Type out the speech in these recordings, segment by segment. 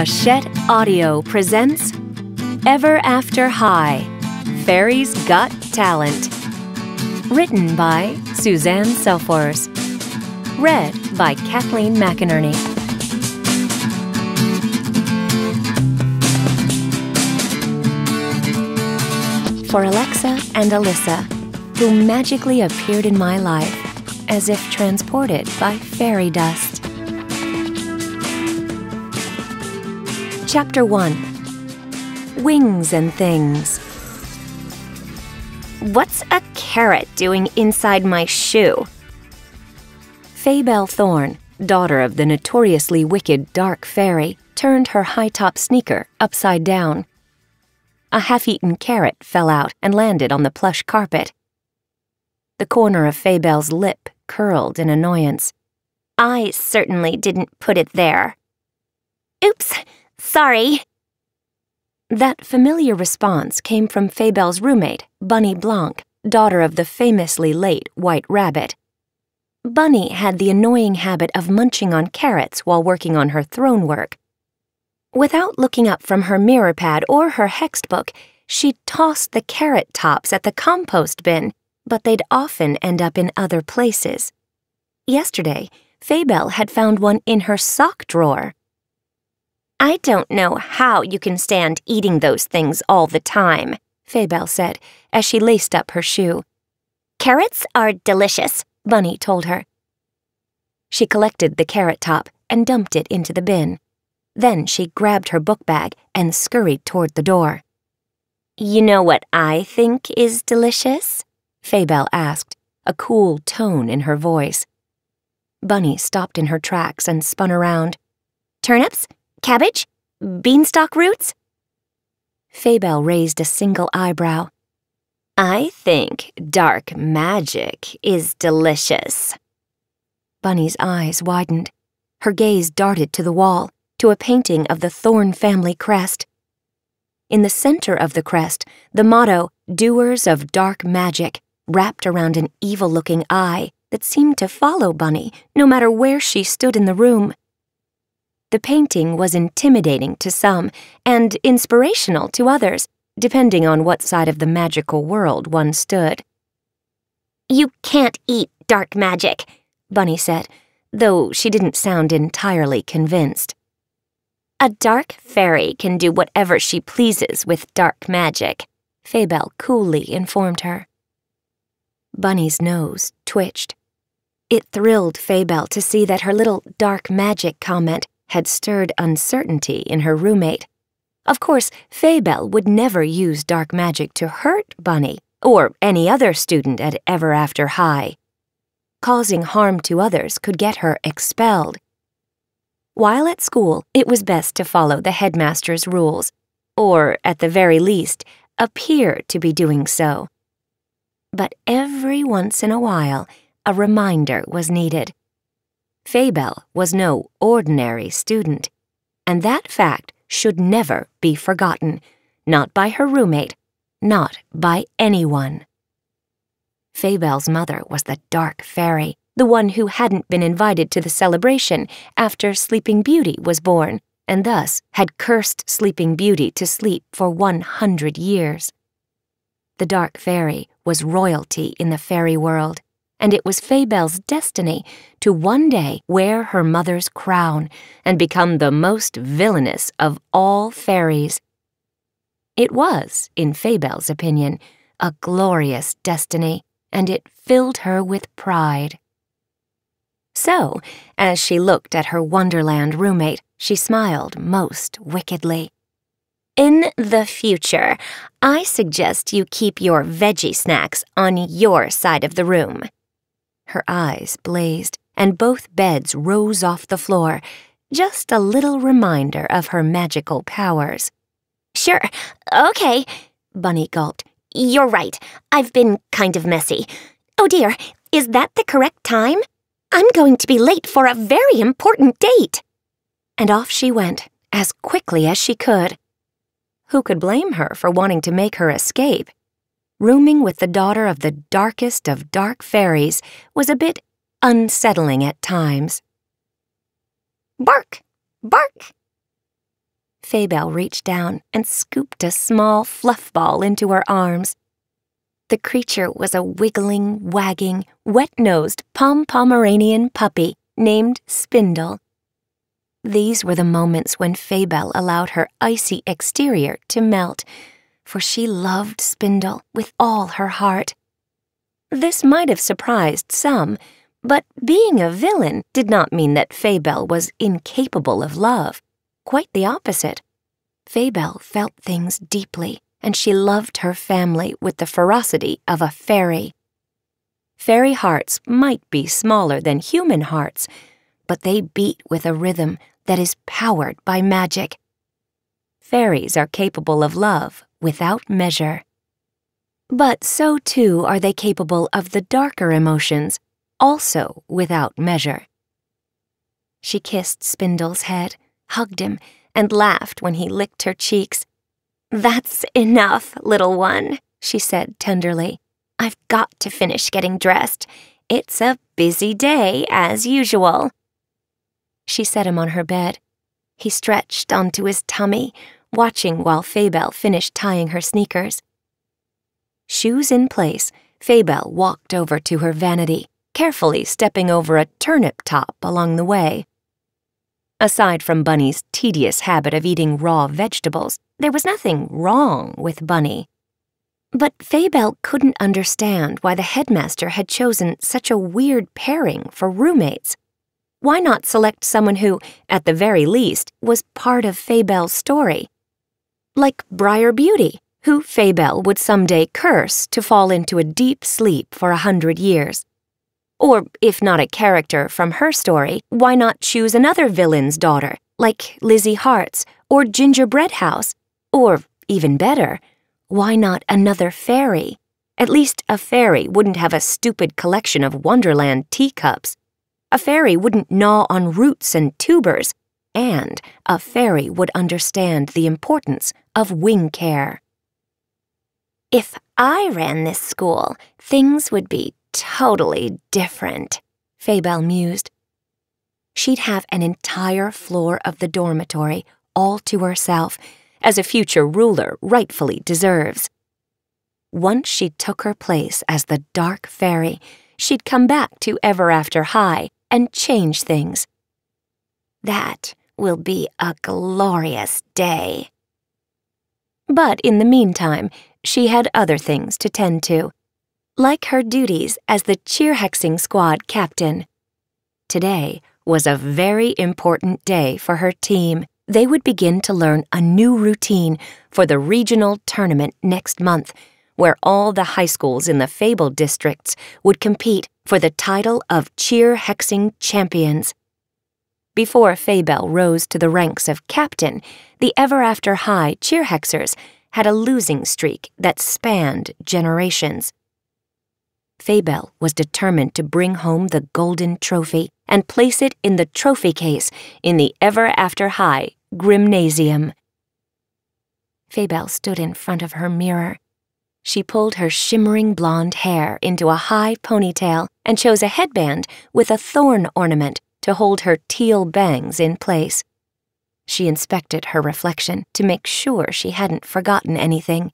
Hachette Audio presents Ever After High Fairy's Got Talent. Written by Suzanne Selfors. Read by Kathleen McInerney. For Alexa and Alyssa, who magically appeared in my life as if transported by fairy dust. Chapter 1 Wings and Things. What's a carrot doing inside my shoe? Faybelle Thorn, daughter of the notoriously wicked Dark Fairy, turned her high top sneaker upside down. A half eaten carrot fell out and landed on the plush carpet. The corner of Faybelle's lip curled in annoyance. I certainly didn't put it there. Oops, sorry. That familiar response came from Faybelle's roommate, Bunny Blanc, daughter of the famously late White Rabbit. Bunny had the annoying habit of munching on carrots while working on her throne work. Without looking up from her mirror pad or her hex book, she tossed the carrot tops at the compost bin, but they'd often end up in other places. Yesterday, Faybelle had found one in her sock drawer. I don't know how you can stand eating those things all the time, Faybelle said as she laced up her shoe. Carrots are delicious, Bunny told her. She collected the carrot top and dumped it into the bin. Then she grabbed her book bag and scurried toward the door. You know what I think is delicious? Faybelle asked, a cool tone in her voice. Bunny stopped in her tracks and spun around. Turnips? Cabbage? Beanstalk roots? Faybelle raised a single eyebrow. I think dark magic is delicious. Bunny's eyes widened. Her gaze darted to the wall to a painting of the Thorn family crest. In the center of the crest, the motto, Doers of Dark Magic, wrapped around an evil looking eye that seemed to follow Bunny no matter where she stood in the room. The painting was intimidating to some and inspirational to others, depending on what side of the magical world one stood. You can't eat dark magic, Bunny said, though she didn't sound entirely convinced. A dark fairy can do whatever she pleases with dark magic, Faybelle coolly informed her. Bunny's nose twitched. It thrilled Faybelle to see that her little dark magic comment had stirred uncertainty in her roommate. Of course, Faybelle would never use dark magic to hurt Bunny or any other student at Ever After High. Causing harm to others could get her expelled while at school, it was best to follow the headmaster's rules, or, at the very least, appear to be doing so. But every once in a while, a reminder was needed. Faybelle was no ordinary student, and that fact should never be forgotten, not by her roommate, not by anyone. Faybelle's mother was the Dark Fairy, the one who hadn't been invited to the celebration after Sleeping Beauty was born, and thus had cursed Sleeping Beauty to sleep for 100 years. The Dark Fairy was royalty in the fairy world, and it was Faybelle's destiny to one day wear her mother's crown and become the most villainous of all fairies. It was, in Faybelle's opinion, a glorious destiny, and it filled her with pride. So, as she looked at her Wonderland roommate, she smiled most wickedly. In the future, I suggest you keep your veggie snacks on your side of the room. Her eyes blazed, and both beds rose off the floor, just a little reminder of her magical powers. Sure, okay, Bunny gulped. You're right, I've been kind of messy. Oh dear, is that the correct time? I'm going to be late for a very important date. And off she went, as quickly as she could. Who could blame her for wanting to make her escape? Rooming with the daughter of the darkest of dark fairies was a bit unsettling at times. Bark! Bark! Faybelle reached down and scooped a small fluff ball into her arms. The creature was a wiggling, wagging, wet nosed Pom Pomeranian puppy named Spindle. These were the moments when Faybelle allowed her icy exterior to melt, for she loved Spindle with all her heart. This might have surprised some, but being a villain did not mean that Faybelle was incapable of love. Quite the opposite. Faybelle felt things deeply, and she loved her family with the ferocity of a fairy. Fairy hearts might be smaller than human hearts, but they beat with a rhythm that is powered by magic. Fairies are capable of love without measure. But so too are they capable of the darker emotions, also without measure. She kissed Spindle's head, hugged him, and laughed when he licked her cheeks. That's enough, little one, she said tenderly. I've got to finish getting dressed. It's a busy day, as usual. She set him on her bed. He stretched onto his tummy, watching while Faybelle finished tying her sneakers. Shoes in place, Faybelle walked over to her vanity, carefully stepping over a turnip top along the way. Aside from Bunny's tedious habit of eating raw vegetables, there was nothing wrong with Bunny. But Faybelle couldn't understand why the headmaster had chosen such a weird pairing for roommates. Why not select someone who, at the very least, was part of Faybelle's story? Like Briar Beauty, who Faybelle would someday curse to fall into a deep sleep for a hundred years. Or, if not a character from her story, why not choose another villain's daughter, like Lizzie Hearts or Ginger Breadhouse? Or, even better, why not another fairy? At least a fairy wouldn't have a stupid collection of Wonderland teacups. A fairy wouldn't gnaw on roots and tubers. And a fairy would understand the importance of wing care. If I ran this school, things would be totally different, Faybelle mused. She'd have an entire floor of the dormitory all to herself, as a future ruler rightfully deserves. Once she took her place as the Dark Fairy, she'd come back to Ever After High and change things. That will be a glorious day. But in the meantime, she had other things to tend to like her duties as the cheerhexing squad captain. Today was a very important day for her team. They would begin to learn a new routine for the regional tournament next month, where all the high schools in the Fable districts would compete for the title of cheer hexing champions. Before Faybelle rose to the ranks of captain, the Ever After High Cheerhexers had a losing streak that spanned generations. Faybelle was determined to bring home the golden trophy and place it in the trophy case in the Ever After High Gymnasium. Faybelle stood in front of her mirror. She pulled her shimmering blonde hair into a high ponytail and chose a headband with a thorn ornament to hold her teal bangs in place. She inspected her reflection to make sure she hadn't forgotten anything.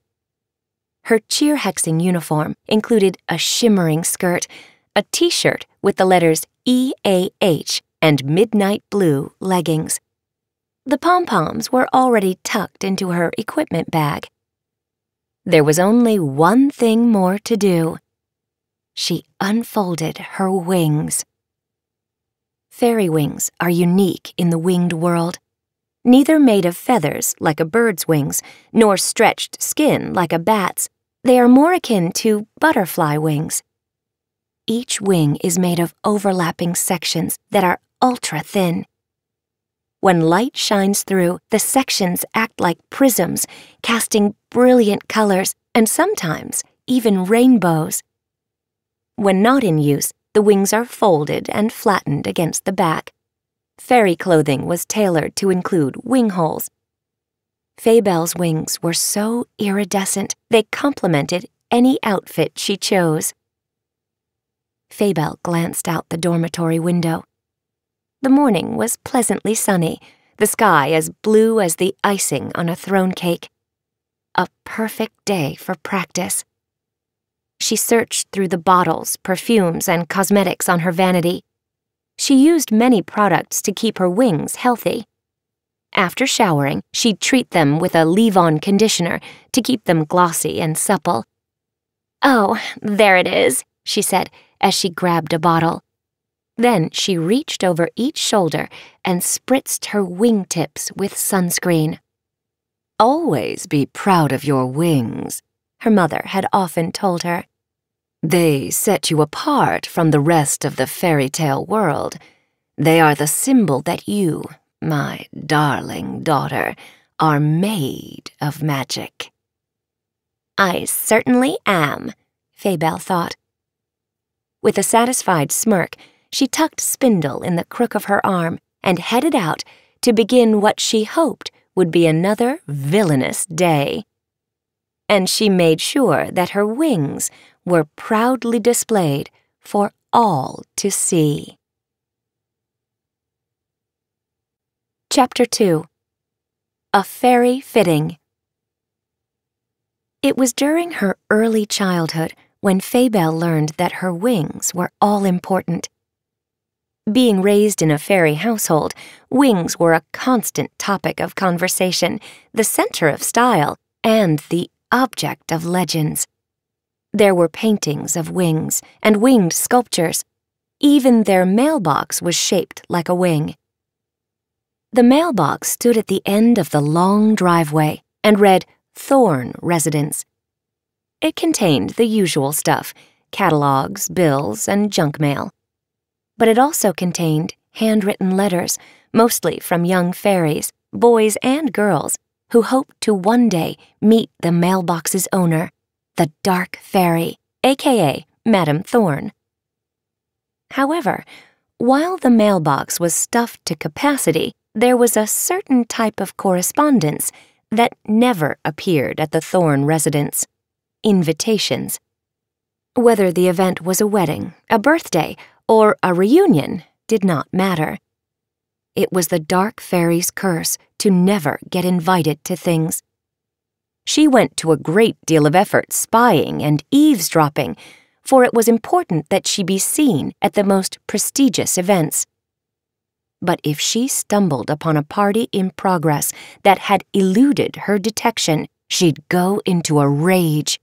Her cheer hexing uniform included a shimmering skirt, a t shirt with the letters EAH, and midnight blue leggings. The pom poms were already tucked into her equipment bag. There was only one thing more to do. She unfolded her wings. Fairy wings are unique in the winged world. Neither made of feathers like a bird's wings, nor stretched skin like a bat's, they are more akin to butterfly wings. Each wing is made of overlapping sections that are ultra thin. When light shines through, the sections act like prisms, casting brilliant colors and sometimes even rainbows. When not in use, the wings are folded and flattened against the back. Fairy clothing was tailored to include wing holes, Faybelle's wings were so iridescent they complemented any outfit she chose. Faybelle glanced out the dormitory window. The morning was pleasantly sunny, the sky as blue as the icing on a throne cake. A perfect day for practice. She searched through the bottles, perfumes, and cosmetics on her vanity. She used many products to keep her wings healthy. After showering, she'd treat them with a leave on conditioner to keep them glossy and supple. Oh, there it is, she said as she grabbed a bottle. Then she reached over each shoulder and spritzed her wingtips with sunscreen. Always be proud of your wings, her mother had often told her. They set you apart from the rest of the fairy tale world. They are the symbol that you, my darling daughter, are made of magic. I certainly am, Faybelle thought. With a satisfied smirk, she tucked Spindle in the crook of her arm and headed out to begin what she hoped would be another villainous day. And she made sure that her wings were proudly displayed for all to see. Chapter 2 A Fairy Fitting It was during her early childhood when Faybelle learned that her wings were all important. Being raised in a fairy household, wings were a constant topic of conversation, the center of style, and the object of legends. There were paintings of wings and winged sculptures. Even their mailbox was shaped like a wing. The mailbox stood at the end of the long driveway and read Thorn Residence. It contained the usual stuff catalogs, bills, and junk mail but it also contained handwritten letters, mostly from young fairies, boys and girls, who hoped to one day meet the mailbox's owner, the Dark Fairy, aka Madame Thorn. However, while the mailbox was stuffed to capacity, there was a certain type of correspondence that never appeared at the Thorn residence invitations. Whether the event was a wedding, a birthday, or a reunion did not matter. It was the dark fairy's curse to never get invited to things. She went to a great deal of effort spying and eavesdropping, for it was important that she be seen at the most prestigious events. But if she stumbled upon a party in progress that had eluded her detection, she'd go into a rage.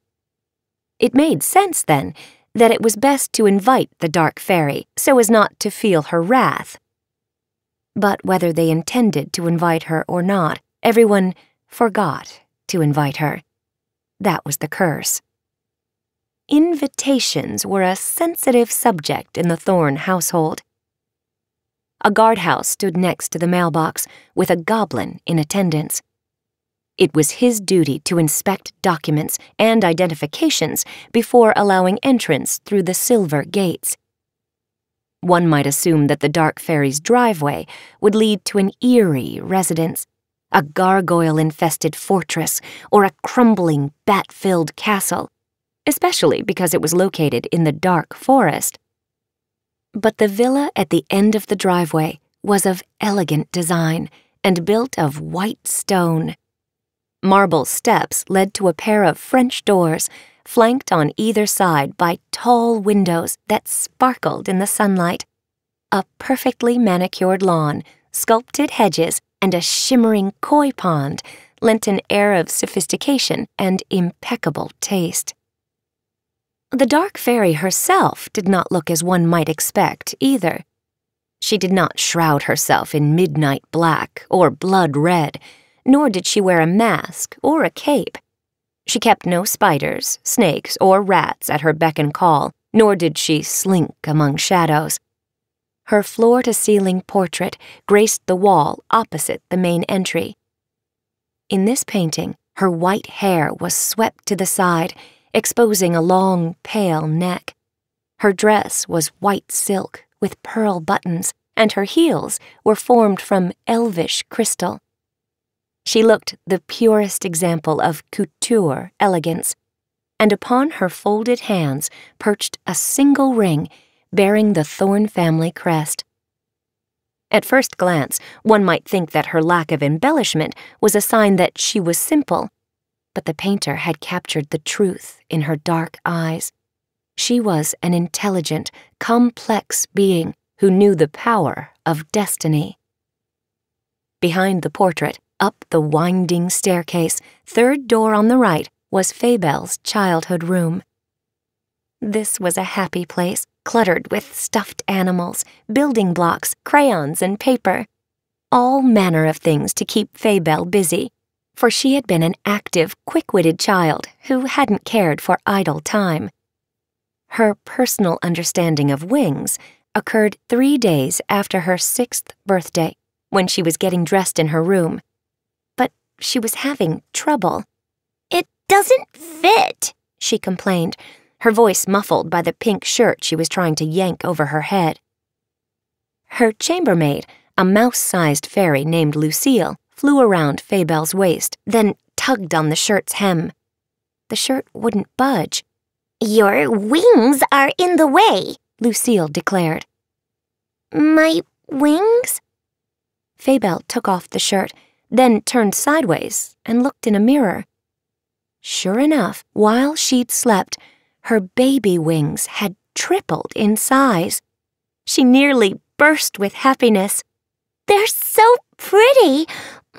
It made sense, then, that it was best to invite the dark fairy so as not to feel her wrath. But whether they intended to invite her or not, everyone forgot to invite her. That was the curse. Invitations were a sensitive subject in the Thorn household. A guardhouse stood next to the mailbox with a goblin in attendance. It was his duty to inspect documents and identifications before allowing entrance through the silver gates. One might assume that the Dark Fairy's driveway would lead to an eerie residence, a gargoyle infested fortress, or a crumbling, bat filled castle, especially because it was located in the dark forest. But the villa at the end of the driveway was of elegant design and built of white stone. Marble steps led to a pair of French doors, flanked on either side by tall windows that sparkled in the sunlight. A perfectly manicured lawn, sculpted hedges, and a shimmering koi pond lent an air of sophistication and impeccable taste. The dark fairy herself did not look as one might expect either. She did not shroud herself in midnight black or blood red nor did she wear a mask or a cape. She kept no spiders, snakes, or rats at her beck and call, nor did she slink among shadows. Her floor to ceiling portrait graced the wall opposite the main entry. In this painting, her white hair was swept to the side, exposing a long, pale neck. Her dress was white silk with pearl buttons, and her heels were formed from elvish crystal. She looked the purest example of couture elegance, and upon her folded hands perched a single ring bearing the Thorn family crest. At first glance, one might think that her lack of embellishment was a sign that she was simple. But the painter had captured the truth in her dark eyes. She was an intelligent, complex being who knew the power of destiny. Behind the portrait, up the winding staircase, third door on the right, was Faybelle's childhood room. This was a happy place, cluttered with stuffed animals, building blocks, crayons, and paper. All manner of things to keep Faybelle busy, for she had been an active, quick-witted child who hadn't cared for idle time. Her personal understanding of wings occurred three days after her sixth birthday, when she was getting dressed in her room. She was having trouble. It doesn't fit, she complained, her voice muffled by the pink shirt she was trying to yank over her head. Her chambermaid, a mouse-sized fairy named Lucille, flew around Faybelle's waist, then tugged on the shirt's hem. The shirt wouldn't budge. Your wings are in the way, Lucille declared. My wings? Faybelle took off the shirt, then turned sideways and looked in a mirror. Sure enough, while she'd slept, her baby wings had tripled in size. She nearly burst with happiness. They're so pretty!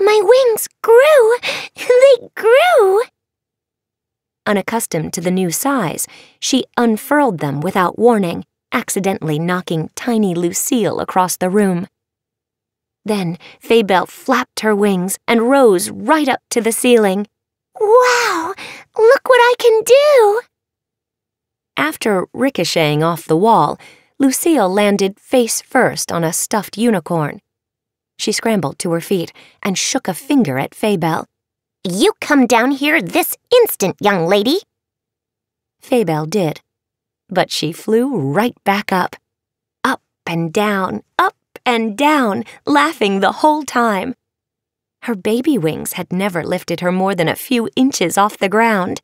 My wings grew! They grew! Unaccustomed to the new size, she unfurled them without warning, accidentally knocking tiny Lucille across the room. Then Faybelle flapped her wings and rose right up to the ceiling. Wow! Look what I can do! After ricocheting off the wall, Lucille landed face first on a stuffed unicorn. She scrambled to her feet and shook a finger at Faybelle. You come down here this instant, young lady. Faybelle did, but she flew right back up. Up and down, up and down, laughing the whole time. Her baby wings had never lifted her more than a few inches off the ground.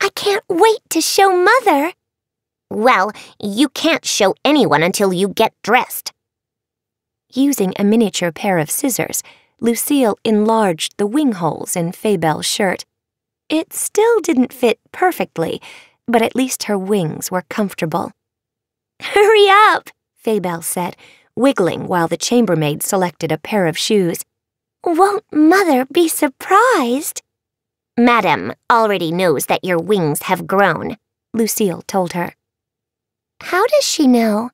I can't wait to show Mother. Well, you can't show anyone until you get dressed. Using a miniature pair of scissors, Lucille enlarged the wing holes in Faybelle's shirt. It still didn't fit perfectly, but at least her wings were comfortable. Hurry up, Faybelle said, wiggling while the chambermaid selected a pair of shoes. Won't Mother be surprised? Madam already knows that your wings have grown, Lucille told her. How does she know?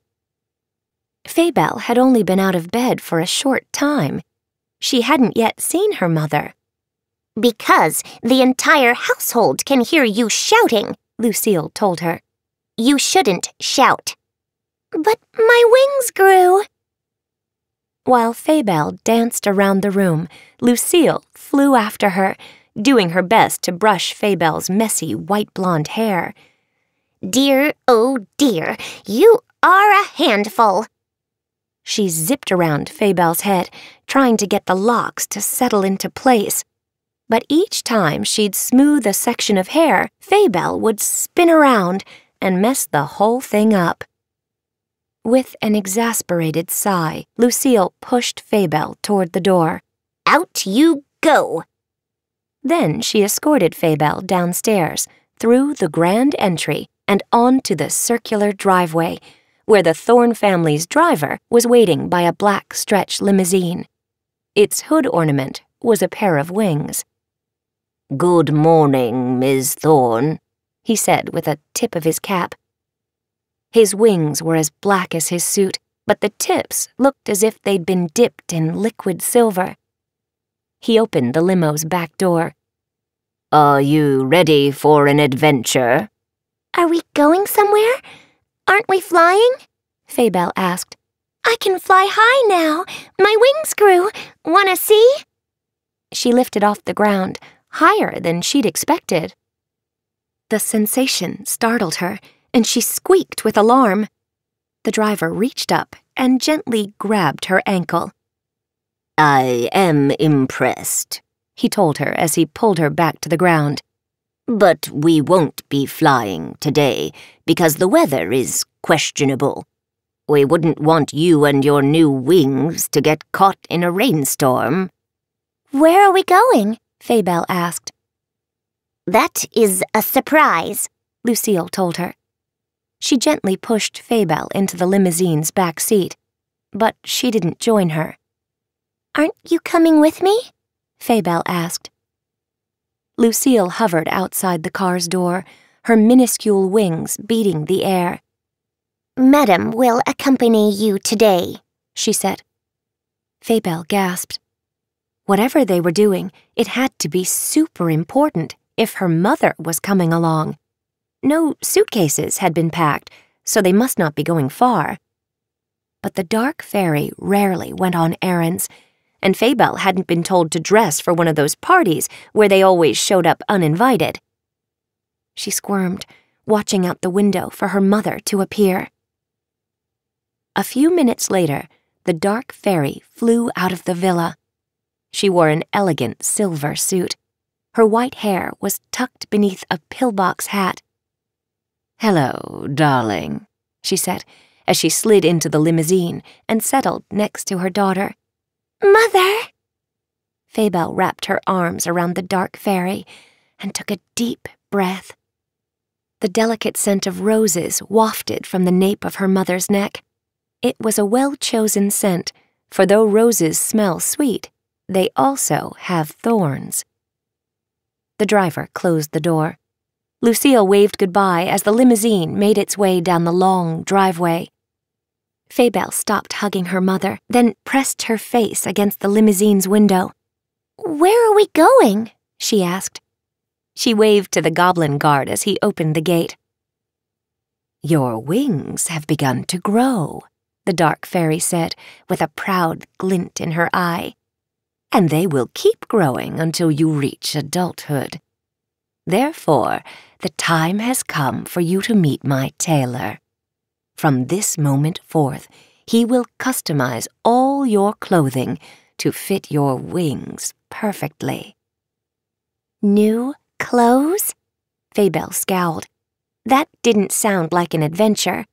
Faybelle had only been out of bed for a short time. She hadn't yet seen her mother. Because the entire household can hear you shouting, Lucille told her. You shouldn't shout. But my wings grew. While Faybelle danced around the room, Lucille flew after her, doing her best to brush Faybelle's messy white blonde hair. Dear, oh dear, you are a handful. She zipped around Faybelle's head, trying to get the locks to settle into place. But each time she'd smooth a section of hair, Faybelle would spin around and mess the whole thing up. With an exasperated sigh, Lucille pushed Faybelle toward the door. Out you go! Then she escorted Faybelle downstairs, through the grand entry, and onto the circular driveway, where the Thorn family's driver was waiting by a black stretch limousine. Its hood ornament was a pair of wings. Good morning, Miss Thorn, he said with a tip of his cap. His wings were as black as his suit, but the tips looked as if they'd been dipped in liquid silver. He opened the limo's back door. Are you ready for an adventure? Are we going somewhere? Aren't we flying? Faybelle asked. I can fly high now. My wings grew. Wanna see? She lifted off the ground, higher than she'd expected. The sensation startled her, and she squeaked with alarm. The driver reached up and gently grabbed her ankle. I am impressed, he told her as he pulled her back to the ground. But we won't be flying today because the weather is questionable. We wouldn't want you and your new wings to get caught in a rainstorm. Where are we going? Faybelle asked. That is a surprise, Lucille told her. She gently pushed Faybelle into the limousine's back seat, but she didn't join her. Aren't you coming with me? Faybelle asked. Lucille hovered outside the car's door, her minuscule wings beating the air. Madam will accompany you today, she said. Faybelle gasped. Whatever they were doing, it had to be super important if her mother was coming along. No suitcases had been packed, so they must not be going far. But the dark fairy rarely went on errands, and Faybelle hadn't been told to dress for one of those parties where they always showed up uninvited. She squirmed, watching out the window for her mother to appear. A few minutes later, the dark fairy flew out of the villa. She wore an elegant silver suit. Her white hair was tucked beneath a pillbox hat Hello, darling, she said as she slid into the limousine and settled next to her daughter. Mother! Faybelle wrapped her arms around the dark fairy and took a deep breath. The delicate scent of roses wafted from the nape of her mother's neck. It was a well chosen scent, for though roses smell sweet, they also have thorns. The driver closed the door. Lucille waved goodbye as the limousine made its way down the long driveway. Faybelle stopped hugging her mother, then pressed her face against the limousine's window. Where are we going? she asked. She waved to the goblin guard as he opened the gate. Your wings have begun to grow, the dark fairy said, with a proud glint in her eye. And they will keep growing until you reach adulthood. Therefore, the time has come for you to meet my tailor. From this moment forth, he will customize all your clothing to fit your wings perfectly. New clothes? Faybelle scowled. That didn't sound like an adventure.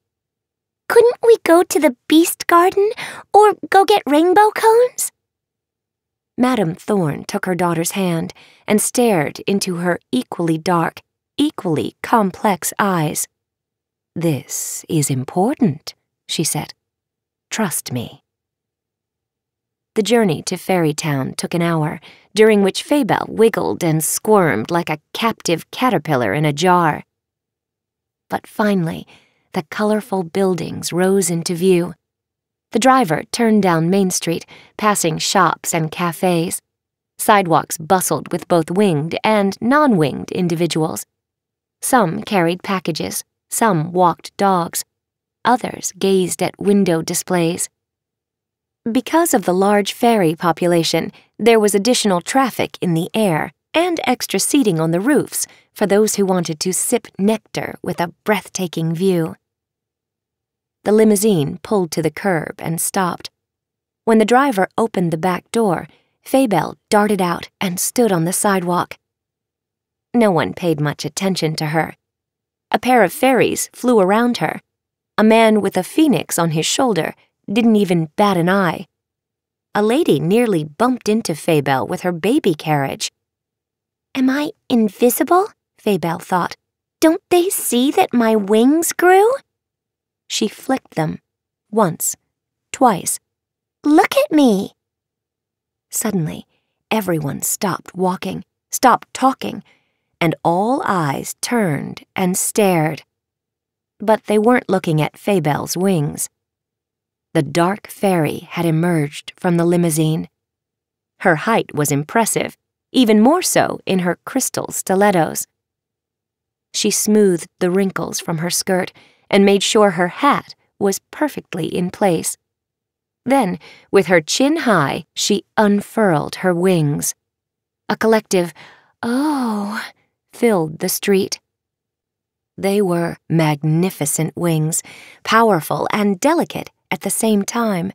Couldn't we go to the beast garden or go get rainbow cones? Madame Thorn took her daughter's hand and stared into her equally dark, equally complex eyes. This is important, she said. Trust me. The journey to Fairytown took an hour, during which Faybelle wiggled and squirmed like a captive caterpillar in a jar. But finally, the colorful buildings rose into view. The driver turned down Main Street, passing shops and cafes. Sidewalks bustled with both winged and non winged individuals. Some carried packages, some walked dogs, others gazed at window displays. Because of the large fairy population, there was additional traffic in the air and extra seating on the roofs for those who wanted to sip nectar with a breathtaking view. The limousine pulled to the curb and stopped. When the driver opened the back door, Faybelle darted out and stood on the sidewalk. No one paid much attention to her. A pair of fairies flew around her. A man with a phoenix on his shoulder didn't even bat an eye. A lady nearly bumped into Faybelle with her baby carriage. Am I invisible? Faybelle thought. Don't they see that my wings grew? She flicked them. Once. Twice. Look at me! Suddenly, everyone stopped walking, stopped talking, and all eyes turned and stared. But they weren't looking at Faybelle's wings. The dark fairy had emerged from the limousine. Her height was impressive, even more so in her crystal stilettos. She smoothed the wrinkles from her skirt and made sure her hat was perfectly in place. Then, with her chin high, she unfurled her wings. A collective, oh, filled the street. They were magnificent wings, powerful and delicate at the same time,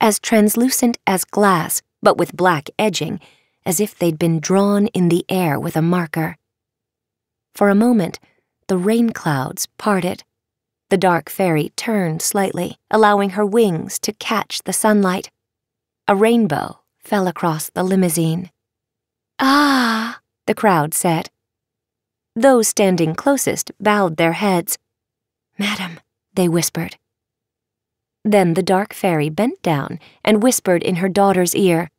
as translucent as glass, but with black edging, as if they'd been drawn in the air with a marker. For a moment, the rain clouds parted. The dark fairy turned slightly, allowing her wings to catch the sunlight. A rainbow fell across the limousine. Ah, the crowd said. Those standing closest bowed their heads. Madam, they whispered. Then the dark fairy bent down and whispered in her daughter's ear,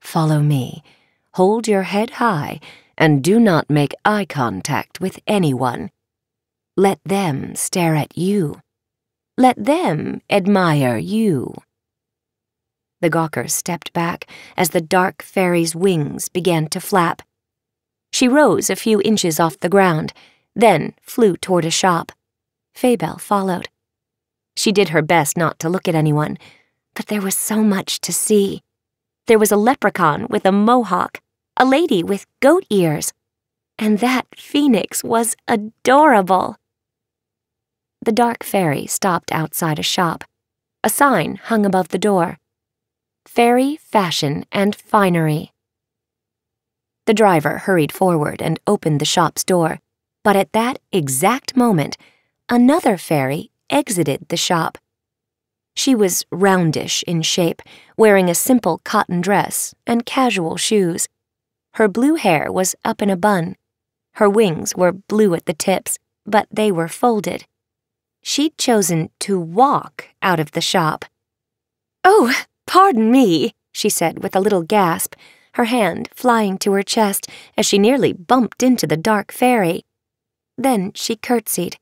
Follow me. Hold your head high and do not make eye contact with anyone. Let them stare at you. Let them admire you. The gawker stepped back as the dark fairy's wings began to flap. She rose a few inches off the ground, then flew toward a shop. Faybelle followed. She did her best not to look at anyone, but there was so much to see. There was a leprechaun with a mohawk, a lady with goat ears, and that phoenix was adorable. The dark fairy stopped outside a shop. A sign hung above the door. Fairy Fashion and Finery. The driver hurried forward and opened the shop's door, but at that exact moment, another fairy exited the shop. She was roundish in shape, wearing a simple cotton dress and casual shoes. Her blue hair was up in a bun. Her wings were blue at the tips, but they were folded. She'd chosen to walk out of the shop. Oh, pardon me, she said with a little gasp, her hand flying to her chest as she nearly bumped into the dark fairy. Then she curtsied.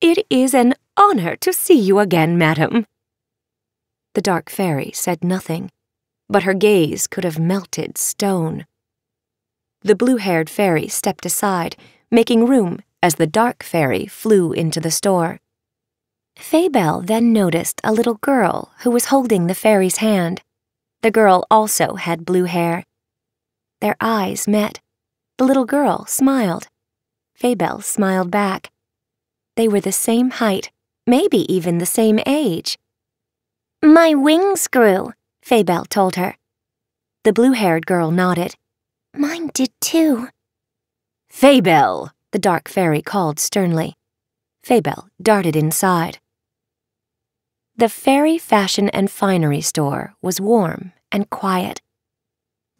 It is an honor to see you again, madam. The dark fairy said nothing, but her gaze could have melted stone. The blue haired fairy stepped aside, making room as the dark fairy flew into the store. Faybelle then noticed a little girl who was holding the fairy's hand. The girl also had blue hair. Their eyes met. The little girl smiled. Faybelle smiled back. They were the same height, maybe even the same age. My wings grew, Faybelle told her. The blue-haired girl nodded. Mine did too. Faybelle, the dark fairy called sternly. Faybelle darted inside. The Fairy Fashion and Finery store was warm and quiet.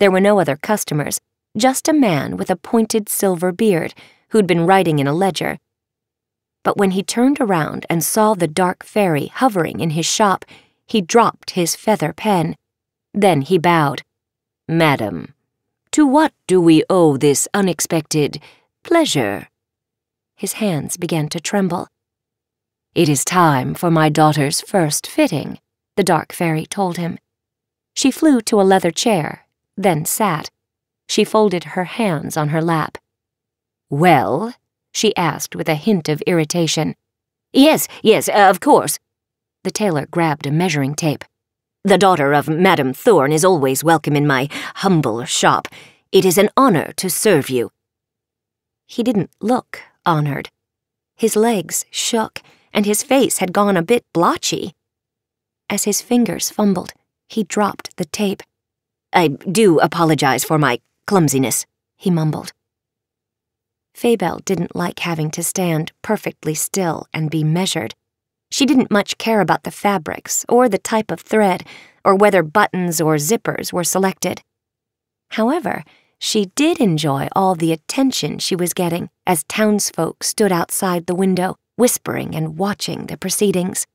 There were no other customers, just a man with a pointed silver beard who'd been writing in a ledger. But when he turned around and saw the dark fairy hovering in his shop, he dropped his feather pen. Then he bowed. Madam, to what do we owe this unexpected pleasure? His hands began to tremble. It is time for my daughter's first fitting, the dark fairy told him. She flew to a leather chair, then sat. She folded her hands on her lap. Well? she asked with a hint of irritation. Yes, yes, uh, of course. The tailor grabbed a measuring tape. The daughter of Madame Thorn is always welcome in my humble shop. It is an honor to serve you. He didn't look honored. His legs shook, and his face had gone a bit blotchy. As his fingers fumbled, he dropped the tape. I do apologize for my clumsiness, he mumbled. Faybelle didn't like having to stand perfectly still and be measured. She didn't much care about the fabrics, or the type of thread, or whether buttons or zippers were selected. However, she did enjoy all the attention she was getting as townsfolk stood outside the window, whispering and watching the proceedings.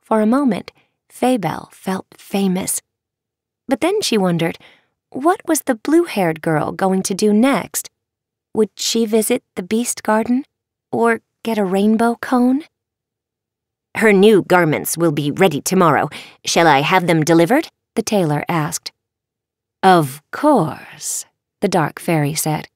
For a moment, Faybelle felt famous. But then she wondered, what was the blue-haired girl going to do next? Would she visit the beast garden? Or get a rainbow cone? Her new garments will be ready tomorrow. Shall I have them delivered? The tailor asked. Of course, the dark fairy said.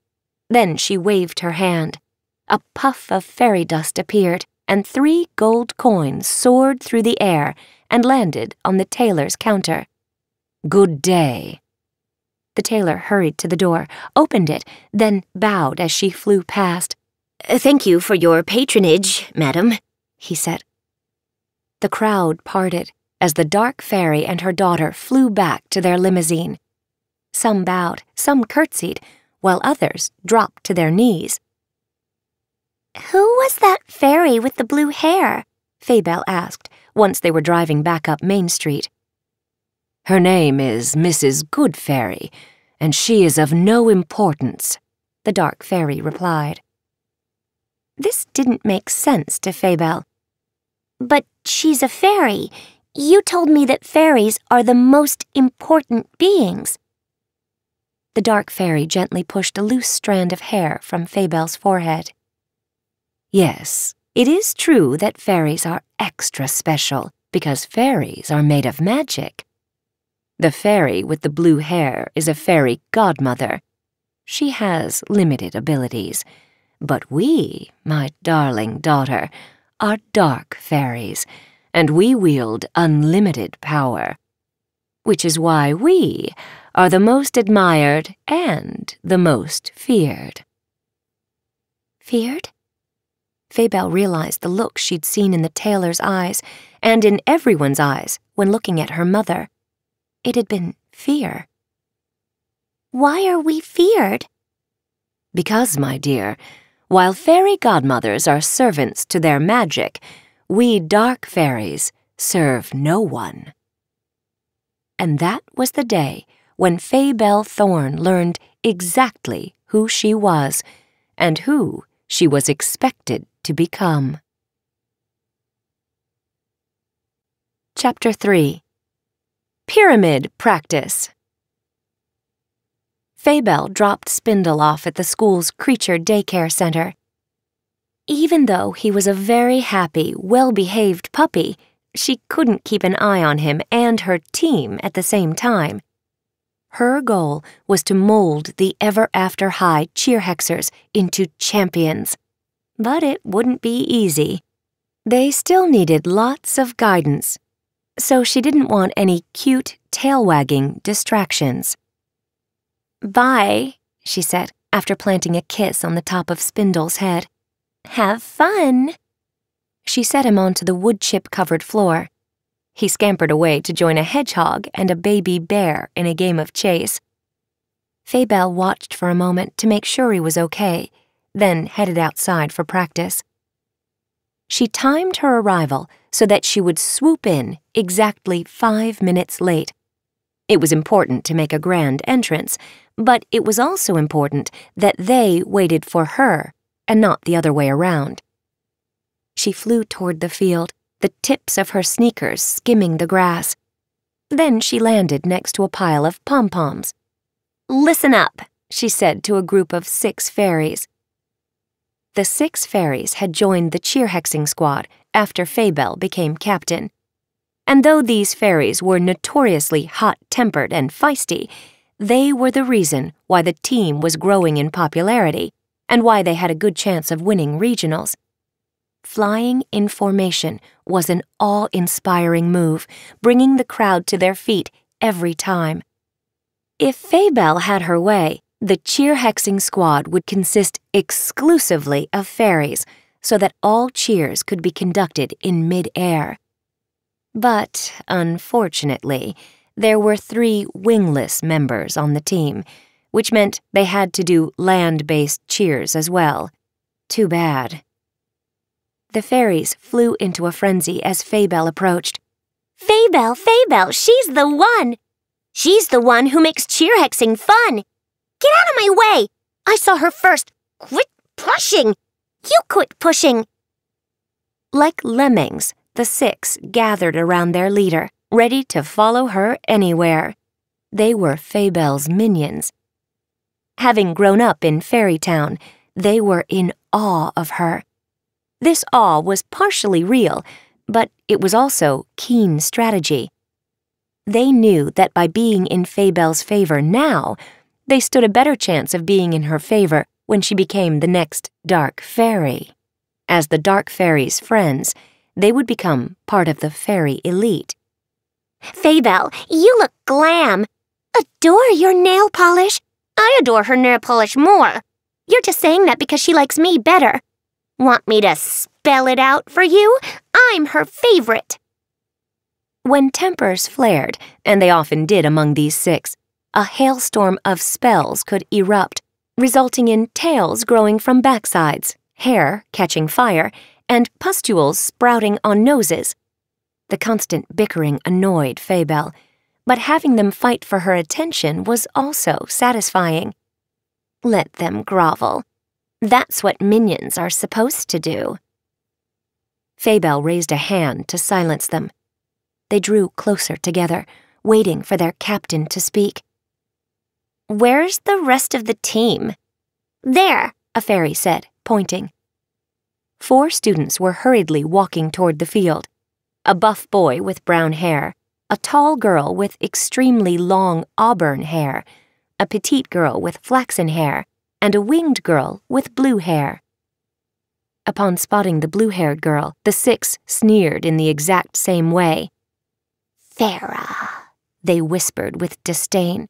Then she waved her hand. A puff of fairy dust appeared, and three gold coins soared through the air and landed on the tailor's counter. Good day. The tailor hurried to the door, opened it, then bowed as she flew past. Uh, thank you for your patronage, madam, he said. The crowd parted as the dark fairy and her daughter flew back to their limousine. Some bowed, some curtsied, while others dropped to their knees. Who was that fairy with the blue hair? Faybelle asked once they were driving back up Main Street. Her name is Mrs. Good Fairy, and she is of no importance, the dark fairy replied. This didn't make sense to Faybelle. But she's a fairy. You told me that fairies are the most important beings. The dark fairy gently pushed a loose strand of hair from Faybelle's forehead. Yes, it is true that fairies are extra special because fairies are made of magic. The fairy with the blue hair is a fairy godmother. She has limited abilities, but we, my darling daughter, are dark fairies, and we wield unlimited power. Which is why we are the most admired and the most feared. Feared? Faybelle realized the look she'd seen in the tailor's eyes and in everyone's eyes when looking at her mother. It had been fear. Why are we feared? Because, my dear, while fairy godmothers are servants to their magic, we dark fairies serve no one. And that was the day when Fay Thorn learned exactly who she was and who she was expected to become. Chapter 3 Pyramid Practice Faybelle dropped Spindle off at the school's creature daycare center. Even though he was a very happy, well behaved puppy, she couldn't keep an eye on him and her team at the same time. Her goal was to mold the ever after high cheerhexers into champions. But it wouldn't be easy. They still needed lots of guidance, so she didn't want any cute, tail wagging distractions. Bye, she said after planting a kiss on the top of Spindle's head. Have fun. She set him onto the wood chip covered floor. He scampered away to join a hedgehog and a baby bear in a game of chase. Faybelle watched for a moment to make sure he was okay then headed outside for practice. She timed her arrival so that she would swoop in exactly five minutes late. It was important to make a grand entrance, but it was also important that they waited for her and not the other way around. She flew toward the field, the tips of her sneakers skimming the grass. Then she landed next to a pile of pom poms. Listen up, she said to a group of six fairies. The six fairies had joined the cheerhexing squad after Faybelle became captain. And though these fairies were notoriously hot tempered and feisty, they were the reason why the team was growing in popularity and why they had a good chance of winning regionals. Flying in formation was an awe inspiring move, bringing the crowd to their feet every time. If Faybelle had her way, the cheer hexing squad would consist exclusively of fairies so that all cheers could be conducted in mid-air. But, unfortunately, there were three wingless members on the team, which meant they had to do land-based cheers as well. Too bad. The fairies flew into a frenzy as Faybelle approached. Faybelle, Faybelle, she's the one! She's the one who makes cheer hexing fun! Get out of my way! I saw her first. Quit pushing! You quit pushing! Like lemmings, the six gathered around their leader, ready to follow her anywhere. They were Faybelle's minions. Having grown up in Fairy Town, they were in awe of her. This awe was partially real, but it was also keen strategy. They knew that by being in Faybelle's favor now, they stood a better chance of being in her favor when she became the next Dark Fairy. As the Dark Fairy's friends, they would become part of the fairy elite. Faybelle, you look glam. Adore your nail polish. I adore her nail polish more. You're just saying that because she likes me better. Want me to spell it out for you? I'm her favorite. When tempers flared, and they often did among these six, a hailstorm of spells could erupt, resulting in tails growing from backsides, hair catching fire, and pustules sprouting on noses. The constant bickering annoyed Faybelle, but having them fight for her attention was also satisfying. Let them grovel. That's what minions are supposed to do. Faybelle raised a hand to silence them. They drew closer together, waiting for their captain to speak. Where's the rest of the team? There, a fairy said, pointing. Four students were hurriedly walking toward the field. A buff boy with brown hair, a tall girl with extremely long auburn hair, a petite girl with flaxen hair, and a winged girl with blue hair. Upon spotting the blue haired girl, the six sneered in the exact same way. Farrah, they whispered with disdain.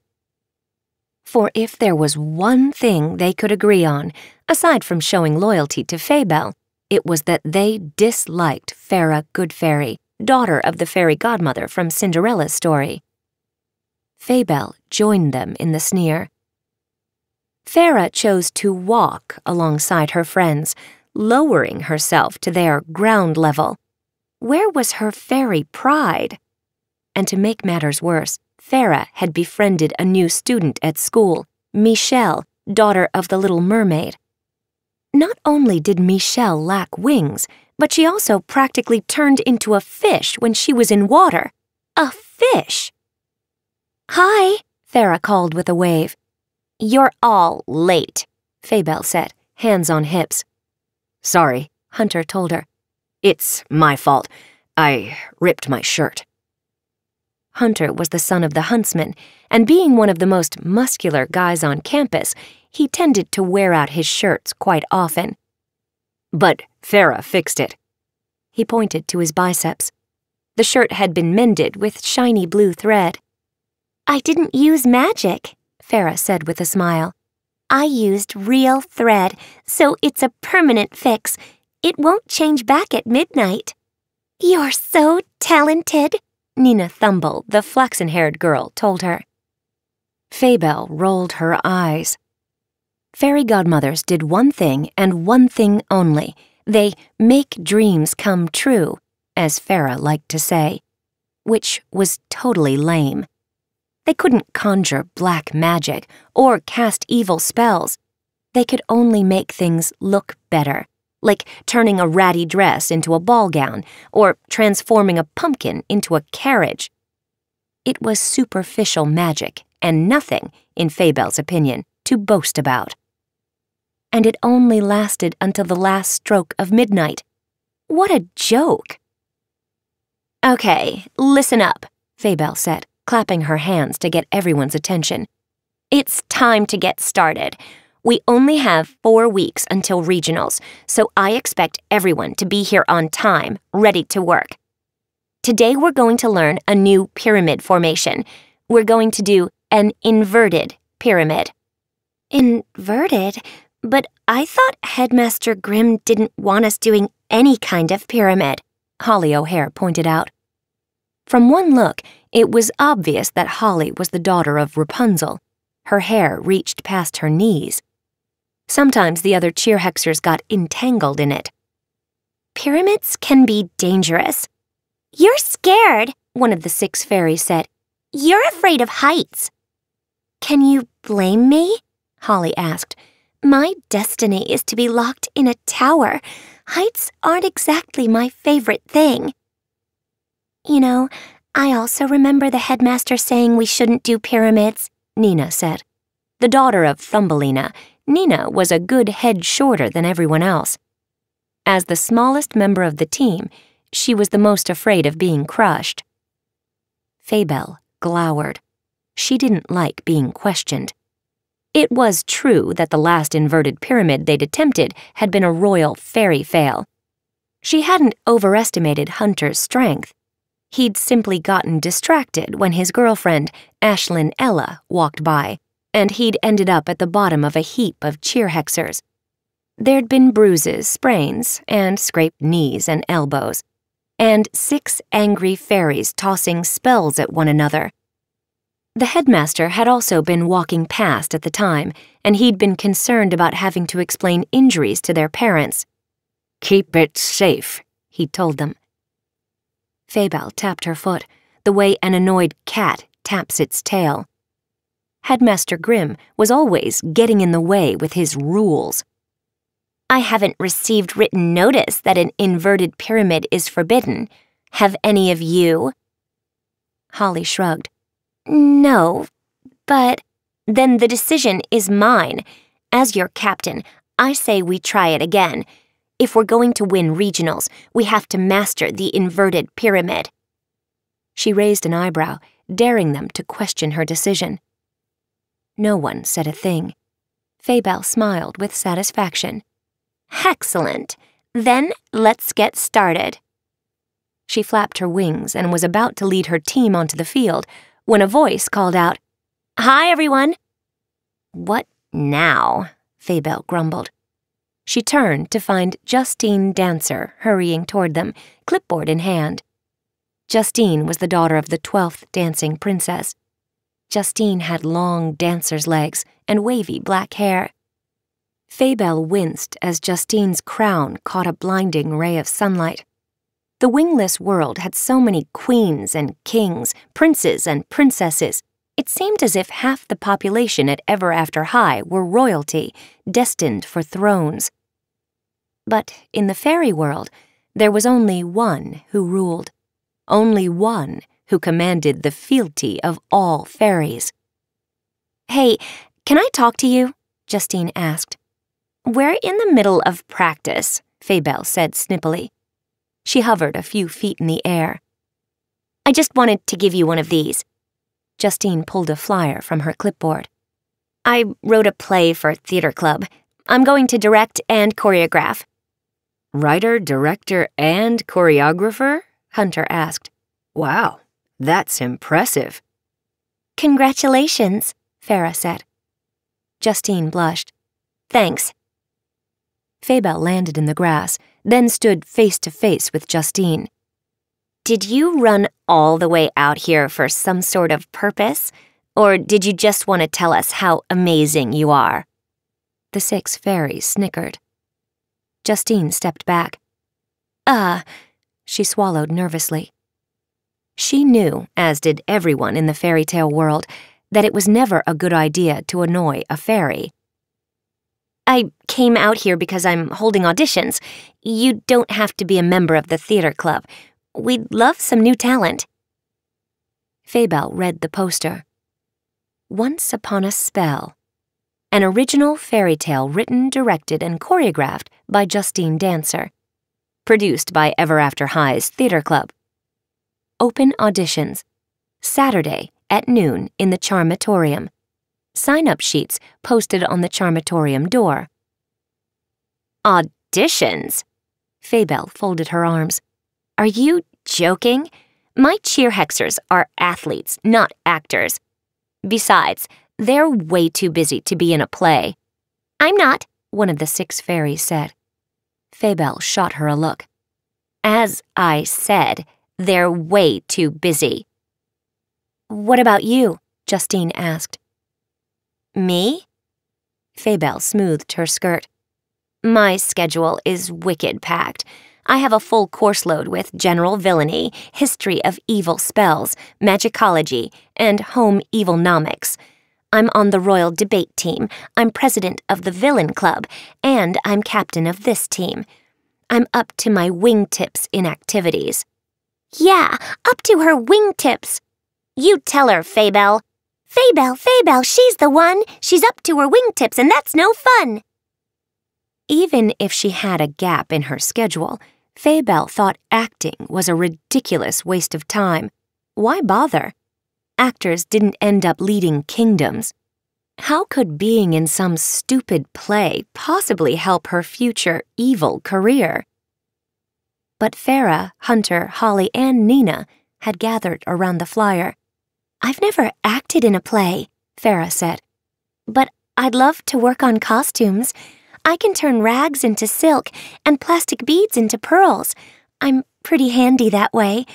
For if there was one thing they could agree on, aside from showing loyalty to Faybelle, it was that they disliked Farrah Good Fairy, daughter of the fairy godmother from Cinderella's story. Faybelle joined them in the sneer. Farrah chose to walk alongside her friends, lowering herself to their ground level. Where was her fairy pride? And to make matters worse, Farrah had befriended a new student at school, Meeshell, daughter of the Little Mermaid. Not only did Meeshell lack wings, but she also practically turned into a fish when she was in water. A fish! Hi, Farrah called with a wave. You're all late, Faybelle said, hands on hips. Sorry, Hunter told her. It's my fault. I ripped my shirt. Hunter was the son of the huntsman, and being one of the most muscular guys on campus, he tended to wear out his shirts quite often. But Farrah fixed it. He pointed to his biceps. The shirt had been mended with shiny blue thread. I didn't use magic, Farrah said with a smile. I used real thread, so it's a permanent fix. It won't change back at midnight. You're so talented, Nina Thumbell, the flaxen haired girl, told her. Faybelle rolled her eyes. Fairy godmothers did one thing and one thing only. They make dreams come true, as Farrah liked to say, which was totally lame. They couldn't conjure black magic or cast evil spells. They could only make things look better like turning a ratty dress into a ball gown or transforming a pumpkin into a carriage. It was superficial magic and nothing, in Faybelle's opinion, to boast about. And it only lasted until the last stroke of midnight. What a joke! Okay, listen up, Faybelle said, clapping her hands to get everyone's attention. It's time to get started. We only have four weeks until regionals, so I expect everyone to be here on time, ready to work. Today we're going to learn a new pyramid formation. We're going to do an inverted pyramid. Inverted? But I thought Headmaster Grimm didn't want us doing any kind of pyramid, Holly O'Hare pointed out. From one look, it was obvious that Holly was the daughter of Rapunzel. Her hair reached past her knees. Sometimes the other cheerhexers got entangled in it. Pyramids can be dangerous. You're scared, one of the six fairies said. You're afraid of heights. Can you blame me? Holly asked. My destiny is to be locked in a tower. Heights aren't exactly my favorite thing. You know, I also remember the headmaster saying we shouldn't do pyramids, Nina said. The daughter of Thumbelina, Nina was a good head shorter than everyone else. As the smallest member of the team, she was the most afraid of being crushed. Faybelle glowered. She didn't like being questioned. It was true that the last inverted pyramid they'd attempted had been a royal fairy fail. She hadn't overestimated Hunter's strength. He'd simply gotten distracted when his girlfriend, Ashlynn Ella, walked by and he'd ended up at the bottom of a heap of cheerhexers. There'd been bruises, sprains, and scraped knees and elbows, and six angry fairies tossing spells at one another. The headmaster had also been walking past at the time, and he'd been concerned about having to explain injuries to their parents. Keep it safe, he told them. Faybelle tapped her foot, the way an annoyed cat taps its tail. Headmaster Grimm was always getting in the way with his rules. I haven't received written notice that an inverted pyramid is forbidden. Have any of you? Holly shrugged. No, but then the decision is mine. As your captain, I say we try it again. If we're going to win regionals, we have to master the inverted pyramid. She raised an eyebrow, daring them to question her decision. No one said a thing. Faybelle smiled with satisfaction. Excellent. Then let's get started. She flapped her wings and was about to lead her team onto the field when a voice called out, Hi, everyone. What now? Faybelle grumbled. She turned to find Justine Dancer hurrying toward them, clipboard in hand. Justine was the daughter of the twelfth dancing princess. Justine had long dancer's legs and wavy black hair. Faybelle winced as Justine's crown caught a blinding ray of sunlight. The wingless world had so many queens and kings, princes and princesses. It seemed as if half the population at Ever After High were royalty, destined for thrones. But in the fairy world, there was only one who ruled, only one who commanded the fealty of all fairies. Hey, can I talk to you? Justine asked. We're in the middle of practice, Faybelle said snippily. She hovered a few feet in the air. I just wanted to give you one of these. Justine pulled a flyer from her clipboard. I wrote a play for Theater Club. I'm going to direct and choreograph. Writer, director, and choreographer? Hunter asked. Wow, that's impressive. Congratulations, Farrah said. Justine blushed. Thanks. Faybelle landed in the grass, then stood face to face with Justine. Did you run all the way out here for some sort of purpose? Or did you just want to tell us how amazing you are? The six fairies snickered. Justine stepped back. Uh, she swallowed nervously. She knew, as did everyone in the fairy tale world, that it was never a good idea to annoy a fairy. I came out here because I'm holding auditions. You don't have to be a member of the theater club. We'd love some new talent. Faybelle read the poster. Once Upon a Spell. An original fairy tale written, directed, and choreographed by Justine Dancer. Produced by Ever After High's Theater Club. Open auditions. Saturday at noon in the Charmatorium sign up sheets posted on the Charmatorium door. Auditions? Faybelle folded her arms. Are you joking? My cheer hexers are athletes, not actors. Besides, they're way too busy to be in a play. I'm not, one of the six fairies said. Faybelle shot her a look. As I said, they're way too busy. What about you? Justine asked. Me? Faybelle smoothed her skirt. My schedule is wicked packed. I have a full course load with general villainy, history of evil spells, magicology, and home evilnomics. I'm on the royal debate team, I'm president of the villain club, and I'm captain of this team. I'm up to my wingtips in activities. Yeah, up to her wingtips. You tell her, Faybelle. Faybelle, Faybelle, she's the one. She's up to her wingtips, and that's no fun. Even if she had a gap in her schedule, Faybelle thought acting was a ridiculous waste of time. Why bother? Actors didn't end up leading kingdoms. How could being in some stupid play possibly help her future evil career? But Farrah, Hunter, Holly, and Nina had gathered around the flyer. I've never acted in a play, Farrah said. But I'd love to work on costumes. I can turn rags into silk and plastic beads into pearls. I'm pretty handy that way.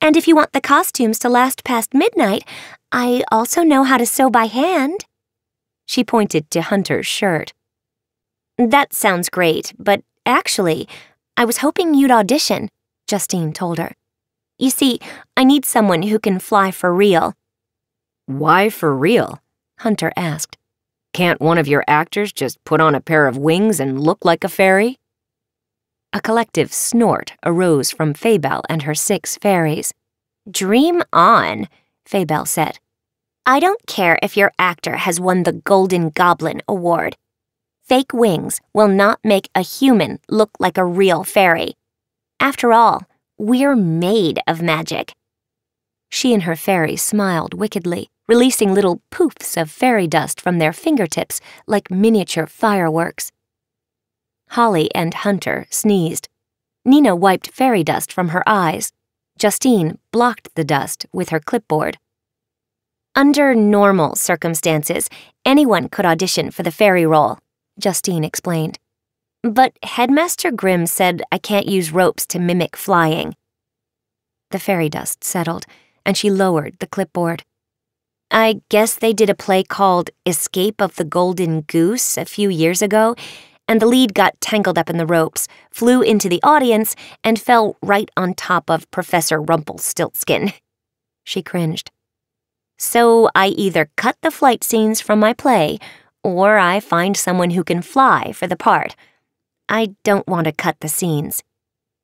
And if you want the costumes to last past midnight, I also know how to sew by hand. She pointed to Hunter's shirt. That sounds great, but actually, I was hoping you'd audition, Justine told her. You see, I need someone who can fly for real. Why for real? Hunter asked. Can't one of your actors just put on a pair of wings and look like a fairy? A collective snort arose from Faybelle and her six fairies. Dream on, Faybelle said. I don't care if your actor has won the Golden Goblin Award. Fake wings will not make a human look like a real fairy. After all, we're made of magic. She and her fairy smiled wickedly, releasing little poofs of fairy dust from their fingertips like miniature fireworks. Holly and Hunter sneezed. Nina wiped fairy dust from her eyes. Justine blocked the dust with her clipboard. Under normal circumstances, anyone could audition for the fairy role, Justine explained. But Headmaster Grimm said I can't use ropes to mimic flying. The fairy dust settled, and she lowered the clipboard. I guess they did a play called Escape of the Golden Goose a few years ago, and the lead got tangled up in the ropes, flew into the audience, and fell right on top of Professor Rumpelstiltskin. She cringed. So I either cut the flight scenes from my play, or I find someone who can fly for the part. I don't want to cut the scenes.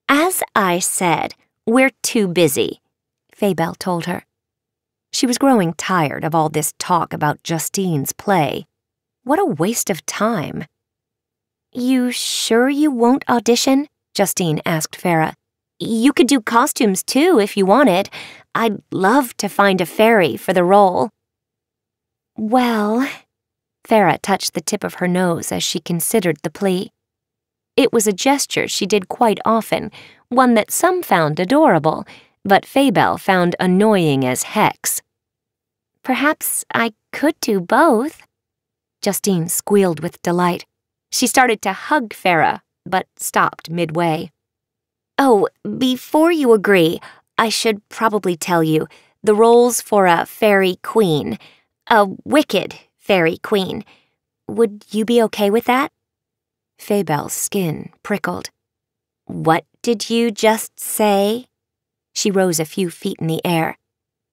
As I said, we're too busy, Faybelle told her. She was growing tired of all this talk about Justine's play. What a waste of time. You sure you won't audition? Justine asked Farrah. You could do costumes too if you wanted. I'd love to find a fairy for the role. Well, Farrah touched the tip of her nose as she considered the plea. It was a gesture she did quite often, one that some found adorable, but Faybelle found annoying as hex. Perhaps I could do both. Justine squealed with delight. She started to hug Farrah, but stopped midway. Oh, before you agree, I should probably tell you the roles for a fairy queen, a wicked fairy queen. Would you be okay with that? Faybelle's skin prickled. What did you just say? She rose a few feet in the air.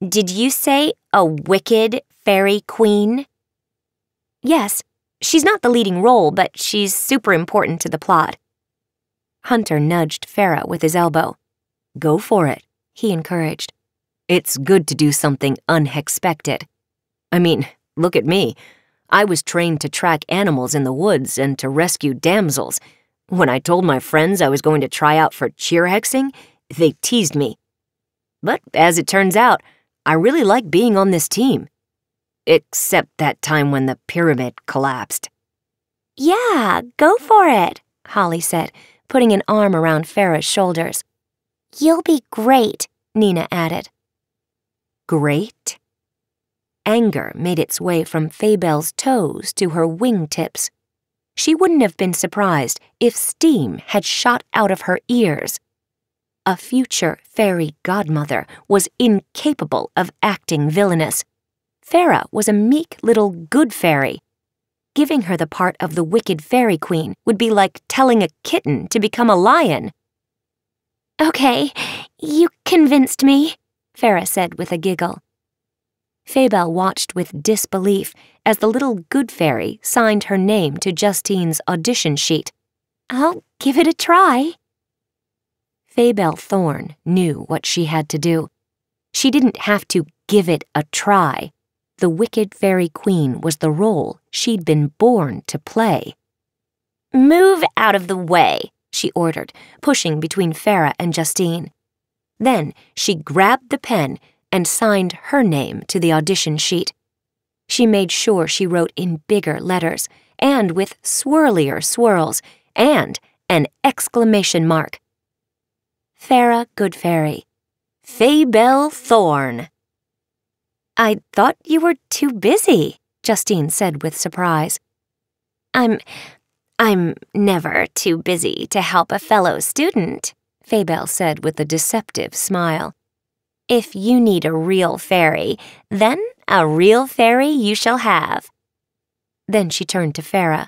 Did you say a wicked fairy queen? Yes, She's not the leading role, but she's super important to the plot. Hunter nudged Farrah with his elbow. Go for it, he encouraged. It's good to do something unexpected. I mean, look at me. I was trained to track animals in the woods and to rescue damsels. When I told my friends I was going to try out for cheer hexing, they teased me. But as it turns out, I really like being on this team. Except that time when the pyramid collapsed. Yeah, go for it, Holly said, putting an arm around Farrah's shoulders. You'll be great, Nina added. Great? Anger made its way from Faybelle's toes to her wingtips. She wouldn't have been surprised if steam had shot out of her ears. A future fairy godmother was incapable of acting villainous Farrah was a meek little good fairy. Giving her the part of the wicked fairy queen would be like telling a kitten to become a lion. Okay, you convinced me, Farrah said with a giggle. Faybelle watched with disbelief as the little good fairy signed her name to Justine's audition sheet. I'll give it a try. Faybelle Thorn knew what she had to do. She didn't have to give it a try the wicked fairy queen was the role she'd been born to play. Move out of the way, she ordered, pushing between Farrah and Justine. Then she grabbed the pen and signed her name to the audition sheet. She made sure she wrote in bigger letters and with swirlier swirls and an exclamation mark. Farrah Goodfairy. Faybelle Thorn. I thought you were too busy, Justine said with surprise. I'm. I'm never too busy to help a fellow student, Faybelle said with a deceptive smile. If you need a real fairy, then a real fairy you shall have. Then she turned to Farrah.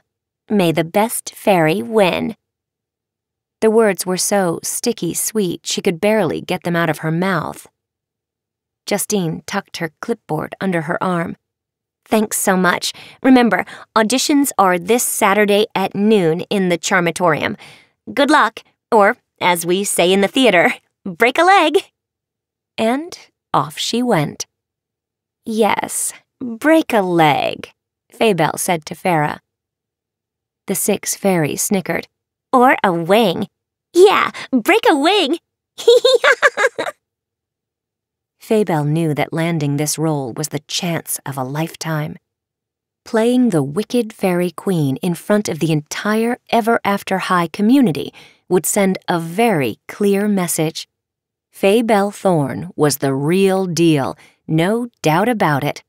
May the best fairy win. The words were so sticky sweet she could barely get them out of her mouth. Justine tucked her clipboard under her arm. Thanks so much. Remember, auditions are this Saturday at noon in the Charmatorium. Good luck, or, as we say in the theater, break a leg. And off she went. Yes, break a leg, Faybelle said to Farrah. The six fairies snickered. Or a wing. Yeah, break a wing. Faybelle knew that landing this role was the chance of a lifetime. Playing the wicked fairy queen in front of the entire Ever After High community would send a very clear message. Faybelle Thorn was the real deal, no doubt about it.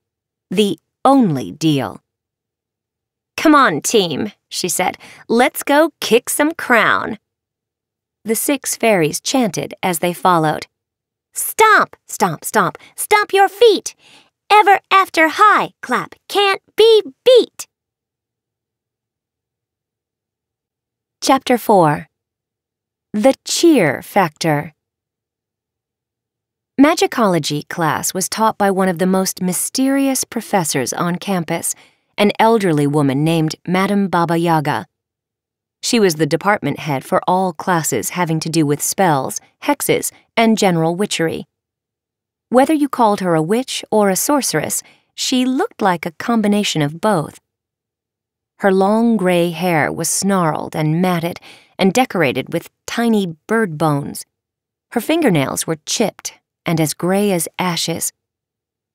The only deal. Come on, team, she said. Let's go kick some crown. The six fairies chanted as they followed. Stomp, stomp, stomp, stomp your feet. Ever after high clap can't be beat. Chapter 4 The Cheer Factor Magicology class was taught by one of the most mysterious professors on campus, an elderly woman named Madame Baba Yaga. She was the department head for all classes having to do with spells, hexes, and general witchery. Whether you called her a witch or a sorceress, she looked like a combination of both. Her long gray hair was snarled and matted and decorated with tiny bird bones. Her fingernails were chipped and as gray as ashes.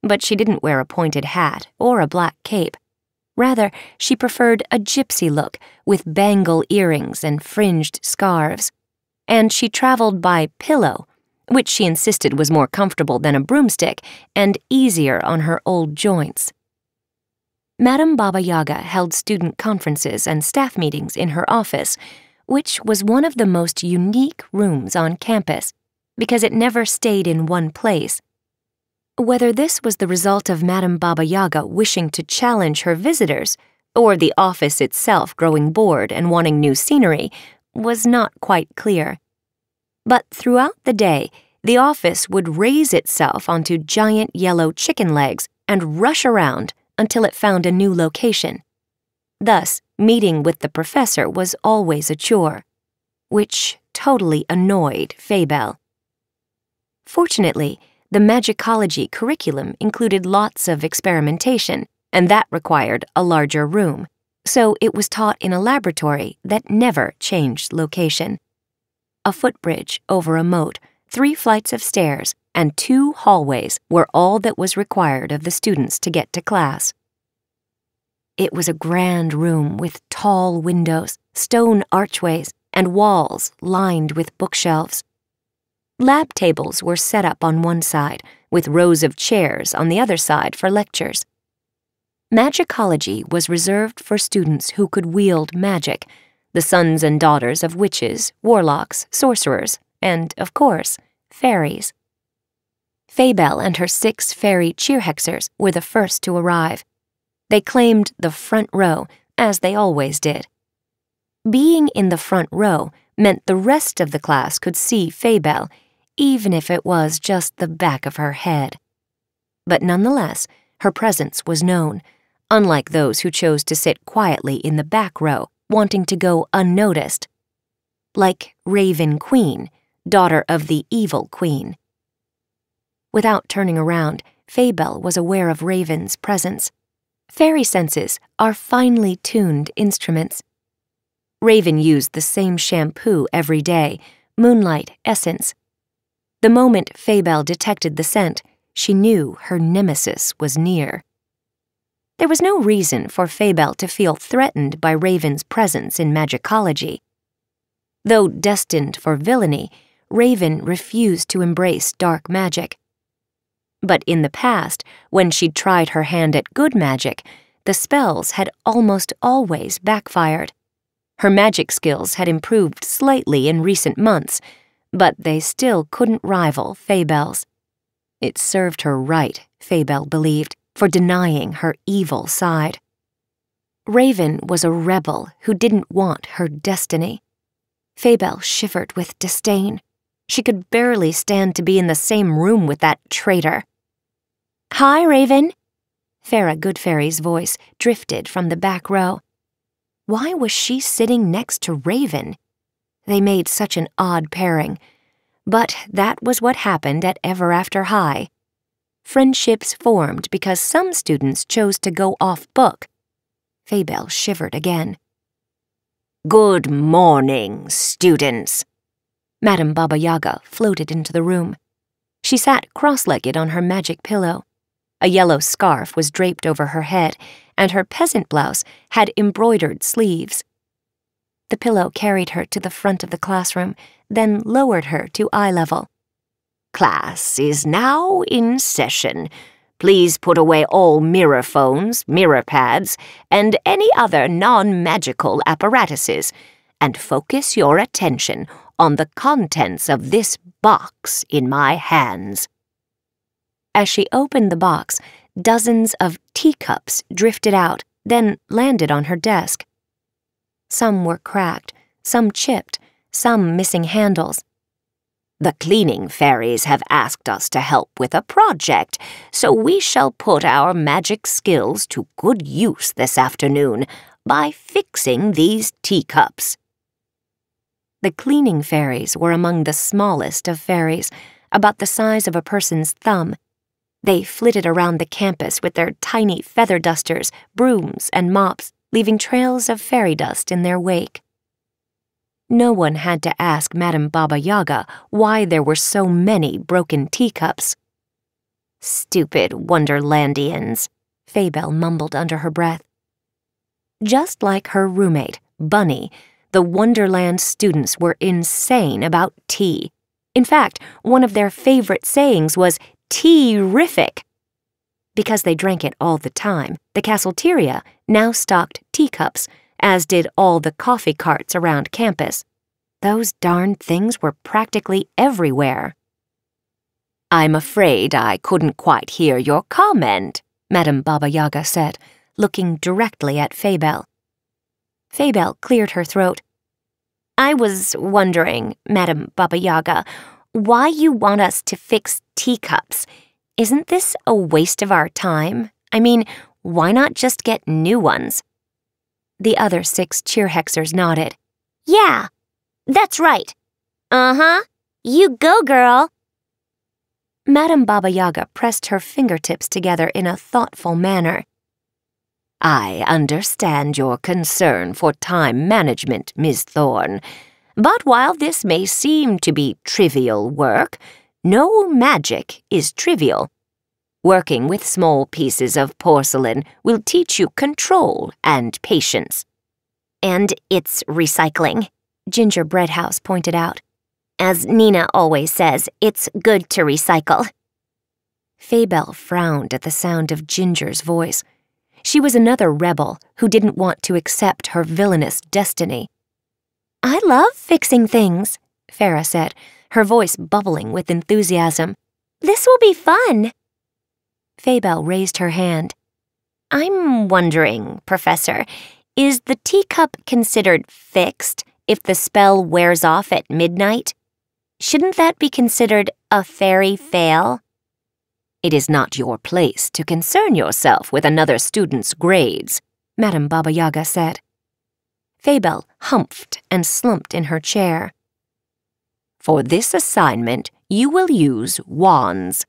But she didn't wear a pointed hat or a black cape. Rather, she preferred a gypsy look with bangle earrings and fringed scarves. And she traveled by pillow, which she insisted was more comfortable than a broomstick and easier on her old joints. Madame Baba Yaga held student conferences and staff meetings in her office, which was one of the most unique rooms on campus because it never stayed in one place whether this was the result of Madame Baba Yaga wishing to challenge her visitors, or the office itself growing bored and wanting new scenery, was not quite clear. But throughout the day, the office would raise itself onto giant yellow chicken legs and rush around until it found a new location. Thus, meeting with the professor was always a chore, which totally annoyed Faybelle. Fortunately, the magicology curriculum included lots of experimentation, and that required a larger room, so it was taught in a laboratory that never changed location. A footbridge over a moat, three flights of stairs, and two hallways were all that was required of the students to get to class. It was a grand room with tall windows, stone archways, and walls lined with bookshelves. Lab tables were set up on one side, with rows of chairs on the other side for lectures. Magicology was reserved for students who could wield magic, the sons and daughters of witches, warlocks, sorcerers, and, of course, fairies. Faybelle and her six fairy cheerhexers were the first to arrive. They claimed the front row, as they always did. Being in the front row meant the rest of the class could see Faybelle even if it was just the back of her head. But nonetheless, her presence was known, unlike those who chose to sit quietly in the back row, wanting to go unnoticed. Like Raven Queen, daughter of the Evil Queen. Without turning around, Faybelle was aware of Raven's presence. Fairy senses are finely tuned instruments. Raven used the same shampoo every day, Moonlight Essence, the moment Faybelle detected the scent, she knew her nemesis was near. There was no reason for Faybelle to feel threatened by Raven's presence in magicology. Though destined for villainy, Raven refused to embrace dark magic. But in the past, when she'd tried her hand at good magic, the spells had almost always backfired. Her magic skills had improved slightly in recent months, but they still couldn't rival Faybelle's. It served her right, Faybelle believed, for denying her evil side. Raven was a rebel who didn't want her destiny. Faybelle shivered with disdain. She could barely stand to be in the same room with that traitor. Hi, Raven. Farrah Goodfairy's voice drifted from the back row. Why was she sitting next to Raven? They made such an odd pairing. But that was what happened at Ever After High. Friendships formed because some students chose to go off book. Faybelle shivered again. Good morning, students. Madame Baba Yaga floated into the room. She sat cross-legged on her magic pillow. A yellow scarf was draped over her head, and her peasant blouse had embroidered sleeves. The pillow carried her to the front of the classroom, then lowered her to eye level. Class is now in session. Please put away all mirror phones, mirror pads, and any other non-magical apparatuses, and focus your attention on the contents of this box in my hands. As she opened the box, dozens of teacups drifted out, then landed on her desk. Some were cracked, some chipped, some missing handles. The cleaning fairies have asked us to help with a project, so we shall put our magic skills to good use this afternoon by fixing these teacups. The cleaning fairies were among the smallest of fairies, about the size of a person's thumb. They flitted around the campus with their tiny feather dusters, brooms, and mops, leaving trails of fairy dust in their wake. No one had to ask Madame Baba Yaga why there were so many broken teacups. Stupid Wonderlandians, Faybelle mumbled under her breath. Just like her roommate, Bunny, the Wonderland students were insane about tea. In fact, one of their favorite sayings was tea-rific. Because they drank it all the time, the Castleteria now stocked teacups, as did all the coffee carts around campus. Those darn things were practically everywhere. I'm afraid I couldn't quite hear your comment, Madame Baba Yaga said, looking directly at Faybelle. Faybelle cleared her throat. I was wondering, Madame Baba Yaga, why you want us to fix teacups. Isn't this a waste of our time? I mean, why not just get new ones? The other six cheerhexers nodded. Yeah, that's right. Uh-huh. You go, girl. Madame Baba Yaga pressed her fingertips together in a thoughtful manner. I understand your concern for time management, Miss Thorn. But while this may seem to be trivial work, no magic is trivial. Working with small pieces of porcelain will teach you control and patience. And it's recycling, Ginger Breadhouse pointed out. As Nina always says, it's good to recycle. Faybelle frowned at the sound of Ginger's voice. She was another rebel who didn't want to accept her villainous destiny. I love fixing things, Farrah said, her voice bubbling with enthusiasm. This will be fun. Faybelle raised her hand. I'm wondering, Professor, is the teacup considered fixed if the spell wears off at midnight? Shouldn't that be considered a fairy fail? It is not your place to concern yourself with another student's grades, Madame Baba Yaga said. Faybelle humphed and slumped in her chair. For this assignment, you will use wands.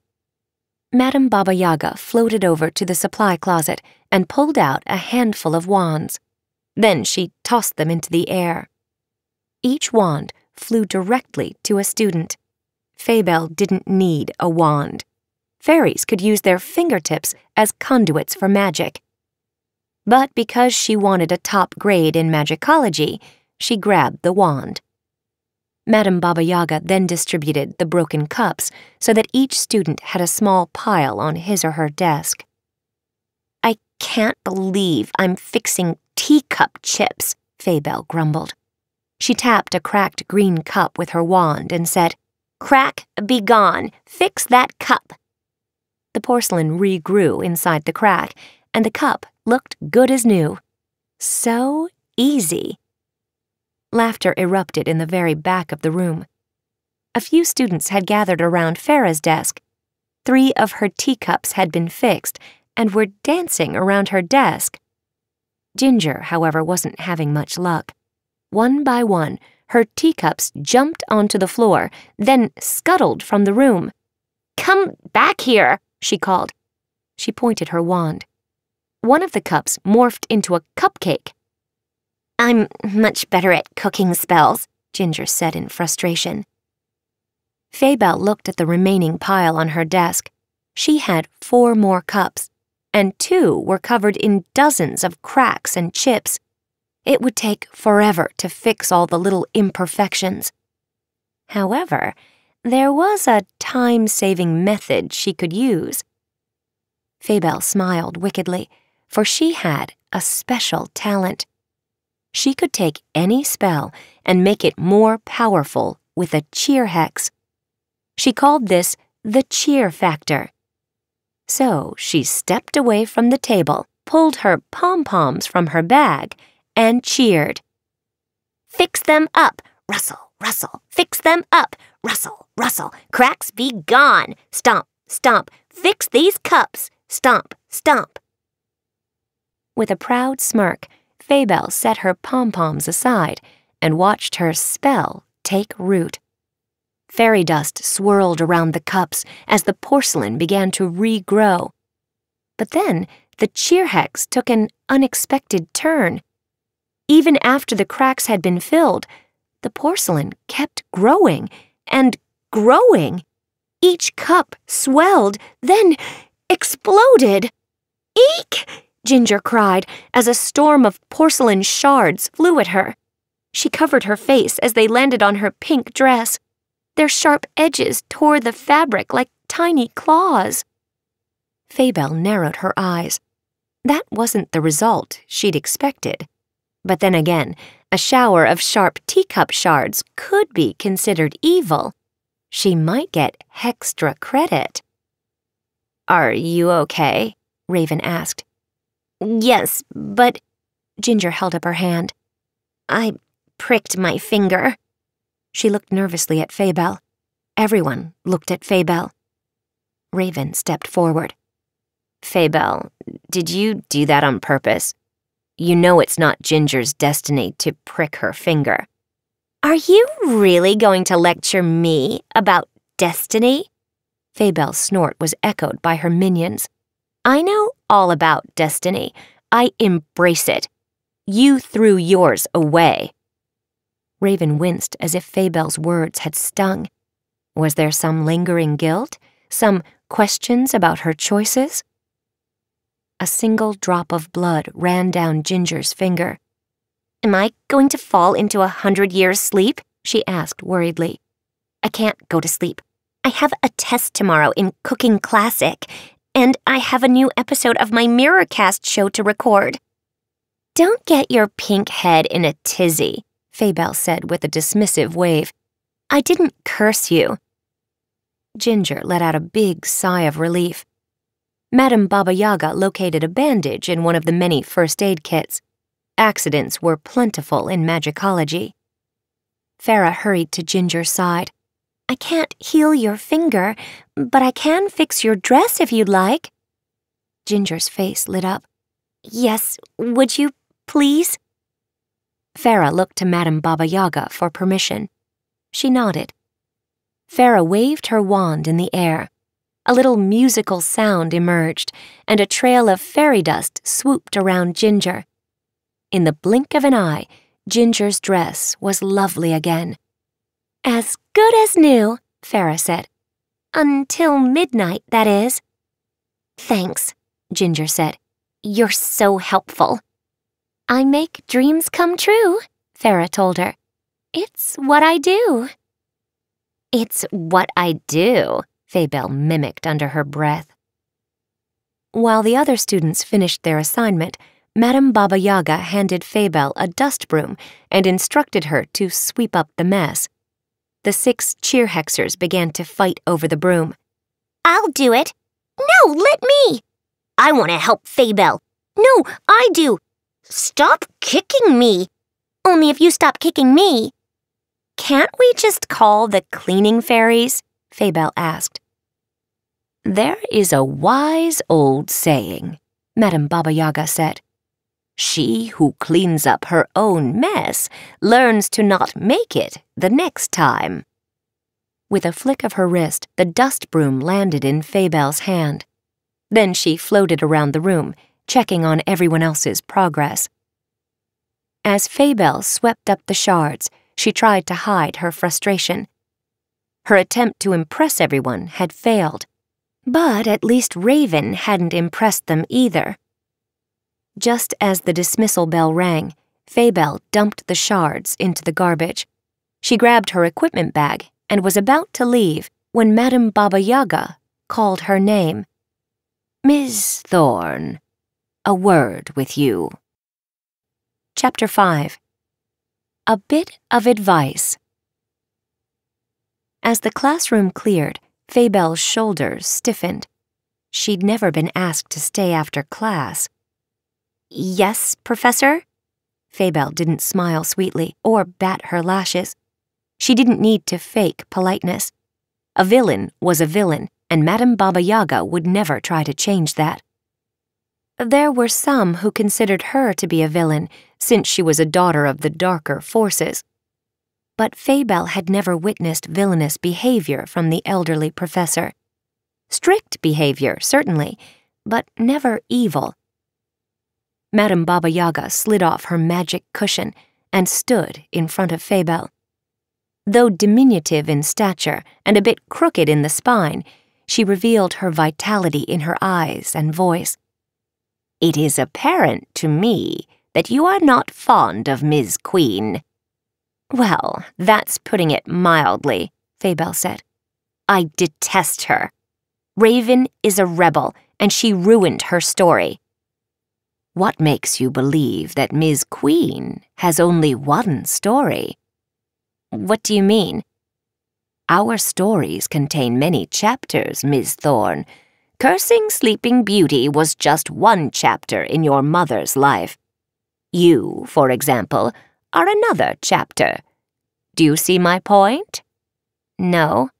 Madame Baba Yaga floated over to the supply closet and pulled out a handful of wands. Then she tossed them into the air. Each wand flew directly to a student. Faybelle didn't need a wand. Fairies could use their fingertips as conduits for magic. But because she wanted a top grade in magicology, she grabbed the wand. Madame Baba Yaga then distributed the broken cups so that each student had a small pile on his or her desk. I can't believe I'm fixing teacup chips, Faybelle grumbled. She tapped a cracked green cup with her wand and said, Crack, be gone. Fix that cup. The porcelain regrew inside the crack, and the cup looked good as new. So easy. Laughter erupted in the very back of the room. A few students had gathered around Farrah's desk. Three of her teacups had been fixed and were dancing around her desk. Ginger, however, wasn't having much luck. One by one, her teacups jumped onto the floor, then scuttled from the room. Come back here, she called. She pointed her wand. One of the cups morphed into a cupcake. I'm much better at cooking spells, Ginger said in frustration. Faybelle looked at the remaining pile on her desk. She had four more cups, and two were covered in dozens of cracks and chips. It would take forever to fix all the little imperfections. However, there was a time saving method she could use. Faybelle smiled wickedly, for she had a special talent. She could take any spell and make it more powerful with a cheer hex. She called this the cheer factor. So she stepped away from the table, pulled her pom poms from her bag, and cheered. Fix them up, rustle, rustle. Fix them up, rustle, rustle. Cracks be gone. Stomp, stomp. Fix these cups. Stomp, stomp. With a proud smirk, Faybelle set her pom poms aside and watched her spell take root. Fairy dust swirled around the cups as the porcelain began to regrow. But then the cheer hex took an unexpected turn. Even after the cracks had been filled, the porcelain kept growing and growing. Each cup swelled, then exploded. Eek! Ginger cried as a storm of porcelain shards flew at her. She covered her face as they landed on her pink dress. Their sharp edges tore the fabric like tiny claws. Faybelle narrowed her eyes. That wasn't the result she'd expected. But then again, a shower of sharp teacup shards could be considered evil. She might get extra credit. Are you okay? Raven asked. Yes, but. Ginger held up her hand. I pricked my finger. She looked nervously at Faybelle. Everyone looked at Faybelle. Raven stepped forward. Faybelle, did you do that on purpose? You know it's not Ginger's destiny to prick her finger. Are you really going to lecture me about destiny? Faybelle's snort was echoed by her minions. I know all about destiny. I embrace it. You threw yours away. Raven winced as if Faybelle's words had stung. Was there some lingering guilt? Some questions about her choices? A single drop of blood ran down Ginger's finger. Am I going to fall into a hundred years' sleep? she asked worriedly. I can't go to sleep. I have a test tomorrow in Cooking Classic, and I have a new episode of my Mirrorcast show to record. Don't get your pink head in a tizzy, Faybelle said with a dismissive wave. I didn't curse you. Ginger let out a big sigh of relief. Madame Baba Yaga located a bandage in one of the many first aid kits. Accidents were plentiful in magicology. Farrah hurried to Ginger's side. I can't heal your finger, but I can fix your dress if you'd like. Ginger's face lit up. Yes, would you, please? Farrah looked to Madame Baba Yaga for permission. She nodded. Farrah waved her wand in the air. A little musical sound emerged, and a trail of fairy dust swooped around Ginger. In the blink of an eye, Ginger's dress was lovely again. As good as new, Farrah said. Until midnight, that is. Thanks, Ginger said. You're so helpful. I make dreams come true, Farrah told her. It's what I do. It's what I do, Faybelle mimicked under her breath. While the other students finished their assignment, Madame Baba Yaga handed Faybelle a dust broom and instructed her to sweep up the mess. The six cheer hexers began to fight over the broom. I'll do it, No, let me! I want to help Faybelle. No, I do. Stop kicking me. Only if you stop kicking me. Can't we just call the cleaning fairies? Faybelle asked. There is a wise old saying, Madame Baba Yaga said. She who cleans up her own mess learns to not make it the next time. With a flick of her wrist, the dust broom landed in Faybelle's hand. Then she floated around the room, checking on everyone else's progress. As Faybelle swept up the shards, she tried to hide her frustration. Her attempt to impress everyone had failed, but at least Raven hadn't impressed them either. Just as the dismissal bell rang, Faybelle dumped the shards into the garbage. She grabbed her equipment bag and was about to leave when Madame Baba Yaga called her name. Miss Thorn, a word with you. Chapter 5 A Bit of Advice As the classroom cleared, Faybelle's shoulders stiffened. She'd never been asked to stay after class. Yes, Professor? Faybelle didn't smile sweetly or bat her lashes. She didn't need to fake politeness. A villain was a villain, and Madame Baba Yaga would never try to change that. There were some who considered her to be a villain, since she was a daughter of the darker forces. But Faybelle had never witnessed villainous behavior from the elderly professor. Strict behavior, certainly, but never evil. Madame Baba Yaga slid off her magic cushion and stood in front of Faybelle. Though diminutive in stature and a bit crooked in the spine, she revealed her vitality in her eyes and voice. It is apparent to me that you are not fond of Ms. Queen. Well, that's putting it mildly, Faybelle said. I detest her. Raven is a rebel, and she ruined her story. What makes you believe that Ms. Queen has only one story? What do you mean? Our stories contain many chapters, Miss Thorn. Cursing Sleeping Beauty was just one chapter in your mother's life. You, for example, are another chapter. Do you see my point? No.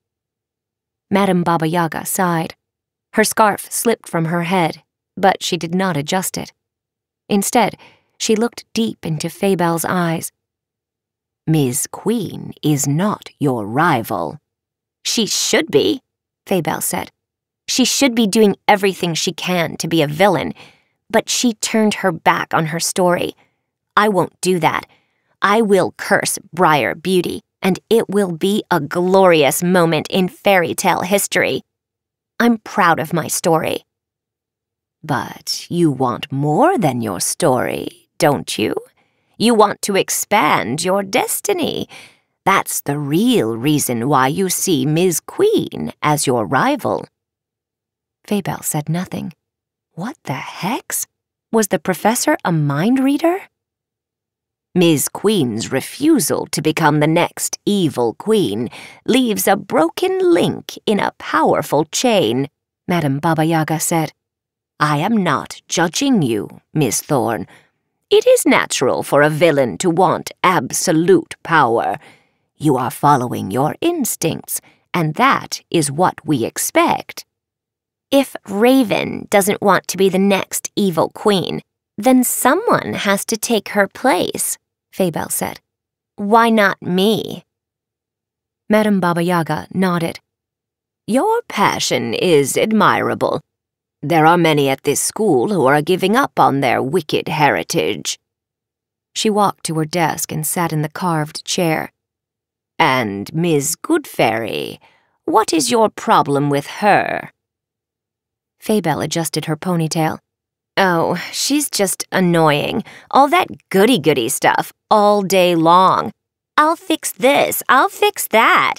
Madame Baba Yaga sighed. Her scarf slipped from her head, but she did not adjust it. Instead, she looked deep into Faybelle's eyes Ms. Queen is not your rival. She should be, Faybelle said. She should be doing everything she can to be a villain, but she turned her back on her story. I won't do that. I will curse Briar Beauty, and it will be a glorious moment in fairy tale history. I'm proud of my story. But you want more than your story, don't you? You want to expand your destiny. That's the real reason why you see Ms. Queen as your rival. Faybelle said nothing. What the hex? Was the professor a mind reader? Ms. Queen's refusal to become the next evil queen leaves a broken link in a powerful chain, Madame Baba Yaga said. I am not judging you, Miss Thorn, it is natural for a villain to want absolute power. You are following your instincts, and that is what we expect. If Raven doesn't want to be the next evil queen, then someone has to take her place, Faybelle said. Why not me? Madame Baba Yaga nodded. Your passion is admirable, there are many at this school who are giving up on their wicked heritage. She walked to her desk and sat in the carved chair. And Miss Goodfairy, what is your problem with her? Faybelle adjusted her ponytail. Oh, she's just annoying. All that goody-goody stuff, all day long. I'll fix this, I'll fix that.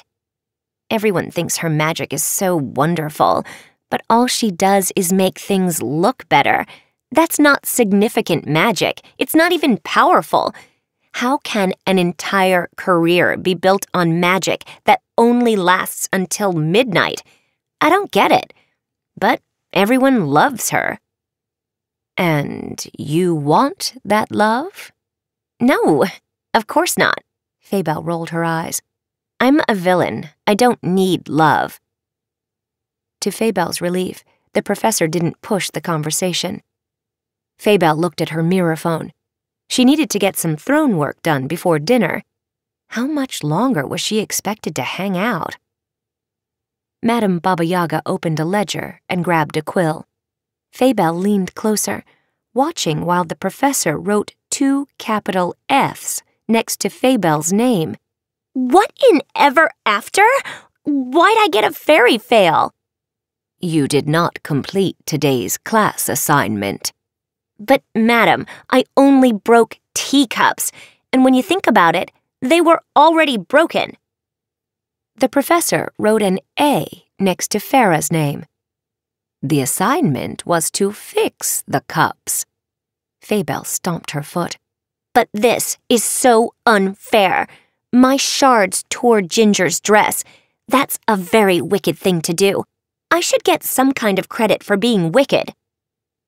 Everyone thinks her magic is so wonderful, but all she does is make things look better. That's not significant magic. It's not even powerful. How can an entire career be built on magic that only lasts until midnight? I don't get it. But Everyone loves her. And you want that love? No, of course not. Faybelle rolled her eyes. I'm a villain. I don't need love. To Faybelle's relief, the professor didn't push the conversation. Faybelle looked at her mirror phone. She needed to get some throne work done before dinner. How much longer was she expected to hang out? Madame Baba Yaga opened a ledger and grabbed a quill. Faybelle leaned closer, watching while the professor wrote two capital F's next to Faybelle's name. What in ever after? Why'd I get a fairy fail? You did not complete today's class assignment. But, madam, I only broke teacups, and when you think about it, they were already broken. The professor wrote an A next to Farrah's name. The assignment was to fix the cups. Faybelle stomped her foot. But this is so unfair. My shards tore Ginger's dress. That's a very wicked thing to do. I should get some kind of credit for being wicked.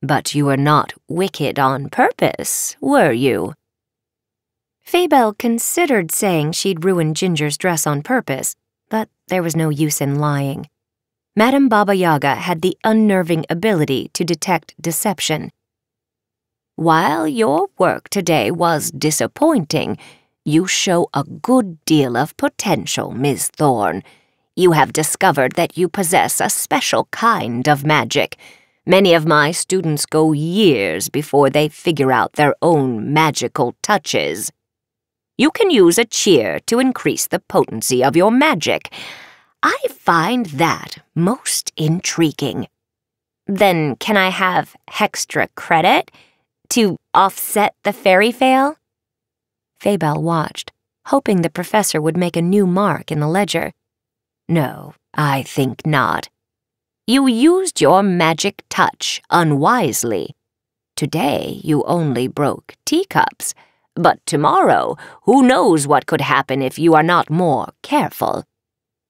But you were not wicked on purpose, were you? Faybelle considered saying she'd ruined Ginger's dress on purpose, but there was no use in lying. Madame Baba Yaga had the unnerving ability to detect deception. While your work today was disappointing, you show a good deal of potential, Miss Thorn. You have discovered that you possess a special kind of magic. Many of my students go years before they figure out their own magical touches. You can use a cheer to increase the potency of your magic. I find that most intriguing. Then can I have extra credit to offset the fairy fail? Faybelle watched, hoping the professor would make a new mark in the ledger. No, I think not. You used your magic touch unwisely. Today you only broke teacups, but tomorrow who knows what could happen if you are not more careful.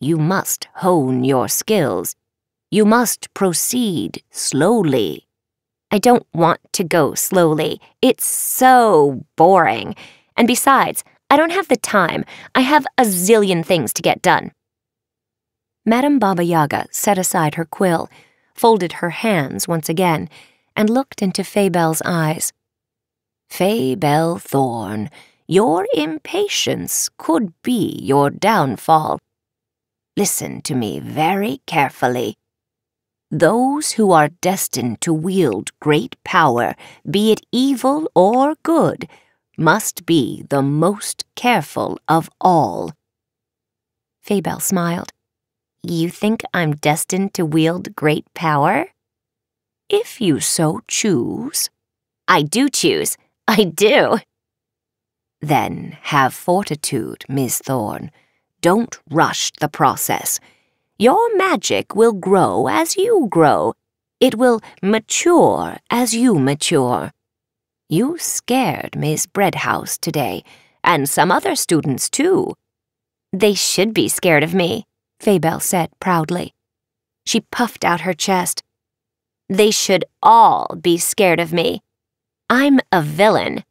You must hone your skills. You must proceed slowly. I don't want to go slowly. It's so boring. And besides, I don't have the time. I have a zillion things to get done. Madame Baba Yaga set aside her quill, folded her hands once again, and looked into Faybelle's eyes. Faybelle Thorn, your impatience could be your downfall. Listen to me very carefully. Those who are destined to wield great power, be it evil or good, must be the most careful of all. Faybelle smiled. You think I'm destined to wield great power? If you so choose. I do choose. I do. Then have fortitude, Miss Thorn. Don't rush the process. Your magic will grow as you grow. It will mature as you mature. You scared Miss Breadhouse today, and some other students too. They should be scared of me. Faybelle said proudly. She puffed out her chest. They should all be scared of me. I'm a villain.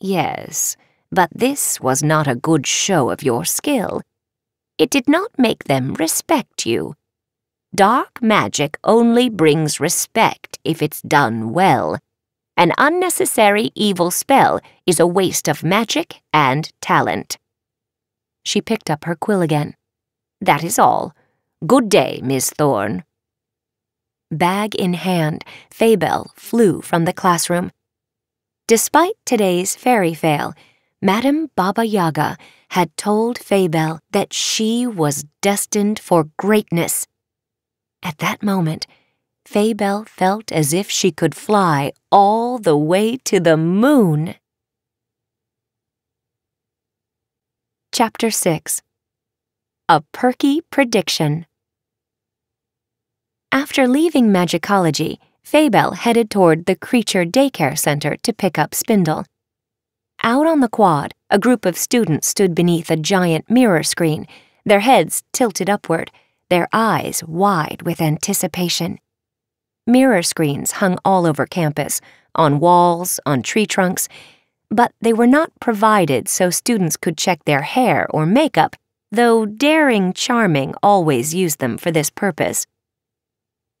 Yes, but this was not a good show of your skill. It did not make them respect you. Dark magic only brings respect if it's done well. An unnecessary evil spell is a waste of magic and talent. She picked up her quill again. That is all. Good day, Miss Thorn. Bag in hand, Faybelle flew from the classroom. Despite today's fairy fail, Madame Baba Yaga had told Faybelle that she was destined for greatness. At that moment, Faybelle felt as if she could fly all the way to the moon. Chapter 6 a Perky Prediction After leaving Magicology, Faybelle headed toward the Creature Daycare Center to pick up Spindle. Out on the quad, a group of students stood beneath a giant mirror screen, their heads tilted upward, their eyes wide with anticipation. Mirror screens hung all over campus, on walls, on tree trunks, but they were not provided so students could check their hair or makeup, though Daring Charming always used them for this purpose.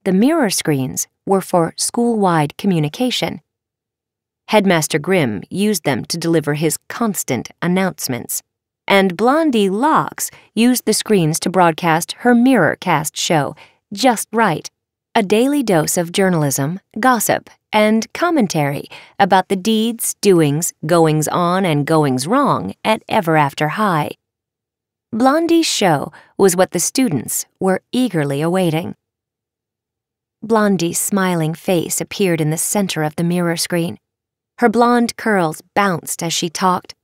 The mirror screens were for school-wide communication. Headmaster Grimm used them to deliver his constant announcements, and Blondie Locks used the screens to broadcast her Mirrorcast show, Just Right, a daily dose of journalism, gossip, and commentary about the deeds, doings, goings on, and goings wrong at Ever After High. Blondie's show was what the students were eagerly awaiting. Blondie's smiling face appeared in the center of the mirror screen. Her blonde curls bounced as she talked.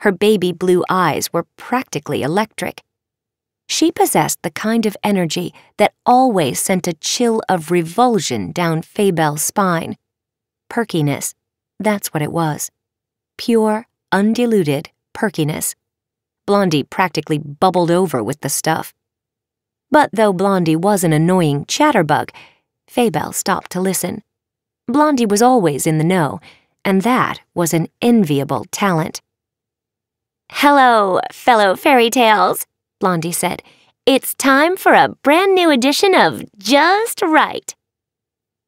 Her baby blue eyes were practically electric. She possessed the kind of energy that always sent a chill of revulsion down Faybelle's spine. Perkiness, that's what it was. Pure, undiluted perkiness. Blondie practically bubbled over with the stuff. But though Blondie was an annoying chatterbug, Faybelle stopped to listen. Blondie was always in the know, and that was an enviable talent. Hello, fellow fairy tales, Blondie said. It's time for a brand new edition of Just Right.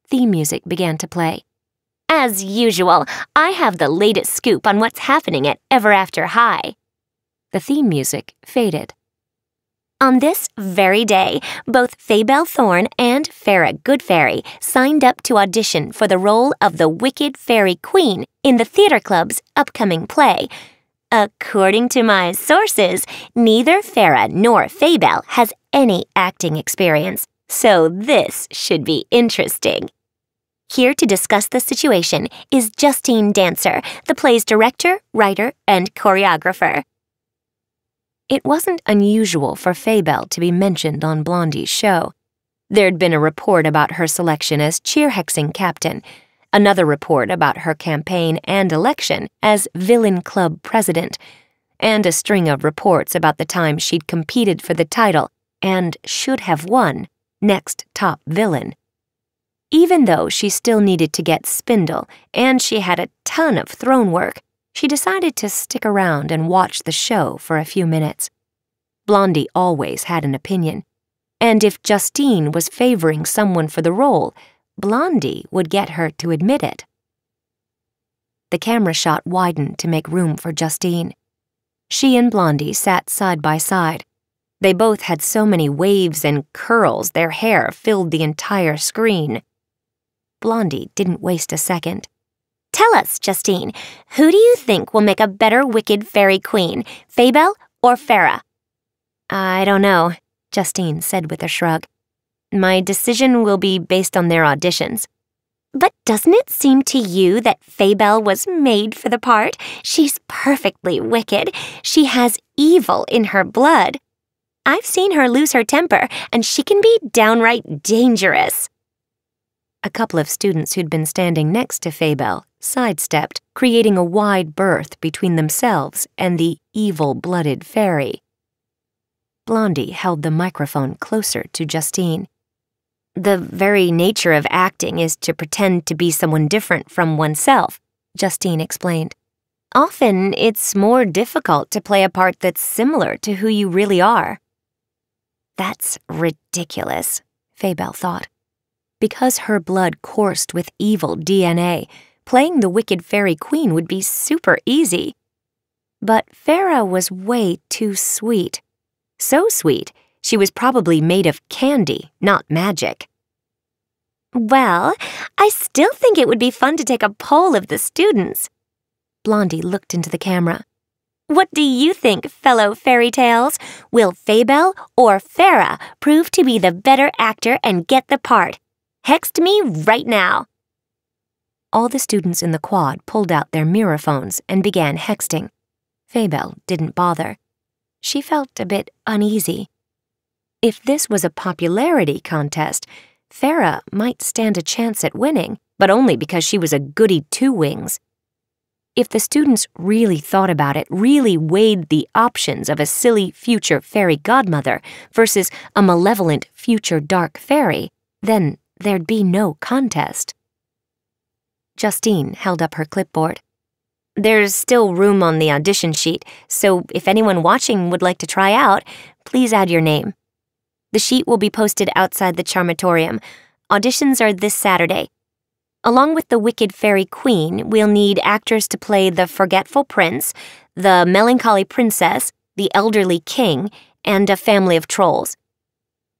Theme music began to play. As usual, I have the latest scoop on what's happening at Ever After High. The theme music faded. On this very day, both Faybelle Thorn and Farrah Goodfairy signed up to audition for the role of the Wicked Fairy Queen in the theater club's upcoming play, According to my sources, neither Farrah nor Faybelle has any acting experience, so this should be interesting. Here to discuss the situation is Justine Dancer, the play's director, writer, and choreographer. It wasn't unusual for Faybelle to be mentioned on Blondie's show. There'd been a report about her selection as cheerhexing captain, another report about her campaign and election as Villain Club president, and a string of reports about the time she'd competed for the title and should have won Next Top Villain. Even though she still needed to get Spindle and she had a ton of throne work, she decided to stick around and watch the show for a few minutes. Blondie always had an opinion, and if Justine was favoring someone for the role, Blondie would get her to admit it. The camera shot widened to make room for Justine. She and Blondie sat side by side. They both had so many waves and curls their hair filled the entire screen. Blondie didn't waste a second. Tell us, Justine, who do you think will make a better Wicked Fairy Queen, Faybelle or Farrah? I don't know, Justine said with a shrug. My decision will be based on their auditions. But doesn't it seem to you that Faybelle was made for the part? She's perfectly wicked. She has evil in her blood. I've seen her lose her temper, and she can be downright dangerous. A couple of students who'd been standing next to Faybelle sidestepped, creating a wide berth between themselves and the evil-blooded fairy. Blondie held the microphone closer to Justine. The very nature of acting is to pretend to be someone different from oneself, Justine explained. Often, it's more difficult to play a part that's similar to who you really are. That's ridiculous, Faybelle thought. Because her blood coursed with evil DNA, playing the wicked fairy queen would be super easy. But Farrah was way too sweet. So sweet, she was probably made of candy, not magic. Well, I still think it would be fun to take a poll of the students. Blondie looked into the camera. What do you think, fellow fairy tales? Will Faybelle or Farrah prove to be the better actor and get the part? Hext me right now. All the students in the quad pulled out their mirror phones and began hexting. Faybelle didn't bother. She felt a bit uneasy. If this was a popularity contest, Farrah might stand a chance at winning, but only because she was a goody two wings. If the students really thought about it, really weighed the options of a silly future fairy godmother versus a malevolent future dark fairy, then there'd be no contest. Justine held up her clipboard. There's still room on the audition sheet, so if anyone watching would like to try out, please add your name. The sheet will be posted outside the Charmatorium. Auditions are this Saturday. Along with the Wicked Fairy Queen, we'll need actors to play the Forgetful Prince, the Melancholy Princess, the Elderly King, and a family of trolls.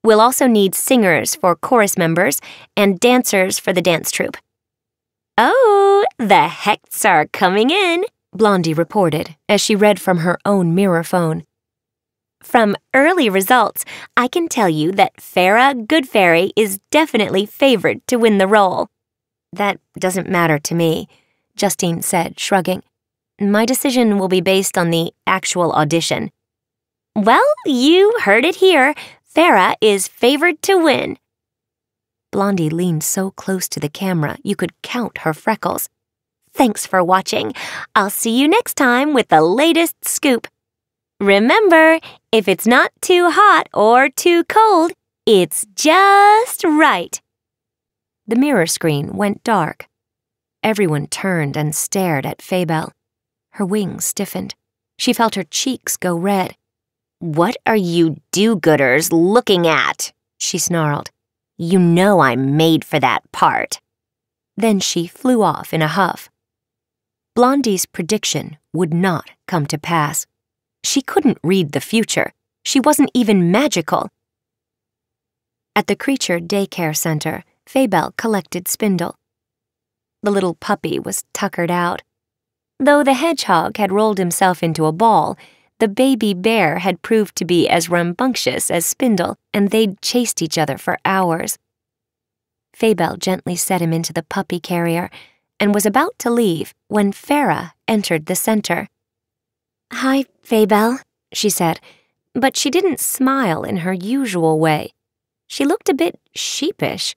We'll also need singers for chorus members and dancers for the dance troupe. Oh, the hexts are coming in, Blondie reported as she read from her own mirror phone. From early results, I can tell you that Farrah Goodfairy is definitely favored to win the role. That doesn't matter to me, Justine said, shrugging. My decision will be based on the actual audition. Well, you heard it here. Farrah is favored to win. Blondie leaned so close to the camera you could count her freckles. Thanks for watching. I'll see you next time with the latest scoop. Remember, if it's not too hot or too cold, it's just right. The mirror screen went dark. Everyone turned and stared at Faybelle. Her wings stiffened. She felt her cheeks go red. What are you do-gooders looking at? she snarled. You know I'm made for that part. Then she flew off in a huff. Blondie's prediction would not come to pass. She couldn't read the future. She wasn't even magical. At the Creature Daycare Center, Faybelle collected Spindle. The little puppy was tuckered out. Though the hedgehog had rolled himself into a ball, the baby bear had proved to be as rambunctious as Spindle, and they'd chased each other for hours. Faybelle gently set him into the puppy carrier and was about to leave when Farrah entered the center. Hi, Faybelle, she said, but she didn't smile in her usual way. She looked a bit sheepish.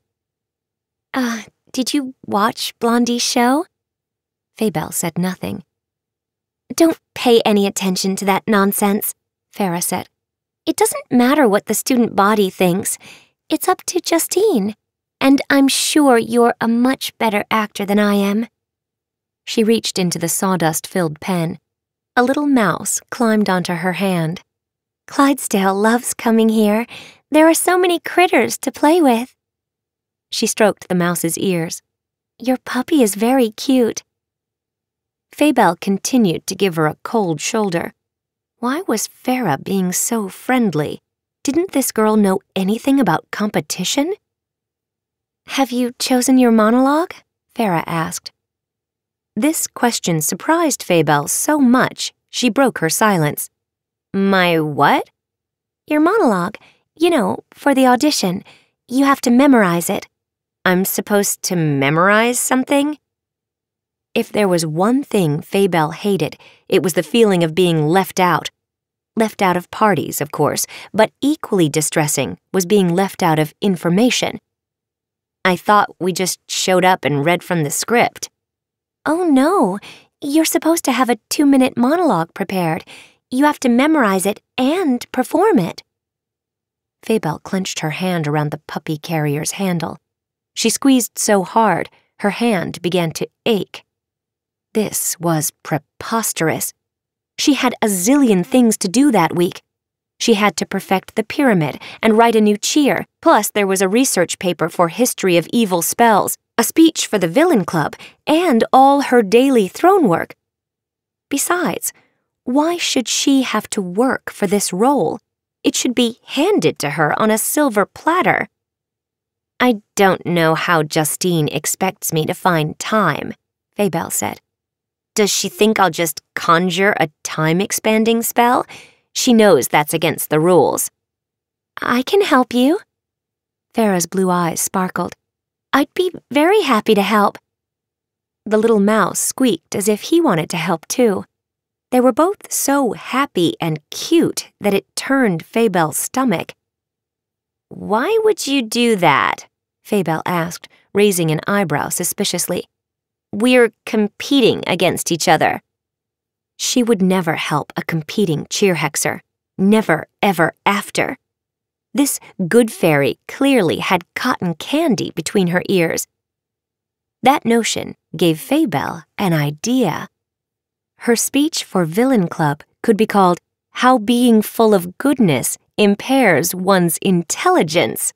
Uh, did you watch Blondie's show? Faybelle said nothing. Don't pay any attention to that nonsense, Farrah said. It doesn't matter what the student body thinks. It's up to Justine. And I'm sure you're a much better actor than I am. She reached into the sawdust-filled pen. A little mouse climbed onto her hand. Clydesdale loves coming here. There are so many critters to play with. She stroked the mouse's ears. Your puppy is very cute. Faybelle continued to give her a cold shoulder. Why was Farrah being so friendly? Didn't this girl know anything about competition? Have you chosen your monologue? Farrah asked. This question surprised Faybelle so much she broke her silence. My what? Your monologue. You know, for the audition. You have to memorize it. I'm supposed to memorize something? If there was one thing Faybelle hated, it was the feeling of being left out. Left out of parties, of course, but equally distressing was being left out of information. I thought we just showed up and read from the script. Oh no, you're supposed to have a two minute monologue prepared. You have to memorize it and perform it. Faybelle clenched her hand around the puppy carrier's handle. She squeezed so hard, her hand began to ache. This was preposterous. She had a zillion things to do that week. She had to perfect the pyramid and write a new cheer, plus there was a research paper for history of evil spells, a speech for the villain club, and all her daily throne work. Besides, why should she have to work for this role? It should be handed to her on a silver platter. I don't know how Justine expects me to find time, Faybelle said. Does she think I'll just conjure a time-expanding spell? She knows that's against the rules. I can help you. Farrah's blue eyes sparkled. I'd be very happy to help. The little mouse squeaked as if he wanted to help too. They were both so happy and cute that it turned Faybelle's stomach. Why would you do that? Faybelle asked, raising an eyebrow suspiciously. We're competing against each other. She would never help a competing cheer hexer. Never, ever after. This good fairy clearly had cotton candy between her ears. That notion gave Faybelle an idea. Her speech for Villain Club could be called How Being Full of Goodness Impairs One's Intelligence.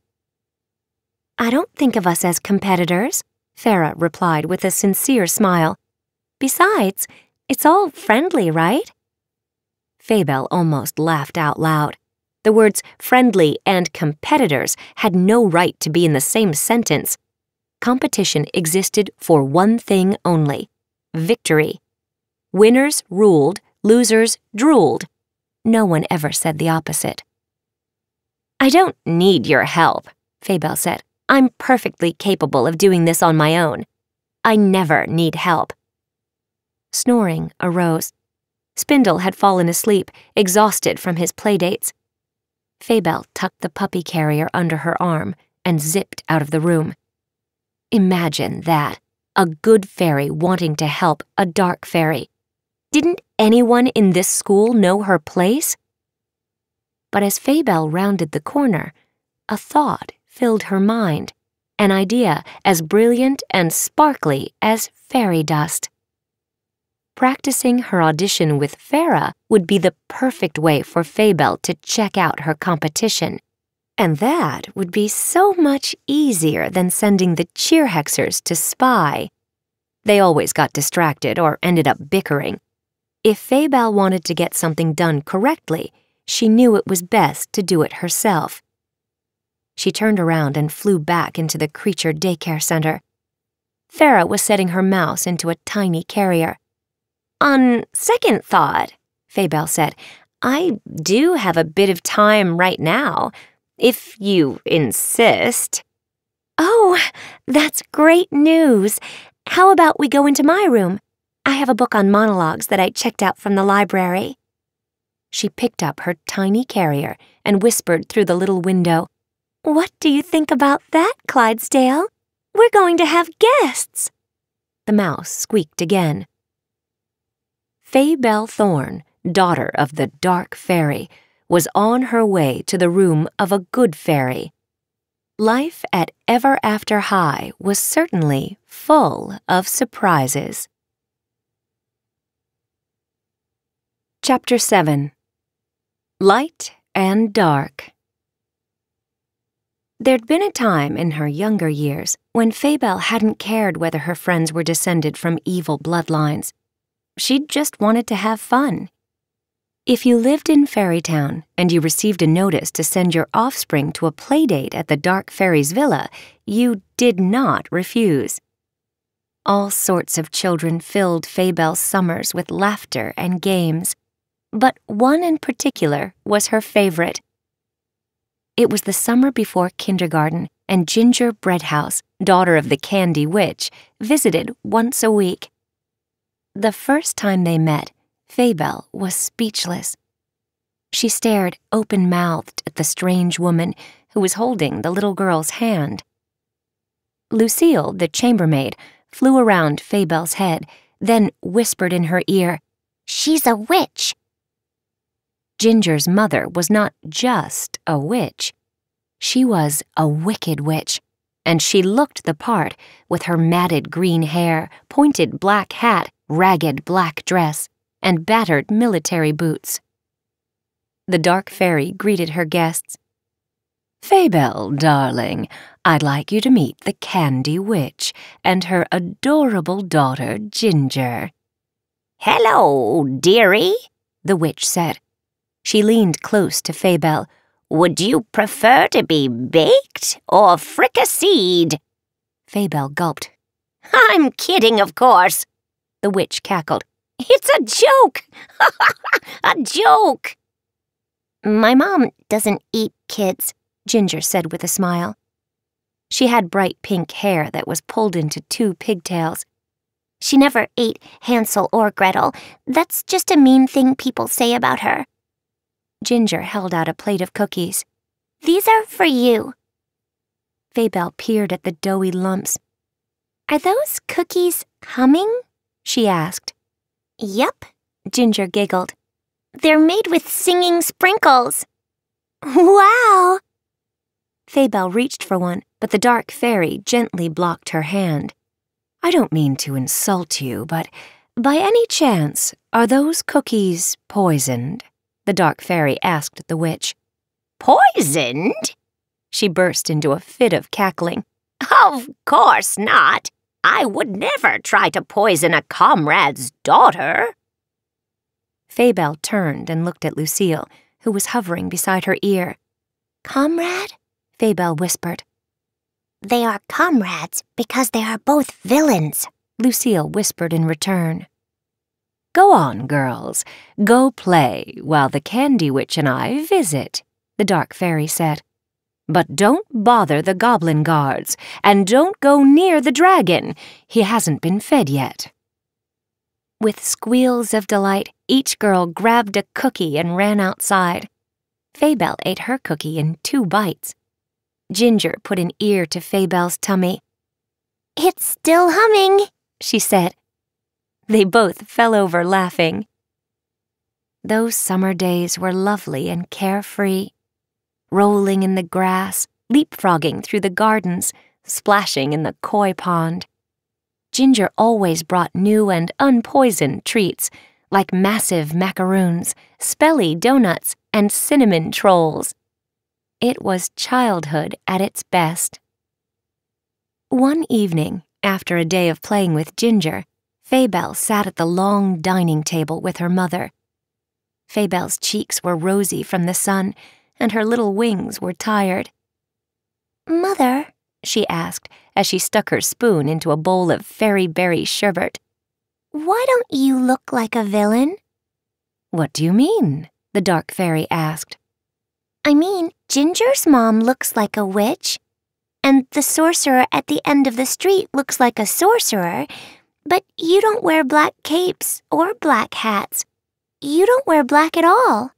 I don't think of us as competitors, Farrah replied with a sincere smile. Besides, it's all friendly, right? Faybelle almost laughed out loud. The words friendly and competitors had no right to be in the same sentence. Competition existed for one thing only victory. Winners ruled, losers drooled. No one ever said the opposite. I don't need your help, Faybelle said. I'm perfectly capable of doing this on my own. I never need help. Snoring arose. Spindle had fallen asleep, exhausted from his playdates. Faybelle tucked the puppy carrier under her arm and zipped out of the room. Imagine that. A good fairy wanting to help a dark fairy. Didn't anyone in this school know her place? But as Faybelle rounded the corner, a thought filled her mind, an idea as brilliant and sparkly as fairy dust. Practicing her audition with Farrah would be the perfect way for Faybelle to check out her competition. And that would be so much easier than sending the cheerhexers to spy. They always got distracted or ended up bickering. If Faybelle wanted to get something done correctly, she knew it was best to do it herself. She turned around and flew back into the creature daycare center. Farrah was setting her mouse into a tiny carrier. On second thought, Faybelle said, I do have a bit of time right now, if you insist. Oh, that's great news. How about we go into my room? I have a book on monologues that I checked out from the library. She picked up her tiny carrier and whispered through the little window, What do you think about that, Clydesdale? We're going to have guests. The mouse squeaked again. Faybelle Thorn, daughter of the Dark Fairy, was on her way to the room of a good fairy. Life at Ever After High was certainly full of surprises. Chapter 7 Light and Dark There'd been a time in her younger years when Faybelle hadn't cared whether her friends were descended from evil bloodlines. She'd just wanted to have fun. If you lived in Fairytown and you received a notice to send your offspring to a playdate at the Dark Fairy's villa, you did not refuse. All sorts of children filled Faybelle's summers with laughter and games, but one in particular was her favorite. It was the summer before kindergarten, and Ginger Breadhouse, daughter of the Candy Witch, visited once a week. The first time they met, Faybelle was speechless. She stared open mouthed at the strange woman who was holding the little girl's hand. Lucille, the chambermaid, flew around Faybelle's head, then whispered in her ear, She's a witch. Ginger's mother was not just a witch. She was a wicked witch, and she looked the part with her matted green hair, pointed black hat, ragged black dress, and battered military boots. The dark fairy greeted her guests. Faybelle, darling, I'd like you to meet the Candy Witch and her adorable daughter, Ginger. Hello, dearie, the witch said. She leaned close to Faybelle. Would you prefer to be baked or fricasseed? Faybelle gulped. I'm kidding, of course. The witch cackled. It's a joke! a joke! My mom doesn't eat kids, Ginger said with a smile. She had bright pink hair that was pulled into two pigtails. She never ate Hansel or Gretel. That's just a mean thing people say about her. Ginger held out a plate of cookies. These are for you. Faybelle peered at the doughy lumps. Are those cookies coming? she asked. Yep, Ginger giggled. They're made with singing sprinkles. Wow, Faybelle reached for one, but the dark fairy gently blocked her hand. I don't mean to insult you, but by any chance, are those cookies poisoned? The dark fairy asked the witch. Poisoned? She burst into a fit of cackling. Of course not. I would never try to poison a comrade's daughter. Faybelle turned and looked at Lucille, who was hovering beside her ear. Comrade? Faybelle whispered. They are comrades because they are both villains, Lucille whispered in return. Go on, girls. Go play while the Candy Witch and I visit, the Dark Fairy said. But don't bother the goblin guards, and don't go near the dragon. He hasn't been fed yet. With squeals of delight, each girl grabbed a cookie and ran outside. Faybelle ate her cookie in two bites. Ginger put an ear to Faybelle's tummy. It's still humming, she said. They both fell over laughing. Those summer days were lovely and carefree rolling in the grass, leapfrogging through the gardens, splashing in the koi pond. Ginger always brought new and unpoisoned treats, like massive macaroons, spelly donuts, and cinnamon trolls. It was childhood at its best. One evening, after a day of playing with Ginger, Faybelle sat at the long dining table with her mother. Faybelle's cheeks were rosy from the sun, and her little wings were tired. Mother, she asked as she stuck her spoon into a bowl of fairy berry sherbet, why don't you look like a villain? What do you mean? the dark fairy asked. I mean, Ginger's mom looks like a witch, and the sorcerer at the end of the street looks like a sorcerer, but you don't wear black capes or black hats. You don't wear black at all.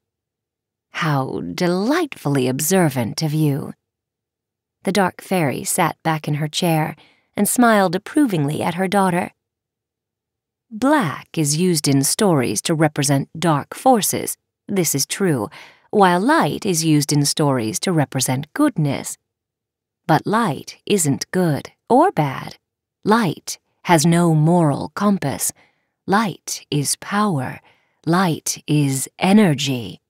How delightfully observant of you. The dark fairy sat back in her chair and smiled approvingly at her daughter. Black is used in stories to represent dark forces, this is true, while light is used in stories to represent goodness. But light isn't good or bad. Light has no moral compass. Light is power. Light is energy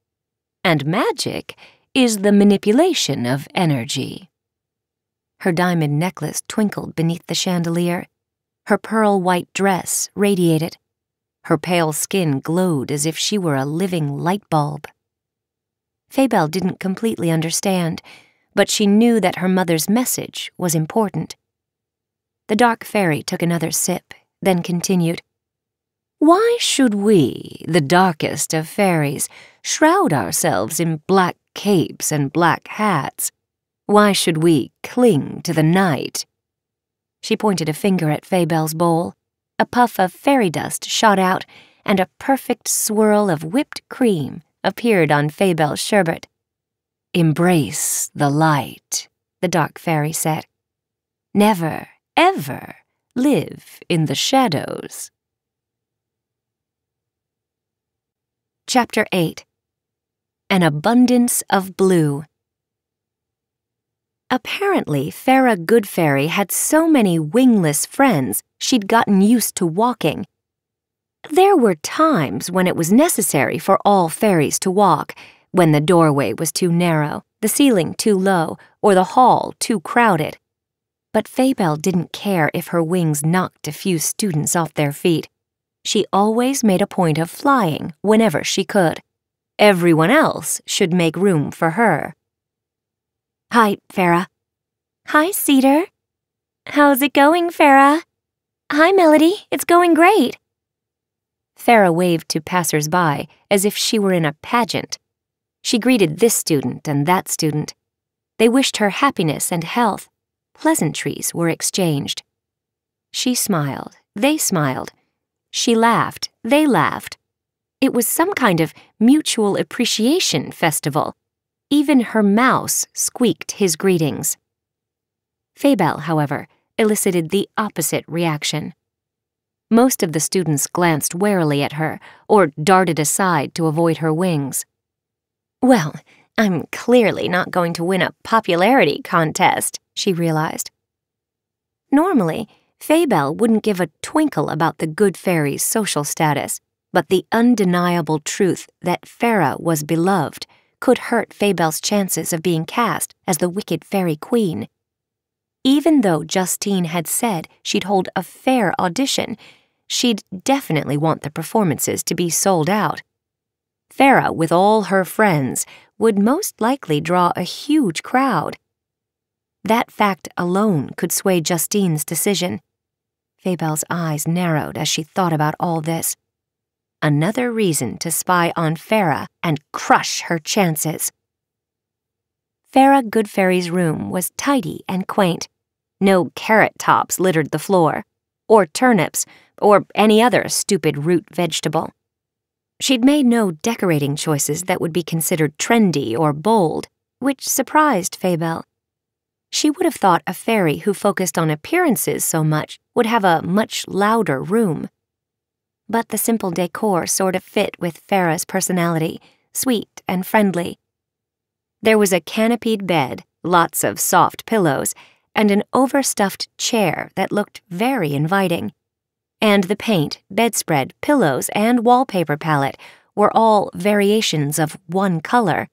and magic is the manipulation of energy. Her diamond necklace twinkled beneath the chandelier. Her pearl white dress radiated. Her pale skin glowed as if she were a living light bulb. Faybelle didn't completely understand, but she knew that her mother's message was important. The dark fairy took another sip, then continued. Why should we, the darkest of fairies, shroud ourselves in black capes and black hats? Why should we cling to the night? She pointed a finger at Faybelle's bowl. A puff of fairy dust shot out, and a perfect swirl of whipped cream appeared on Faybelle's sherbet. Embrace the light, the dark fairy said. Never, ever live in the shadows. Chapter 8 An Abundance of Blue Apparently, Farah Goodfairy had so many wingless friends she'd gotten used to walking. There were times when it was necessary for all fairies to walk, when the doorway was too narrow, the ceiling too low, or the hall too crowded. But Faybelle didn't care if her wings knocked a few students off their feet. She always made a point of flying whenever she could. Everyone else should make room for her. Hi, Farah. Hi, Cedar. How's it going, Farah? Hi, Melody. It's going great. Farah waved to passers-by as if she were in a pageant. She greeted this student and that student. They wished her happiness and health. Pleasantries were exchanged. She smiled. They smiled. She laughed, they laughed. It was some kind of mutual appreciation festival. Even her mouse squeaked his greetings. Faybelle, however, elicited the opposite reaction. Most of the students glanced warily at her or darted aside to avoid her wings. Well, I'm clearly not going to win a popularity contest, she realized. Normally, Faybelle wouldn't give a twinkle about the good fairy's social status, but the undeniable truth that Farah was beloved could hurt Faybelle's chances of being cast as the wicked fairy queen. Even though Justine had said she'd hold a fair audition, she'd definitely want the performances to be sold out. Farah, with all her friends, would most likely draw a huge crowd. That fact alone could sway Justine's decision. Faybelle's eyes narrowed as she thought about all this. Another reason to spy on Farah and crush her chances. Farah Goodfairy's room was tidy and quaint. No carrot tops littered the floor, or turnips, or any other stupid root vegetable. She'd made no decorating choices that would be considered trendy or bold, which surprised Faybelle. She would have thought a fairy who focused on appearances so much would have a much louder room but the simple decor sort of fit with Farah's personality, sweet and friendly. There was a canopied bed, lots of soft pillows, and an overstuffed chair that looked very inviting. And the paint, bedspread, pillows, and wallpaper palette were all variations of one color.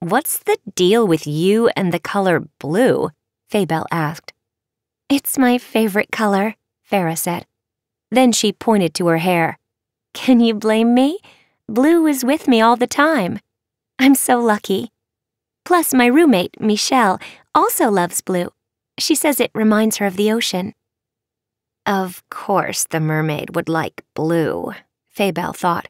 What's the deal with you and the color blue? Faybelle asked. It's my favorite color, Farah said. Then she pointed to her hair. Can you blame me? Blue is with me all the time. I'm so lucky. Plus, my roommate, Meeshell, also loves blue. She says it reminds her of the ocean. Of course, the mermaid would like blue, Faybelle thought.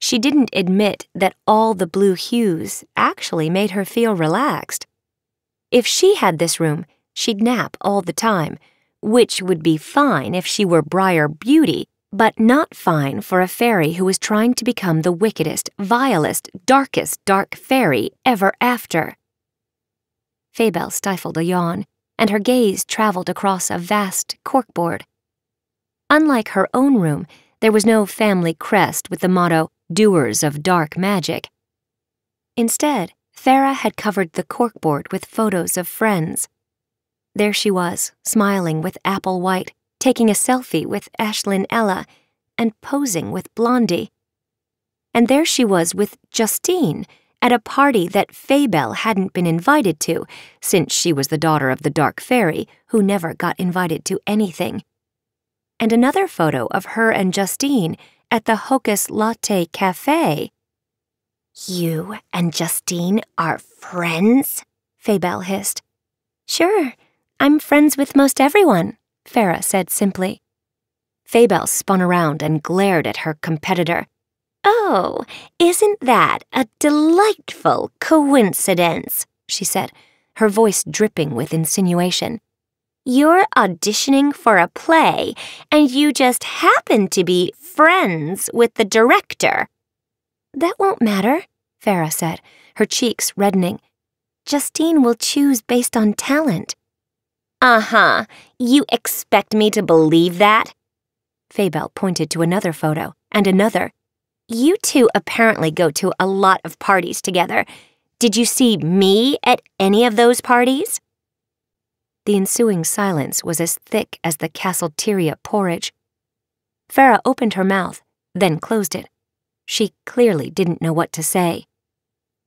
She didn't admit that all the blue hues actually made her feel relaxed. If she had this room, she'd nap all the time which would be fine if she were Briar Beauty, but not fine for a fairy who was trying to become the wickedest, vilest, darkest dark fairy ever after. Faybelle stifled a yawn, and her gaze traveled across a vast corkboard. Unlike her own room, there was no family crest with the motto, Doers of Dark Magic. Instead, Farah had covered the corkboard with photos of friends. There she was, smiling with Apple White, taking a selfie with Ashlynn Ella, and posing with Blondie. And there she was with Justine at a party that Faybelle hadn't been invited to, since she was the daughter of the Dark Fairy, who never got invited to anything. And another photo of her and Justine at the Hocus Latte Cafe. You and Justine are friends? Faybelle hissed. Sure, I'm friends with most everyone, Farah said simply. Faybelle spun around and glared at her competitor. Oh, isn't that a delightful coincidence? she said, her voice dripping with insinuation. You're auditioning for a play, and you just happen to be friends with the director. That won't matter, Farah said, her cheeks reddening. Justine will choose based on talent. Uh huh. You expect me to believe that? Faybelle pointed to another photo and another. You two apparently go to a lot of parties together. Did you see me at any of those parties? The ensuing silence was as thick as the Castleteria porridge. Farah opened her mouth, then closed it. She clearly didn't know what to say.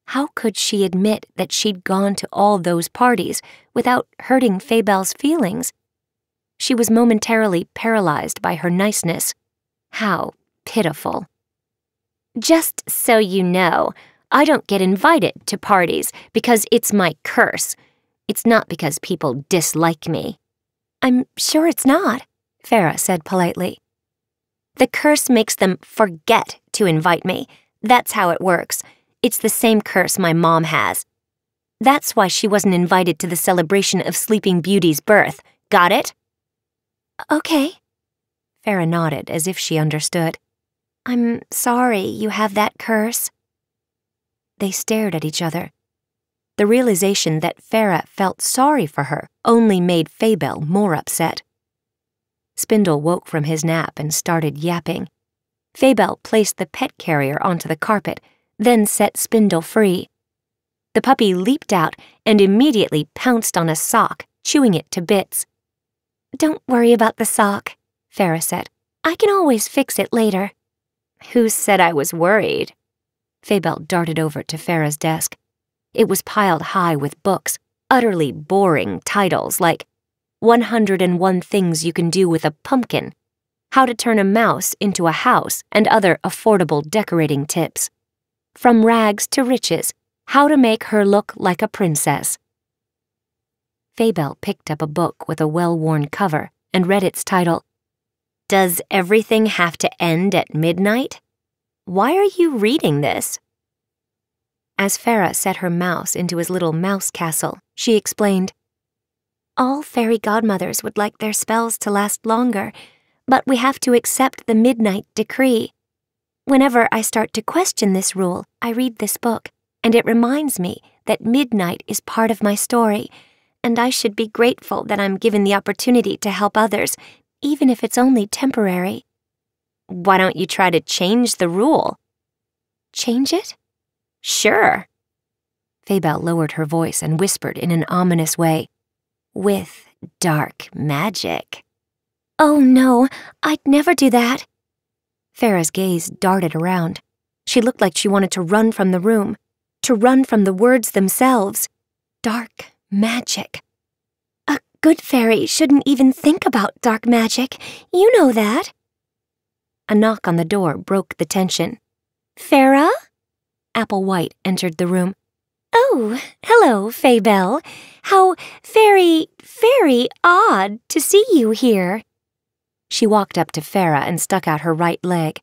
How could she admit that she'd gone to all those parties without hurting Faybelle's feelings? She was momentarily paralyzed by her niceness. How pitiful. Just so you know, I don't get invited to parties because it's my curse. It's not because people dislike me. I'm sure it's not, Farah said politely. The curse makes them forget to invite me. That's how it works. It's the same curse my mom has. That's why she wasn't invited to the celebration of Sleeping Beauty's birth. Got it? Okay. Farah nodded as if she understood. I'm sorry you have that curse. They stared at each other. The realization that Farah felt sorry for her only made Faybelle more upset. Spindle woke from his nap and started yapping. Faybelle placed the pet carrier onto the carpet then set Spindle free. The puppy leaped out and immediately pounced on a sock, chewing it to bits. Don't worry about the sock, Farah said. I can always fix it later. Who said I was worried? Faybelle darted over to Farah's desk. It was piled high with books, utterly boring titles like 101 Things You Can Do with a Pumpkin, How to Turn a Mouse into a House, and other affordable decorating tips. From Rags to Riches, How to Make Her Look Like a Princess. Faybelle picked up a book with a well-worn cover and read its title. Does everything have to end at midnight? Why are you reading this? As Farah set her mouse into his little mouse castle, she explained, All fairy godmothers would like their spells to last longer, but we have to accept the midnight decree. Whenever I start to question this rule, I read this book, and it reminds me that midnight is part of my story, and I should be grateful that I'm given the opportunity to help others, even if it's only temporary. Why don't you try to change the rule? Change it? Sure. Faybelle lowered her voice and whispered in an ominous way, With dark magic. Oh no, I'd never do that. Farah's gaze darted around. She looked like she wanted to run from the room, to run from the words themselves. Dark magic. Good fairy shouldn't even think about dark magic. You know that. A knock on the door broke the tension. Farah? Apple White entered the room. Oh, hello, Faybelle. How very, very odd to see you here. She walked up to Farah and stuck out her right leg.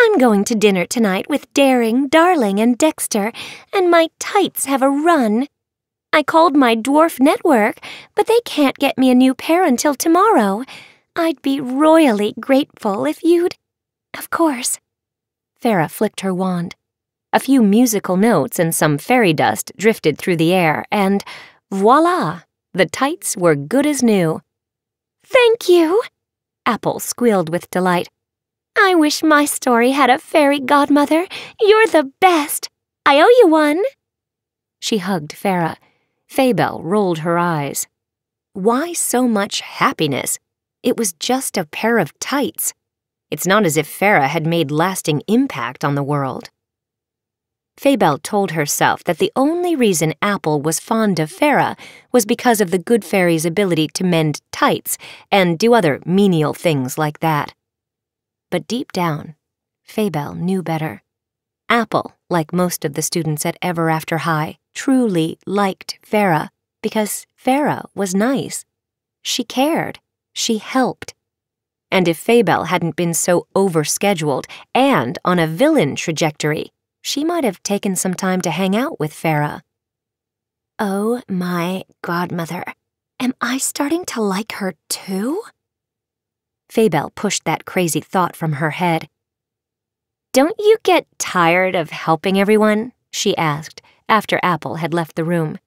I'm going to dinner tonight with Daring, Darling, and Dexter, and my tights have a run. I called my dwarf network, but they can't get me a new pair until tomorrow. I'd be royally grateful if you'd. Of course. Farah flicked her wand. A few musical notes and some fairy dust drifted through the air, and voila! The tights were good as new. Thank you! Apple squealed with delight. I wish my story had a fairy godmother. You're the best. I owe you one. She hugged Farah. Faybelle rolled her eyes. Why so much happiness? It was just a pair of tights. It's not as if Farah had made lasting impact on the world. Faybelle told herself that the only reason Apple was fond of Farah was because of the good fairy's ability to mend tights and do other menial things like that. But deep down, Faybelle knew better. Apple, like most of the students at Ever After High, truly liked Farah because Farah was nice. She cared. She helped. And if Faybelle hadn't been so overscheduled and on a villain trajectory, she might have taken some time to hang out with Farah. Oh my godmother, am I starting to like her too? Faybelle pushed that crazy thought from her head. Don't you get tired of helping everyone? she asked after Apple had left the room.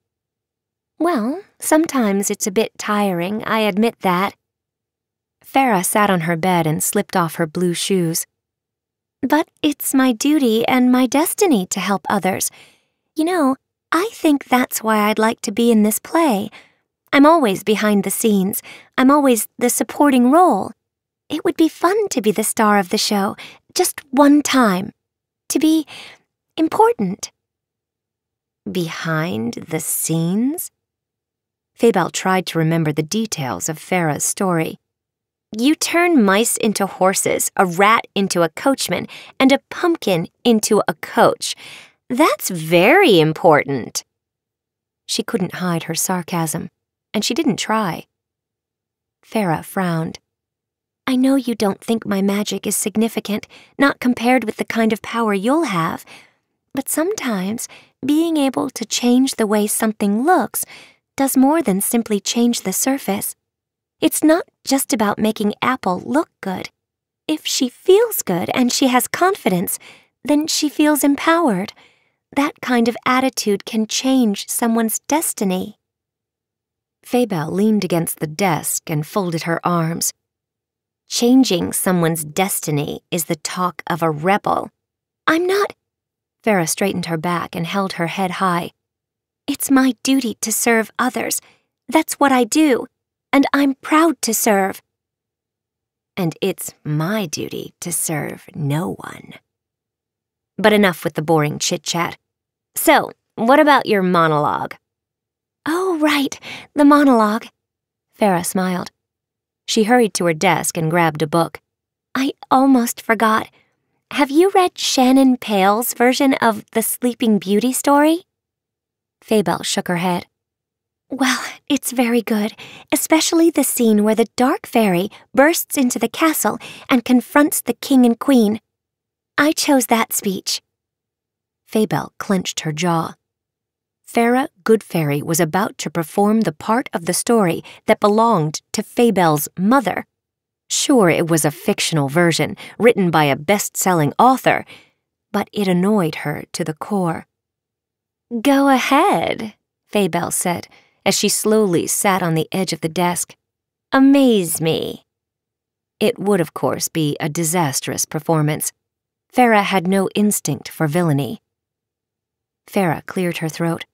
Well, sometimes it's a bit tiring, I admit that. Farah sat on her bed and slipped off her blue shoes. But it's my duty and my destiny to help others. You know, I think that's why I'd like to be in this play. I'm always behind the scenes. I'm always the supporting role. It would be fun to be the star of the show, just one time. To be important. Behind the scenes? Faybelle tried to remember the details of Farah's story. You turn mice into horses, a rat into a coachman, and a pumpkin into a coach. That's very important. She couldn't hide her sarcasm, and she didn't try. Farah frowned. I know you don't think my magic is significant, not compared with the kind of power you'll have, but sometimes being able to change the way something looks does more than simply change the surface. It's not just about making Apple look good. If she feels good and she has confidence, then she feels empowered. That kind of attitude can change someone's destiny. Faybelle leaned against the desk and folded her arms. Changing someone's destiny is the talk of a rebel. I'm not. Farah straightened her back and held her head high. It's my duty to serve others. That's what I do, and I'm proud to serve. And it's my duty to serve no one. But enough with the boring chit chat. So, what about your monologue? Oh, right, the monologue. Farah smiled. She hurried to her desk and grabbed a book. I almost forgot. Have you read Shannon Pale's version of The Sleeping Beauty story? Faybelle shook her head. Well, it's very good, especially the scene where the dark fairy bursts into the castle and confronts the king and queen. I chose that speech. Faybelle clenched her jaw. Farah Goodfairy was about to perform the part of the story that belonged to Faybelle's mother. Sure, it was a fictional version, written by a best-selling author, but it annoyed her to the core. Go ahead, Faybelle said, as she slowly sat on the edge of the desk. Amaze me. It would, of course, be a disastrous performance. Farah had no instinct for villainy. Farah cleared her throat.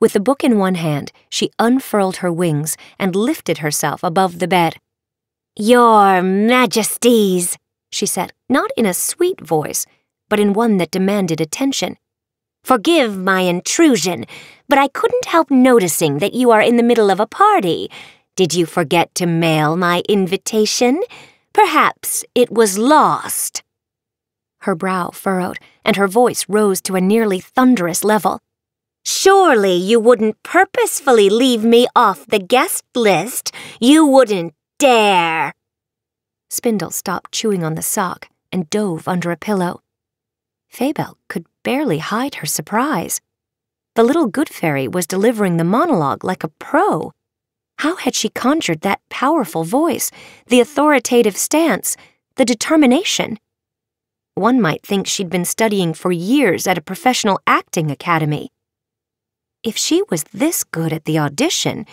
With the book in one hand, she unfurled her wings and lifted herself above the bed. Your Majesties, she said, not in a sweet voice, but in one that demanded attention. Forgive my intrusion, but I couldn't help noticing that you are in the middle of a party. Did you forget to mail my invitation? Perhaps it was lost. Her brow furrowed, and her voice rose to a nearly thunderous level. Surely you wouldn't purposefully leave me off the guest list. You wouldn't dare. Spindle stopped chewing on the sock and dove under a pillow. Faybelle could barely hide her surprise. The little good fairy was delivering the monologue like a pro. How had she conjured that powerful voice, the authoritative stance, the determination? One might think she'd been studying for years at a professional acting academy. If she was this good at the audition,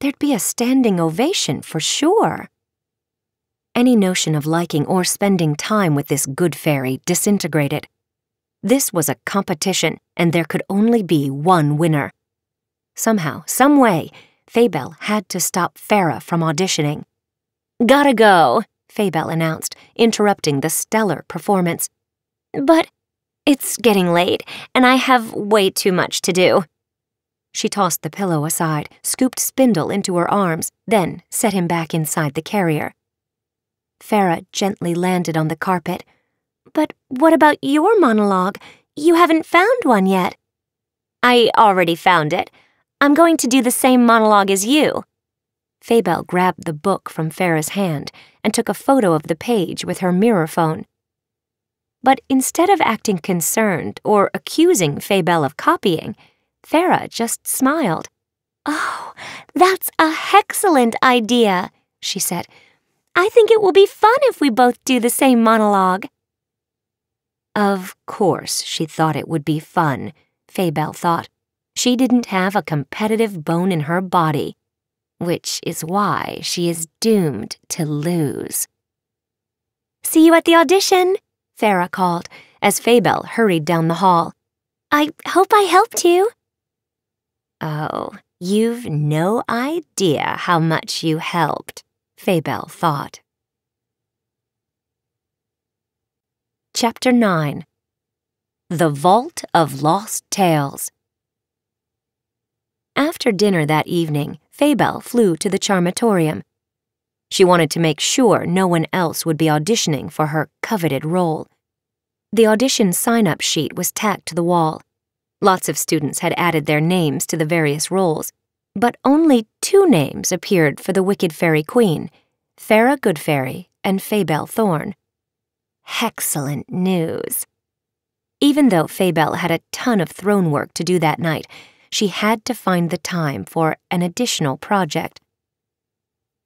there'd be a standing ovation for sure. Any notion of liking or spending time with this good fairy disintegrated. This was a competition, and there could only be one winner. Somehow, some way, Faybelle had to stop Farah from auditioning. Gotta go, Faybelle announced, interrupting the stellar performance. But it's getting late, and I have way too much to do. She tossed the pillow aside, scooped Spindle into her arms, then set him back inside the carrier. Farah gently landed on the carpet. But what about your monologue? You haven't found one yet. I already found it. I'm going to do the same monologue as you. Faybelle grabbed the book from Farah's hand and took a photo of the page with her mirror phone. But instead of acting concerned or accusing Faybelle of copying, Farah just smiled. Oh, that's a excellent idea, she said. I think it will be fun if we both do the same monologue. Of course she thought it would be fun, Faybelle thought. She didn't have a competitive bone in her body, which is why she is doomed to lose. See you at the audition, Farah called as Faybelle hurried down the hall. I hope I helped you. Oh, you've no idea how much you helped, Faybelle thought. Chapter 9 The Vault of Lost Tales After dinner that evening, Faybelle flew to the Charmatorium. She wanted to make sure no one else would be auditioning for her coveted role. The audition sign-up sheet was tacked to the wall. Lots of students had added their names to the various roles, but only two names appeared for the Wicked Fairy Queen, Farah Goodfairy and Faybelle Thorn. Excellent news. Even though Faybelle had a ton of throne work to do that night, she had to find the time for an additional project.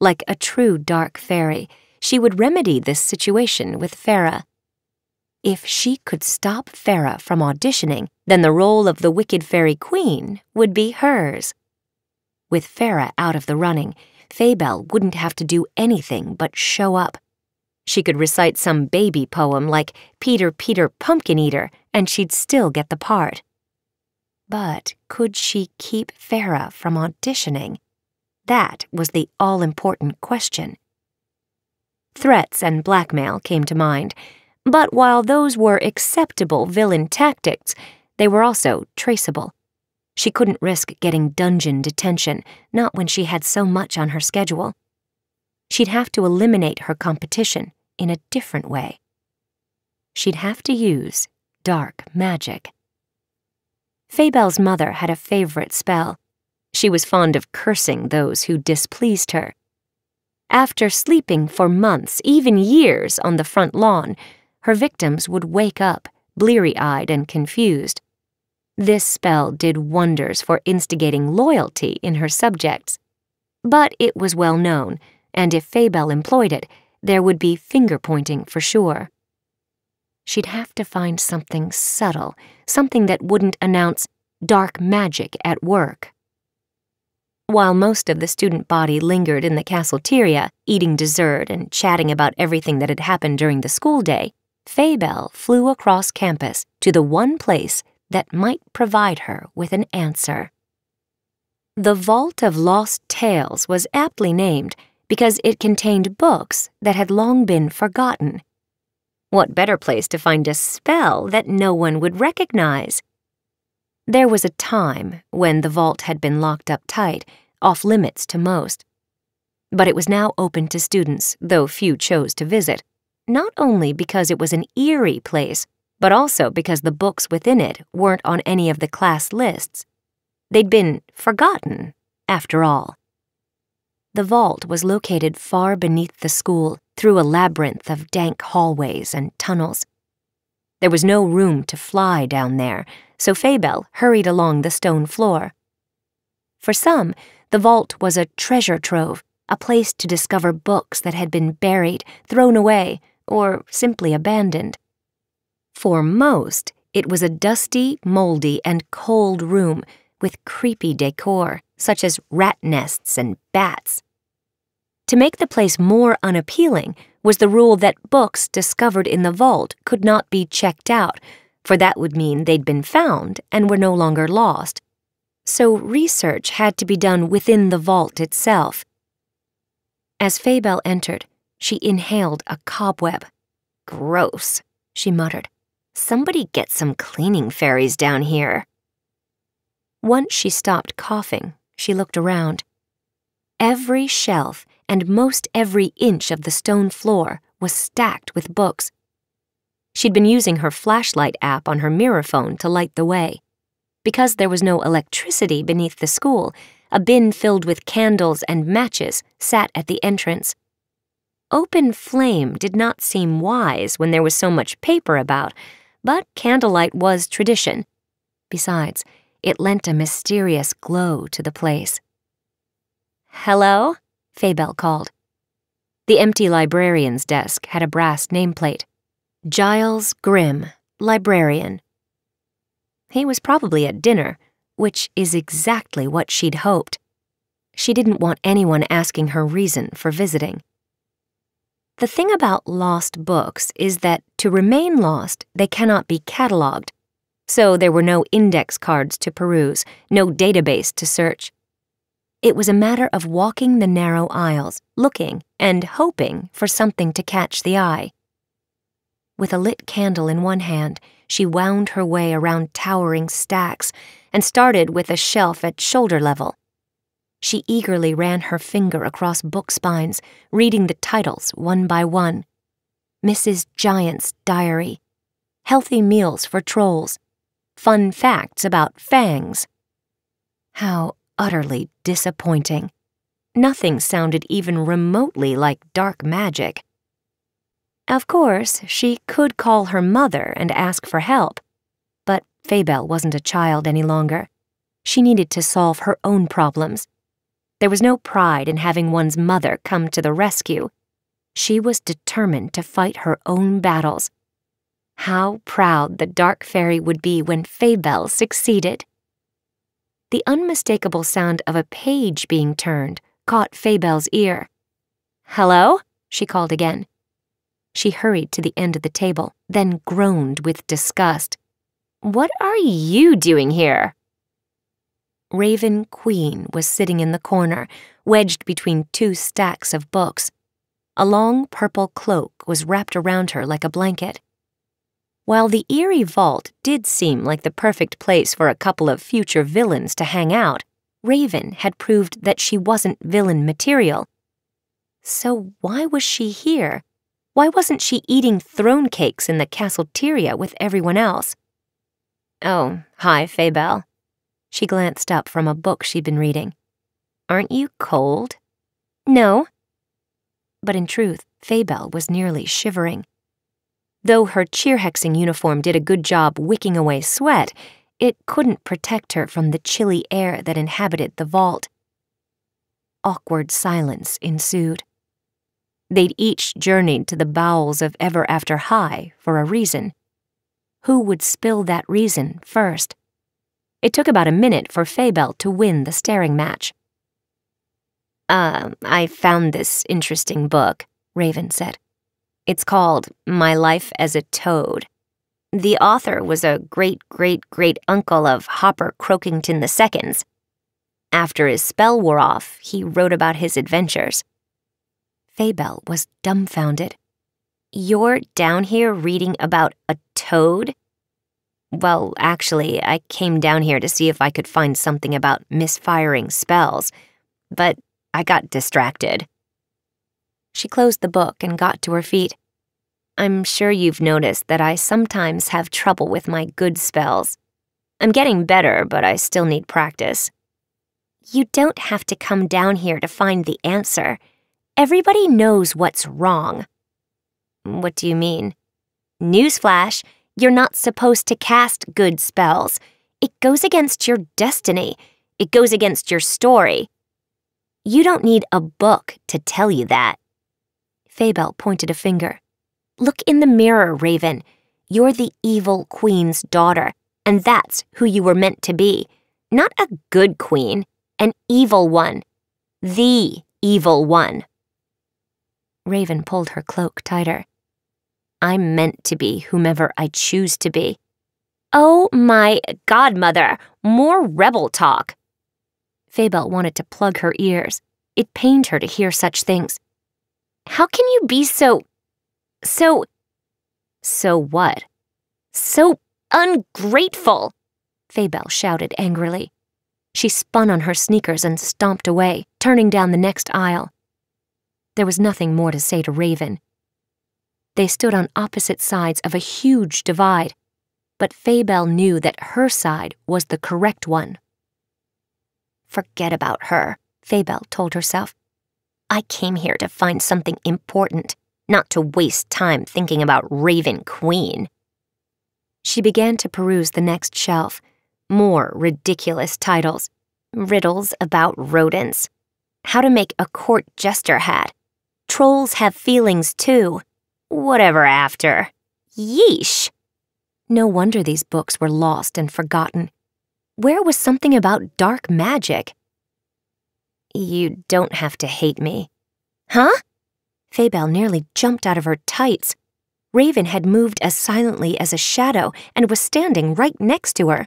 Like a true dark fairy, she would remedy this situation with Farah. If she could stop Farah from auditioning, then the role of the Wicked Fairy Queen would be hers. With Farah out of the running, Faybelle wouldn't have to do anything but show up. She could recite some baby poem like Peter, Peter, Pumpkin Eater, and she'd still get the part. But could she keep Farah from auditioning? That was the all important question. Threats and blackmail came to mind, but while those were acceptable villain tactics, they were also traceable. She couldn't risk getting dungeon detention, not when she had so much on her schedule. She'd have to eliminate her competition in a different way. She'd have to use dark magic. Faybelle's mother had a favorite spell. She was fond of cursing those who displeased her. After sleeping for months, even years, on the front lawn, her victims would wake up, bleary eyed and confused. This spell did wonders for instigating loyalty in her subjects. But it was well known, and if Faybelle employed it, there would be finger pointing for sure. She'd have to find something subtle, something that wouldn't announce dark magic at work. While most of the student body lingered in the cafeteria, eating dessert and chatting about everything that had happened during the school day, Faybelle flew across campus to the one place that might provide her with an answer. The Vault of Lost Tales was aptly named because it contained books that had long been forgotten. What better place to find a spell that no one would recognize? There was a time when the vault had been locked up tight, off limits to most. But it was now open to students, though few chose to visit, not only because it was an eerie place, but also because the books within it weren't on any of the class lists. They'd been forgotten, after all. The vault was located far beneath the school through a labyrinth of dank hallways and tunnels. There was no room to fly down there, so Faybelle hurried along the stone floor. For some, the vault was a treasure trove, a place to discover books that had been buried, thrown away, or simply abandoned. For most, it was a dusty, moldy, and cold room with creepy decor, such as rat nests and bats. To make the place more unappealing was the rule that books discovered in the vault could not be checked out, for that would mean they'd been found and were no longer lost. So research had to be done within the vault itself. As Faybelle entered, she inhaled a cobweb. Gross, she muttered. Somebody get some cleaning fairies down here. Once she stopped coughing, she looked around. Every shelf and most every inch of the stone floor was stacked with books. She'd been using her flashlight app on her mirror phone to light the way. Because there was no electricity beneath the school, a bin filled with candles and matches sat at the entrance. Open flame did not seem wise when there was so much paper about, but candlelight was tradition. Besides, it lent a mysterious glow to the place. Hello? Faybelle called. The empty librarian's desk had a brass nameplate. Giles Grimm, librarian. He was probably at dinner, which is exactly what she'd hoped. She didn't want anyone asking her reason for visiting. The thing about lost books is that to remain lost, they cannot be cataloged. So there were no index cards to peruse, no database to search. It was a matter of walking the narrow aisles, looking and hoping for something to catch the eye. With a lit candle in one hand, she wound her way around towering stacks and started with a shelf at shoulder level. She eagerly ran her finger across book spines, reading the titles one by one. Mrs. Giant's Diary, Healthy Meals for Trolls, Fun Facts about Fangs. How utterly disappointing. Nothing sounded even remotely like dark magic. Of course, she could call her mother and ask for help. But Faybelle wasn't a child any longer. She needed to solve her own problems. There was no pride in having one's mother come to the rescue. She was determined to fight her own battles. How proud the Dark Fairy would be when Faybelle succeeded. The unmistakable sound of a page being turned caught Faybelle's ear. Hello? she called again. She hurried to the end of the table, then groaned with disgust. What are you doing here? Raven Queen was sitting in the corner, wedged between two stacks of books. A long purple cloak was wrapped around her like a blanket. While the eerie vault did seem like the perfect place for a couple of future villains to hang out, Raven had proved that she wasn't villain material. So why was she here? Why wasn't she eating throne cakes in the castleteria with everyone else? Oh, hi, Faybelle. She glanced up from a book she'd been reading. Aren't you cold? No. But in truth, Faybelle was nearly shivering. Though her cheerhexing uniform did a good job wicking away sweat, it couldn't protect her from the chilly air that inhabited the vault. Awkward silence ensued. They'd each journeyed to the bowels of Ever After High for a reason. Who would spill that reason first? It took about a minute for Faybelle to win the staring match. Uh, I found this interesting book, Raven said. It's called My Life as a Toad. The author was a great great great uncle of Hopper Croakington II's. After his spell wore off, he wrote about his adventures. Faybelle was dumbfounded. You're down here reading about a toad? Well, actually, I came down here to see if I could find something about misfiring spells, but I got distracted. She closed the book and got to her feet. I'm sure you've noticed that I sometimes have trouble with my good spells. I'm getting better, but I still need practice. You don't have to come down here to find the answer. Everybody knows what's wrong. What do you mean? Newsflash, you're not supposed to cast good spells. It goes against your destiny. It goes against your story. You don't need a book to tell you that. Faybelle pointed a finger. Look in the mirror, Raven. You're the evil queen's daughter, and that's who you were meant to be. Not a good queen, an evil one. The evil one. Raven pulled her cloak tighter. I'm meant to be whomever I choose to be. Oh my godmother, more rebel talk. Faybelle wanted to plug her ears. It pained her to hear such things. How can you be so. so. So what? So ungrateful, Faybelle shouted angrily. She spun on her sneakers and stomped away, turning down the next aisle. There was nothing more to say to Raven. They stood on opposite sides of a huge divide, but Faybelle knew that her side was the correct one. Forget about her, Faybelle told herself. I came here to find something important, not to waste time thinking about Raven Queen. She began to peruse the next shelf. More ridiculous titles. Riddles about rodents. How to make a court jester hat. Trolls have feelings too. Whatever after. Yeesh. No wonder these books were lost and forgotten. Where was something about dark magic? You don't have to hate me. Huh? Faybelle nearly jumped out of her tights. Raven had moved as silently as a shadow and was standing right next to her.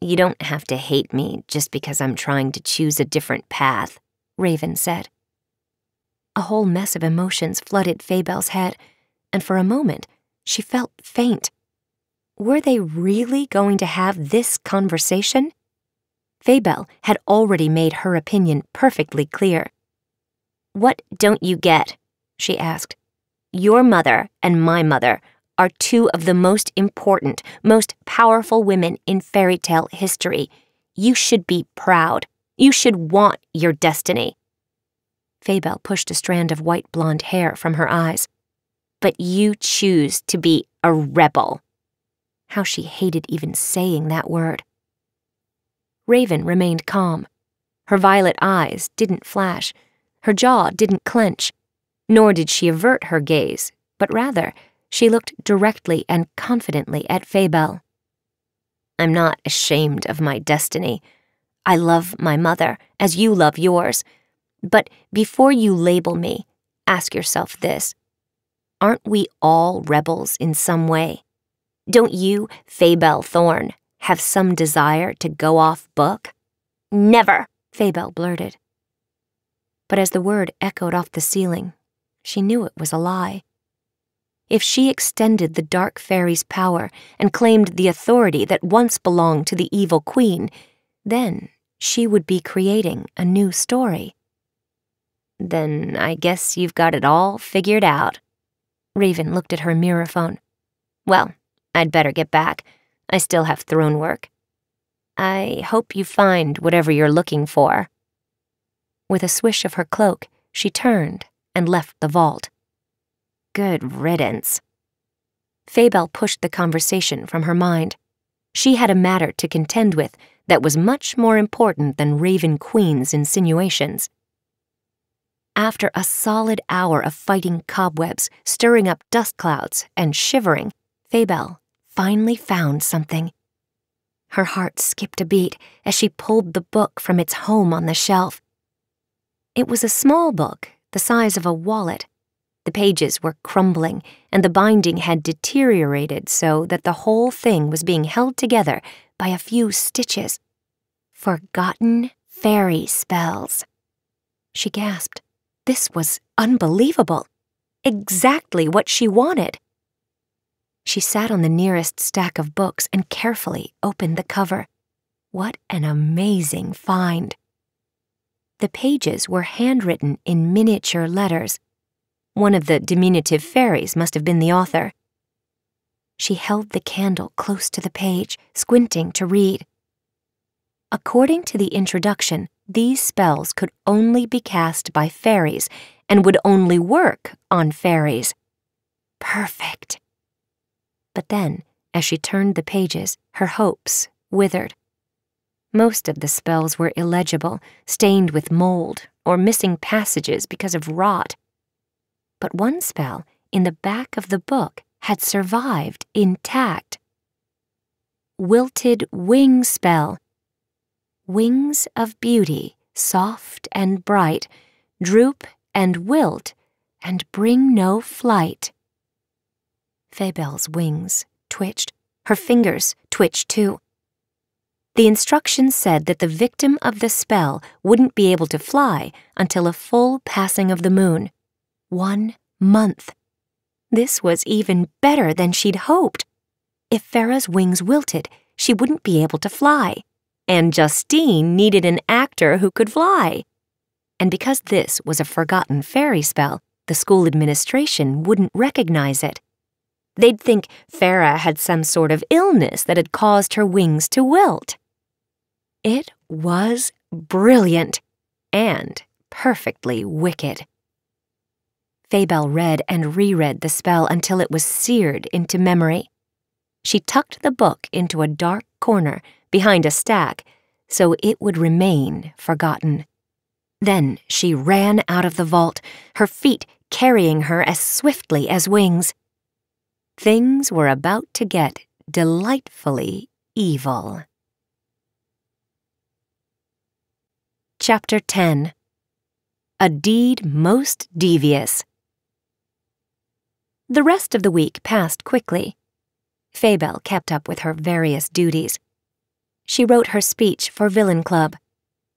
You don't have to hate me just because I'm trying to choose a different path, Raven said. A whole mess of emotions flooded Faybelle's head, and for a moment she felt faint. Were they really going to have this conversation? Faybelle had already made her opinion perfectly clear. What don't you get? she asked. Your mother and my mother are two of the most important, most powerful women in fairy tale history. You should be proud. You should want your destiny. Faybelle pushed a strand of white blonde hair from her eyes. But you choose to be a rebel. How she hated even saying that word. Raven remained calm. Her violet eyes didn't flash, her jaw didn't clench, nor did she avert her gaze, but rather she looked directly and confidently at Faybelle. I'm not ashamed of my destiny. I love my mother, as you love yours. But before you label me, ask yourself this aren't we all rebels in some way? Don't you, Faybelle Thorn, have some desire to go off book? Never, Faybelle blurted. But as the word echoed off the ceiling, she knew it was a lie. If she extended the dark fairy's power and claimed the authority that once belonged to the evil queen, then she would be creating a new story. Then I guess you've got it all figured out. Raven looked at her mirror phone. Well, I'd better get back. I still have throne work. I hope you find whatever you're looking for. With a swish of her cloak, she turned and left the vault. Good riddance. Faybelle pushed the conversation from her mind. She had a matter to contend with that was much more important than Raven Queen's insinuations. After a solid hour of fighting cobwebs, stirring up dust clouds, and shivering, Faybelle finally found something. Her heart skipped a beat as she pulled the book from its home on the shelf. It was a small book, the size of a wallet. The pages were crumbling, and the binding had deteriorated so that the whole thing was being held together by a few stitches. Forgotten fairy spells. She gasped. This was unbelievable. Exactly what she wanted. She sat on the nearest stack of books and carefully opened the cover. What an amazing find! The pages were handwritten in miniature letters. One of the diminutive fairies must have been the author. She held the candle close to the page, squinting to read. According to the introduction, these spells could only be cast by fairies and would only work on fairies. Perfect. But then, as she turned the pages, her hopes withered. Most of the spells were illegible, stained with mold, or missing passages because of rot. But one spell in the back of the book had survived intact. Wilted Wing Spell. Wings of beauty, soft and bright, droop and wilt, and bring no flight. Faybelle's wings twitched. Her fingers twitched too. The instructions said that the victim of the spell wouldn't be able to fly until a full passing of the moon. One month. This was even better than she'd hoped. If Farrah's wings wilted, she wouldn't be able to fly. And Justine needed an actor who could fly. And because this was a forgotten fairy spell, the school administration wouldn't recognize it. They'd think Farrah had some sort of illness that had caused her wings to wilt. It was brilliant and perfectly wicked. Faybelle read and reread the spell until it was seared into memory. She tucked the book into a dark corner behind a stack so it would remain forgotten. Then she ran out of the vault, her feet carrying her as swiftly as wings. Things were about to get delightfully evil. Chapter 10 A Deed Most Devious The rest of the week passed quickly. Faybelle kept up with her various duties. She wrote her speech for Villain Club.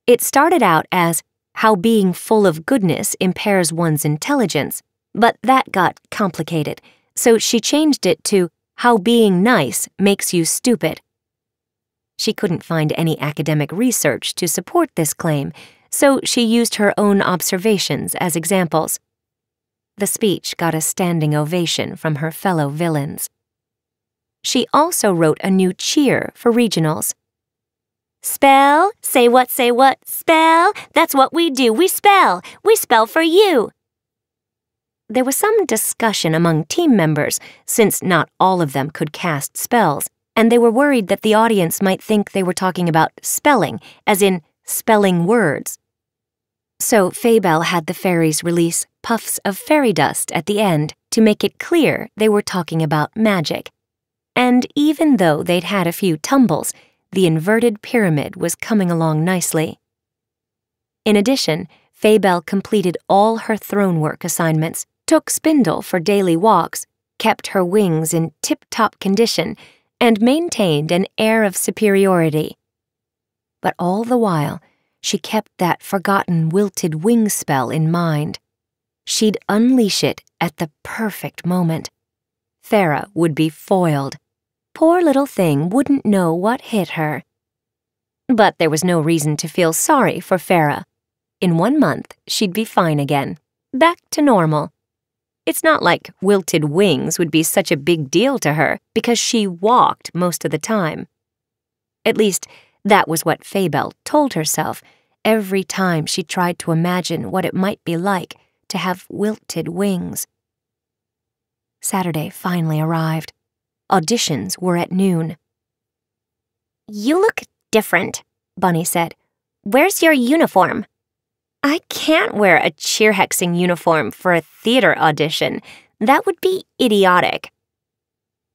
It started out as How Being Full of Goodness Impairs One's Intelligence, but that got complicated so she changed it to How Being Nice Makes You Stupid. She couldn't find any academic research to support this claim, so she used her own observations as examples. The speech got a standing ovation from her fellow villains. She also wrote a new cheer for regionals. Spell, say what, say what, spell, that's what we do, we spell, we spell for you. There was some discussion among team members, since not all of them could cast spells, and they were worried that the audience might think they were talking about spelling, as in spelling words. So Faybelle had the fairies release puffs of fairy dust at the end to make it clear they were talking about magic. And even though they'd had a few tumbles, the inverted pyramid was coming along nicely. In addition, Faybelle completed all her throne work assignments took Spindle for daily walks, kept her wings in tip top condition, and maintained an air of superiority. But all the while, she kept that forgotten wilted wing spell in mind. She'd unleash it at the perfect moment. Farrah would be foiled. Poor little thing wouldn't know what hit her. But there was no reason to feel sorry for Farrah. In one month, she'd be fine again, back to normal. It's not like wilted wings would be such a big deal to her because she walked most of the time. At least, that was what Faybelle told herself every time she tried to imagine what it might be like to have wilted wings. Saturday finally arrived. Auditions were at noon. You look different, Bunny said. Where's your uniform? I can't wear a cheerhexing uniform for a theater audition. That would be idiotic.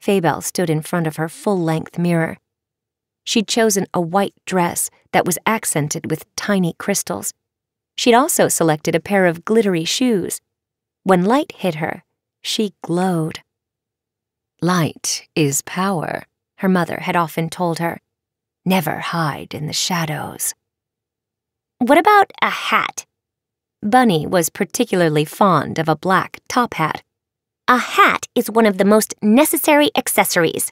Faybelle stood in front of her full-length mirror. She'd chosen a white dress that was accented with tiny crystals. She'd also selected a pair of glittery shoes. When light hit her, she glowed. Light is power, her mother had often told her. Never hide in the shadows. What about a hat? Bunny was particularly fond of a black top hat. A hat is one of the most necessary accessories.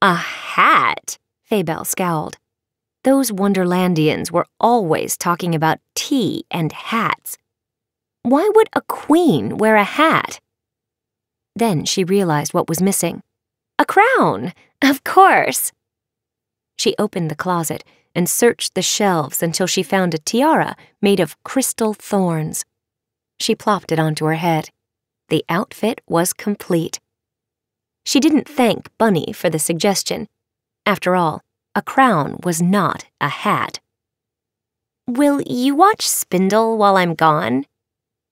A hat? Faybelle scowled. Those Wonderlandians were always talking about tea and hats. Why would a queen wear a hat? Then she realized what was missing. A crown! Of course! She opened the closet and searched the shelves until she found a tiara made of crystal thorns. She plopped it onto her head. The outfit was complete. She didn't thank Bunny for the suggestion. After all, a crown was not a hat. Will you watch Spindle while I'm gone?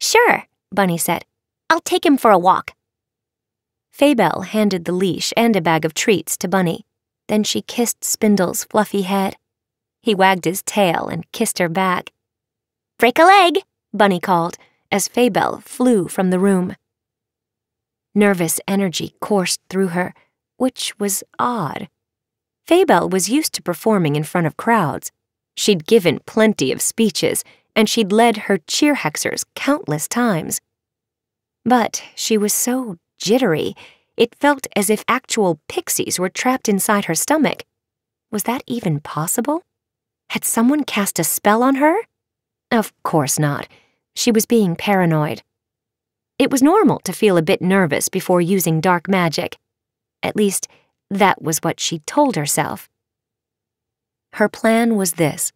Sure, Bunny said. I'll take him for a walk. Faybelle handed the leash and a bag of treats to Bunny. Then she kissed Spindle's fluffy head. He wagged his tail and kissed her back. Break a leg, Bunny called as Faybelle flew from the room. Nervous energy coursed through her, which was odd. Faybelle was used to performing in front of crowds. She'd given plenty of speeches, and she'd led her cheerhexers countless times. But she was so jittery it felt as if actual pixies were trapped inside her stomach. Was that even possible? Had someone cast a spell on her? Of course not. She was being paranoid. It was normal to feel a bit nervous before using dark magic. At least, that was what she told herself. Her plan was this.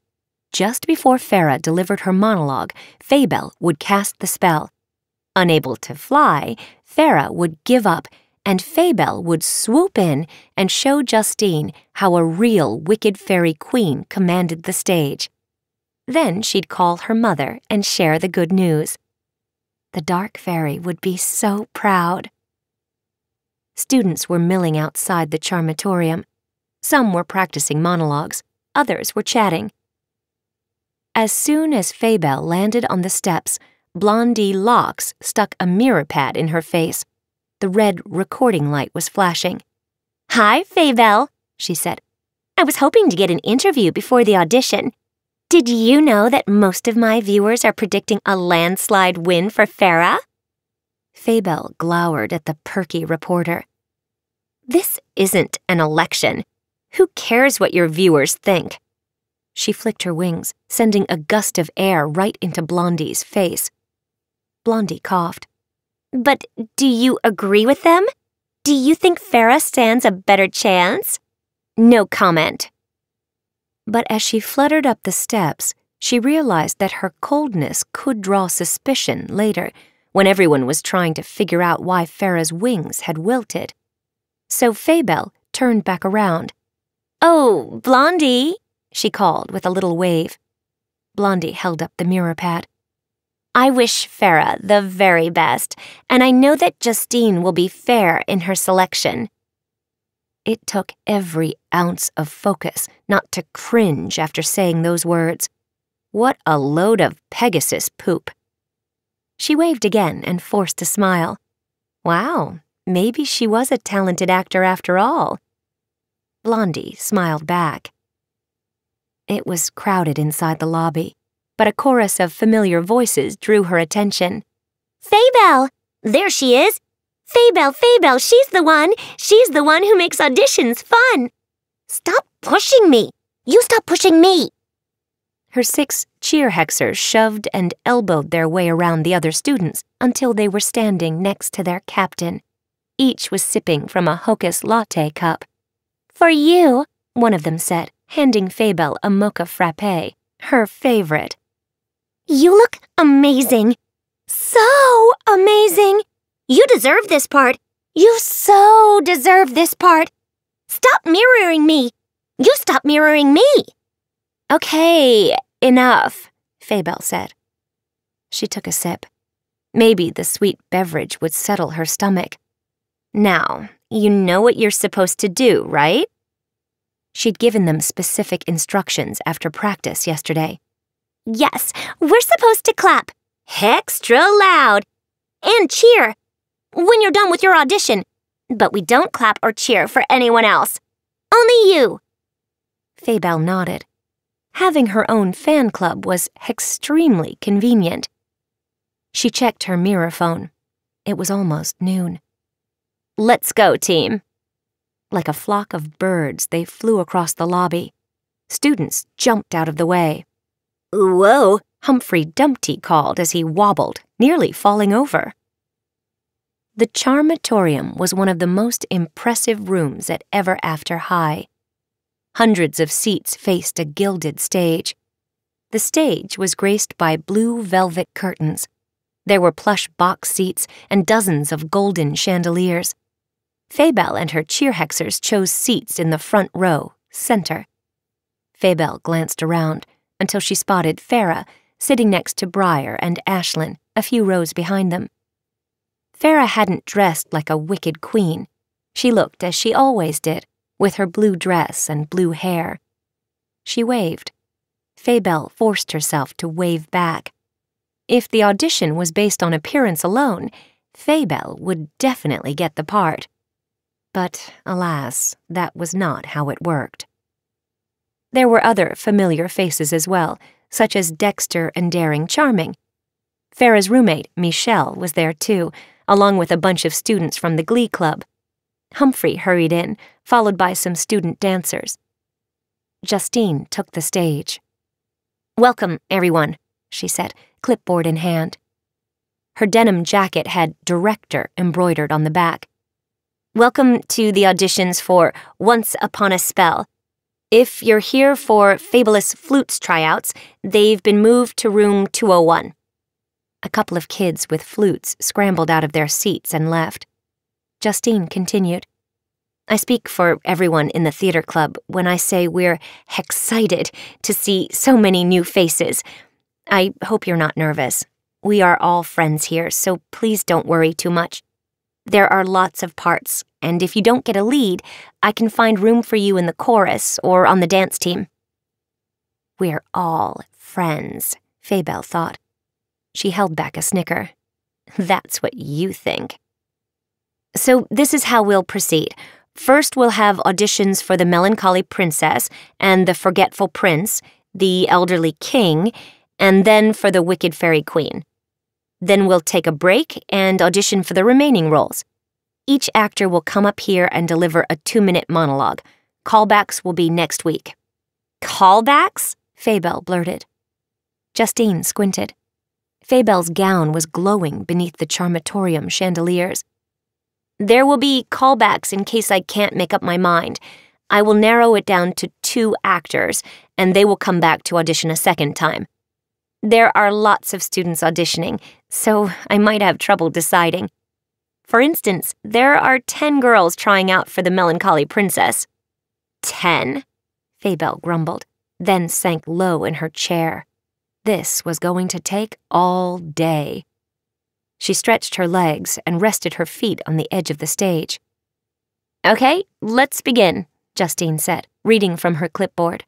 Just before Farrah delivered her monologue, Faybelle would cast the spell. Unable to fly, Farrah would give up and Faybelle would swoop in and show Justine how a real wicked fairy queen commanded the stage. Then she'd call her mother and share the good news. The dark fairy would be so proud. Students were milling outside the charmatorium. Some were practicing monologues, others were chatting. As soon as Faybelle landed on the steps, Blondie Locks stuck a mirror pad in her face the red recording light was flashing. Hi, Faybelle, she said. I was hoping to get an interview before the audition. Did you know that most of my viewers are predicting a landslide win for Farrah? Faybelle glowered at the perky reporter. This isn't an election. Who cares what your viewers think? She flicked her wings, sending a gust of air right into Blondie's face. Blondie coughed. But do you agree with them? Do you think Farrah stands a better chance? No comment. But as she fluttered up the steps, she realized that her coldness could draw suspicion later when everyone was trying to figure out why Farrah's wings had wilted. So Faybelle turned back around. Oh, Blondie, she called with a little wave. Blondie held up the mirror pad. I wish Farrah the very best, and I know that Justine will be fair in her selection. It took every ounce of focus not to cringe after saying those words. What a load of Pegasus poop. She waved again and forced a smile. Wow, maybe she was a talented actor after all. Blondie smiled back. It was crowded inside the lobby, but a chorus of familiar voices drew her attention. Faybelle! There she is! Faybelle, Faybelle, she's the one! She's the one who makes auditions fun! Stop pushing me! You stop pushing me! Her six cheer hexers shoved and elbowed their way around the other students until they were standing next to their captain. Each was sipping from a hocus latte cup. For you, one of them said, handing Faybelle a mocha frappe, her favorite. You look amazing. So amazing. You deserve this part. You so deserve this part. Stop mirroring me. You stop mirroring me. Okay, enough, Faybelle said. She took a sip. Maybe the sweet beverage would settle her stomach. Now, you know what you're supposed to do, right? She'd given them specific instructions after practice yesterday. Yes, we're supposed to clap. Extra loud. And cheer. When you're done with your audition. But we don't clap or cheer for anyone else. Only you. Faybelle nodded. Having her own fan club was extremely convenient. She checked her mirror phone. It was almost noon. Let's go, team. Like a flock of birds, they flew across the lobby. Students jumped out of the way. Whoa, Humphrey Dumpty called as he wobbled, nearly falling over. The Charmatorium was one of the most impressive rooms at Ever After High. Hundreds of seats faced a gilded stage. The stage was graced by blue velvet curtains. There were plush box seats and dozens of golden chandeliers. Faybelle and her cheerhexers chose seats in the front row, center. Faybelle glanced around until she spotted Farrah sitting next to Briar and Ashlynn, a few rows behind them. Farrah hadn't dressed like a wicked queen. She looked as she always did, with her blue dress and blue hair. She waved. Faybelle forced herself to wave back. If the audition was based on appearance alone, Faybelle would definitely get the part. But, alas, that was not how it worked. There were other familiar faces as well, such as Dexter and Daring Charming. Farrah's roommate, Meeshell, was there too, along with a bunch of students from the Glee Club. Humphrey hurried in, followed by some student dancers. Justine took the stage. Welcome, everyone, she said, clipboard in hand. Her denim jacket had Director embroidered on the back. Welcome to the auditions for Once Upon a Spell, if you're here for Fabulous Flutes tryouts, they've been moved to room 201. A couple of kids with flutes scrambled out of their seats and left. Justine continued. I speak for everyone in the theater club when I say we're excited to see so many new faces. I hope you're not nervous. We are all friends here, so please don't worry too much. There are lots of parts, and if you don't get a lead, I can find room for you in the chorus or on the dance team. We're all friends, Faybelle thought. She held back a snicker. That's what you think. So this is how we'll proceed. First, we'll have auditions for the Melancholy Princess and the Forgetful Prince, the Elderly King, and then for the Wicked Fairy Queen. Then we'll take a break and audition for the remaining roles. Each actor will come up here and deliver a two minute monologue. Callbacks will be next week. Callbacks? Faybelle blurted. Justine squinted. Faybelle's gown was glowing beneath the charmatorium chandeliers. There will be callbacks in case I can't make up my mind. I will narrow it down to two actors, and they will come back to audition a second time. There are lots of students auditioning, so I might have trouble deciding. For instance, there are ten girls trying out for the Melancholy Princess. Ten? Faybelle grumbled, then sank low in her chair. This was going to take all day. She stretched her legs and rested her feet on the edge of the stage. Okay, let's begin, Justine said, reading from her clipboard.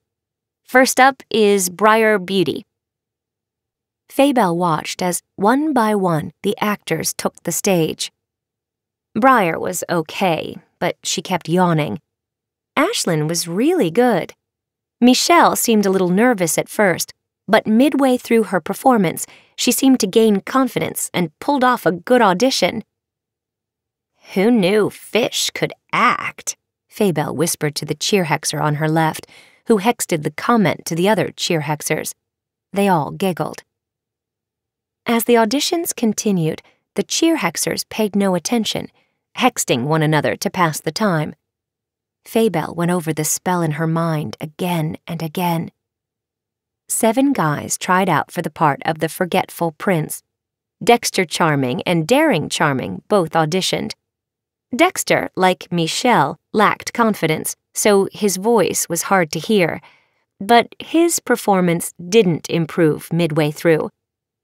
First up is Briar Beauty. Faybelle watched as, one by one, the actors took the stage. Briar was okay, but she kept yawning. Ashlynn was really good. Meeshell seemed a little nervous at first, but midway through her performance, she seemed to gain confidence and pulled off a good audition. Who knew fish could act? Faybelle whispered to the cheerhexer on her left, who hexted the comment to the other cheerhexers. They all giggled. As the auditions continued, the cheerhexers paid no attention, hexting one another to pass the time. Faybelle went over the spell in her mind again and again. Seven guys tried out for the part of the forgetful prince. Dexter Charming and Daring Charming both auditioned. Dexter, like Meeshell, lacked confidence, so his voice was hard to hear. But his performance didn't improve midway through.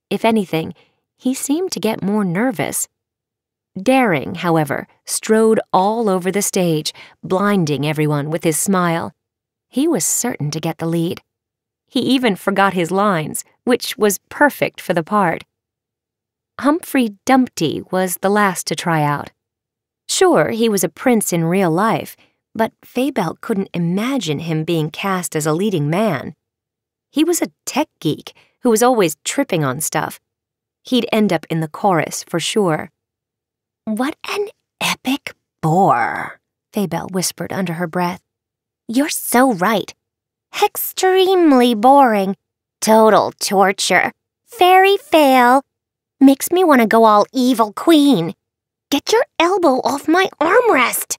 If anything, he seemed to get more nervous. Daring, however, strode all over the stage, blinding everyone with his smile. He was certain to get the lead. He even forgot his lines, which was perfect for the part. Humphrey Dumpty was the last to try out. Sure, he was a prince in real life, but Faybelle couldn't imagine him being cast as a leading man. He was a tech geek who was always tripping on stuff. He'd end up in the chorus for sure. What an epic bore, Faybelle whispered under her breath. You're so right. Extremely boring. Total torture. Fairy fail. Makes me want to go all evil queen. Get your elbow off my armrest.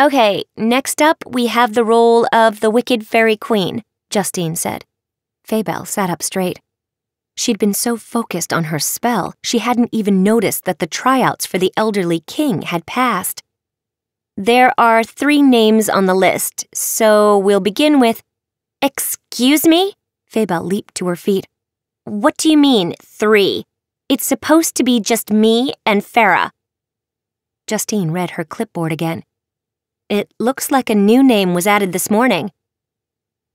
Okay, next up we have the role of the Wicked Fairy Queen, Justine said. Faybelle sat up straight. She'd been so focused on her spell, she hadn't even noticed that the tryouts for the elderly king had passed. There are three names on the list, so we'll begin with. Excuse me? Faybelle leaped to her feet. What do you mean, three? It's supposed to be just me and Farrah. Justine read her clipboard again. It looks like a new name was added this morning.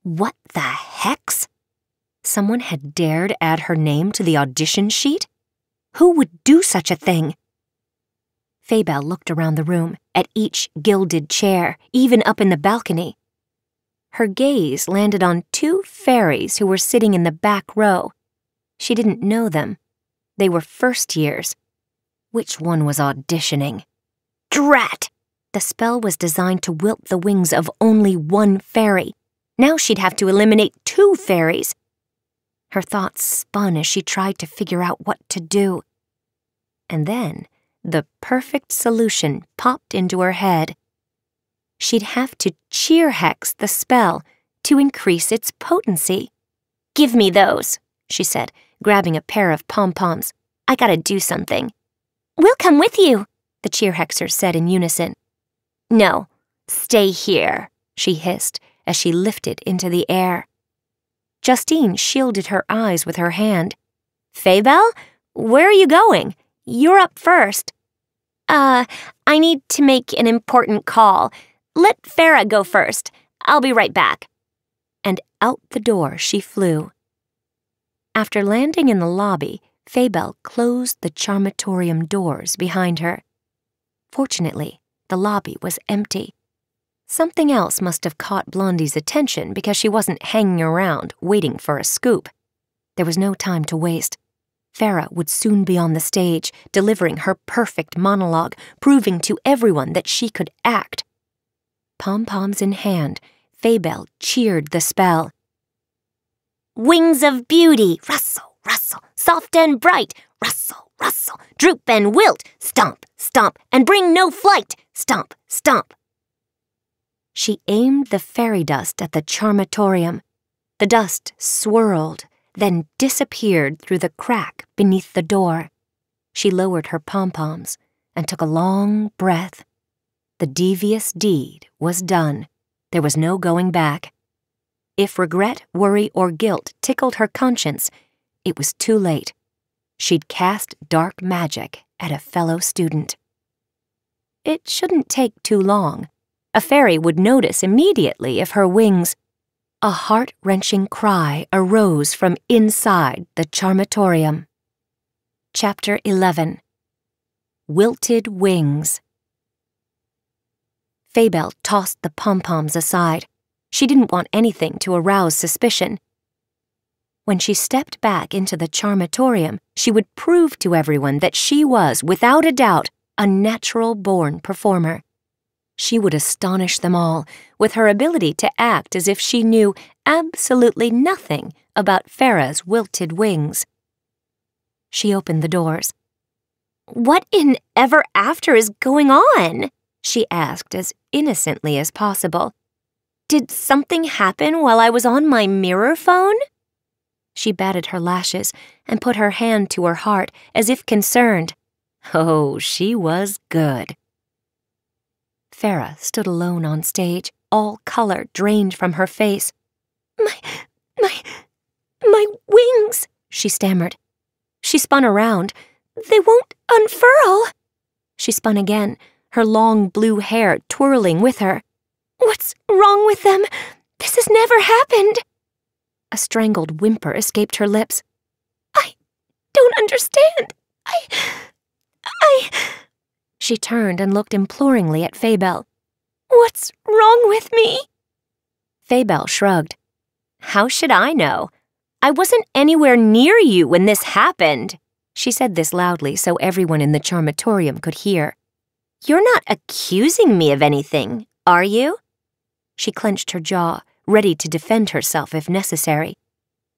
What the hex? Someone had dared add her name to the audition sheet? Who would do such a thing? Faybelle looked around the room, at each gilded chair, even up in the balcony. Her gaze landed on two fairies who were sitting in the back row. She didn't know them. They were first years. Which one was auditioning? Drat! The spell was designed to wilt the wings of only one fairy. Now she'd have to eliminate two fairies. Her thoughts spun as she tried to figure out what to do. And then the perfect solution popped into her head. She'd have to cheer hex the spell to increase its potency. Give me those, she said, grabbing a pair of pom poms. I gotta do something. We'll come with you, the cheer hexers said in unison. No, stay here, she hissed as she lifted into the air. Justine shielded her eyes with her hand. Faybelle, where are you going? You're up first. Uh, I need to make an important call. Let Farrah go first. I'll be right back. And out the door she flew. After landing in the lobby, Faybelle closed the charmatorium doors behind her. Fortunately, the lobby was empty. Something else must have caught Blondie's attention because she wasn't hanging around waiting for a scoop. There was no time to waste. Farrah would soon be on the stage, delivering her perfect monologue, proving to everyone that she could act. Pom poms in hand, Faybelle cheered the spell. Wings of beauty, rustle, rustle, soft and bright, rustle, rustle, droop and wilt, stomp, stomp, and bring no flight, stomp, stomp. She aimed the fairy dust at the charmatorium. The dust swirled, then disappeared through the crack beneath the door. She lowered her pom poms and took a long breath. The devious deed was done. There was no going back. If regret, worry, or guilt tickled her conscience, it was too late. She'd cast dark magic at a fellow student. It shouldn't take too long. A fairy would notice immediately if her wings. a heart wrenching cry arose from inside the Charmatorium. Chapter 11 Wilted Wings Faybelle tossed the pom poms aside. She didn't want anything to arouse suspicion. When she stepped back into the Charmatorium, she would prove to everyone that she was, without a doubt, a natural born performer. She would astonish them all with her ability to act as if she knew absolutely nothing about Farrah's wilted wings. She opened the doors. What in ever after is going on? she asked as innocently as possible. Did something happen while I was on my mirror phone? She batted her lashes and put her hand to her heart as if concerned. Oh, she was good. Farrah stood alone on stage, all color drained from her face. My, my, my wings, she stammered. She spun around. They won't unfurl. She spun again, her long blue hair twirling with her. What's wrong with them? This has never happened. A strangled whimper escaped her lips. I don't understand. I. I. She turned and looked imploringly at Faybelle. What's wrong with me? Faybelle shrugged. How should I know? I wasn't anywhere near you when this happened. She said this loudly so everyone in the charmatorium could hear. You're not accusing me of anything, are you? She clenched her jaw, ready to defend herself if necessary.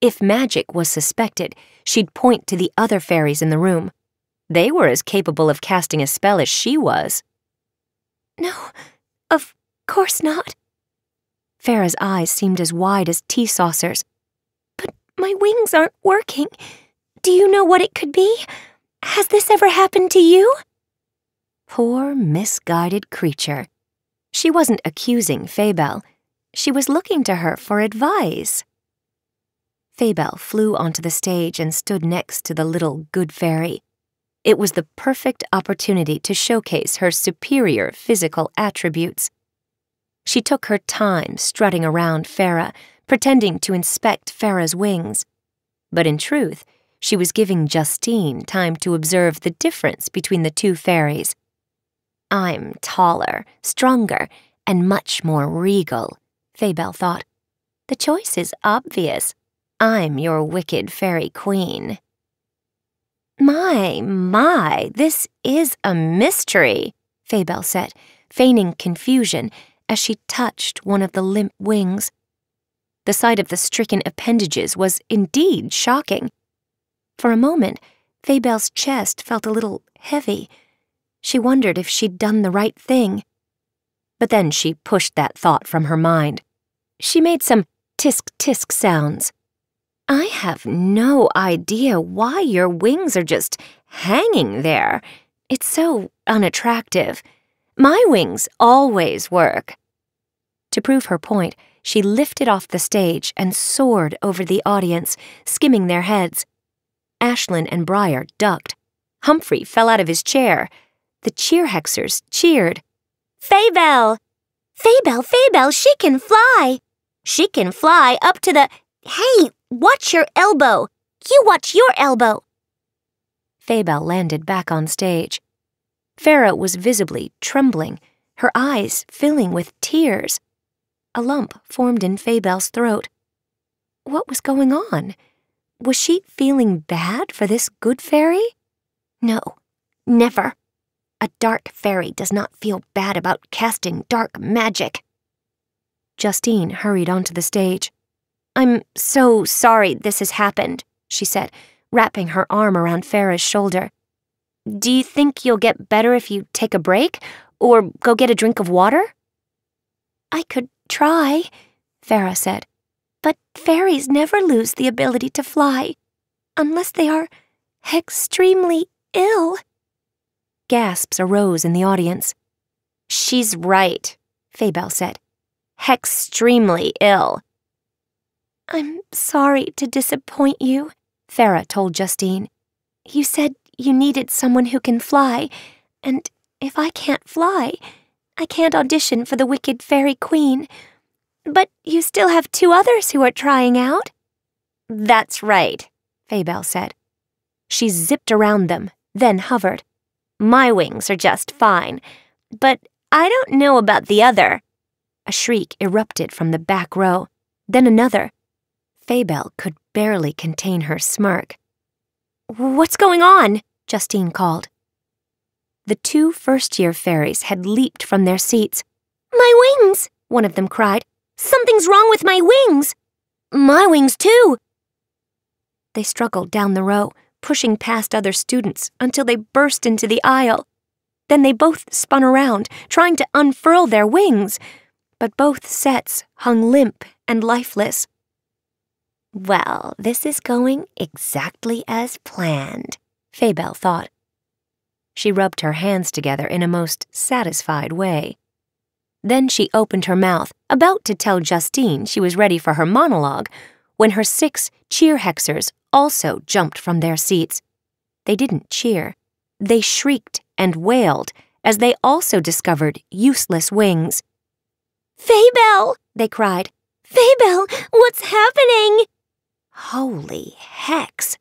If magic was suspected, she'd point to the other fairies in the room. They were as capable of casting a spell as she was. No, of course not. Farrah's eyes seemed as wide as tea saucers. But my wings aren't working. Do you know what it could be? Has this ever happened to you? Poor, misguided creature. She wasn't accusing Faybelle. She was looking to her for advice. Faybelle flew onto the stage and stood next to the little good fairy. It was the perfect opportunity to showcase her superior physical attributes. She took her time strutting around Farrah, pretending to inspect Farrah's wings. But in truth, she was giving Justine time to observe the difference between the two fairies. I'm taller, stronger, and much more regal, Faybelle thought. The choice is obvious. I'm your wicked fairy queen. My, my, this is a mystery, Faybelle said, feigning confusion as she touched one of the limp wings. The sight of the stricken appendages was indeed shocking. For a moment, Faybelle's chest felt a little heavy. She wondered if she'd done the right thing. But then she pushed that thought from her mind. She made some tisk-tisk sounds. I have no idea why your wings are just hanging there. It's so unattractive. My wings always work. To prove her point, she lifted off the stage and soared over the audience, skimming their heads. Ashlynn and Briar ducked. Humphrey fell out of his chair. The cheerhexers cheered. Faybelle! Faybelle, Faybelle, she can fly! She can fly up to the... Hey, Watch your elbow! You watch your elbow! Faybelle landed back on stage. Farrah was visibly trembling, her eyes filling with tears. A lump formed in Faybelle's throat. What was going on? Was she feeling bad for this good fairy? No, never. A dark fairy does not feel bad about casting dark magic. Justine hurried onto the stage. I'm so sorry this has happened, she said, wrapping her arm around Farrah's shoulder. Do you think you'll get better if you take a break? Or go get a drink of water? I could try, Farrah said. But fairies never lose the ability to fly, unless they are extremely ill. Gasps arose in the audience. She's right, Faybelle said. Extremely ill. I'm sorry to disappoint you, Farrah told Justine. You said you needed someone who can fly, and if I can't fly, I can't audition for the Wicked Fairy Queen. But you still have two others who are trying out. That's right, Faybelle said. She zipped around them, then hovered. My wings are just fine, but I don't know about the other. A shriek erupted from the back row, then another. Faybelle could barely contain her smirk. What's going on? Justine called. The two first year fairies had leaped from their seats. My wings! One of them cried. Something's wrong with my wings! My wings, too! They struggled down the row, pushing past other students until they burst into the aisle. Then they both spun around, trying to unfurl their wings, but both sets hung limp and lifeless. Well, this is going exactly as planned, Faybelle thought. She rubbed her hands together in a most satisfied way. Then she opened her mouth, about to tell Justine she was ready for her monologue, when her six cheer hexers also jumped from their seats. They didn't cheer. They shrieked and wailed as they also discovered useless wings. Faybelle! they cried. Faybelle, what's happening? Holy hex!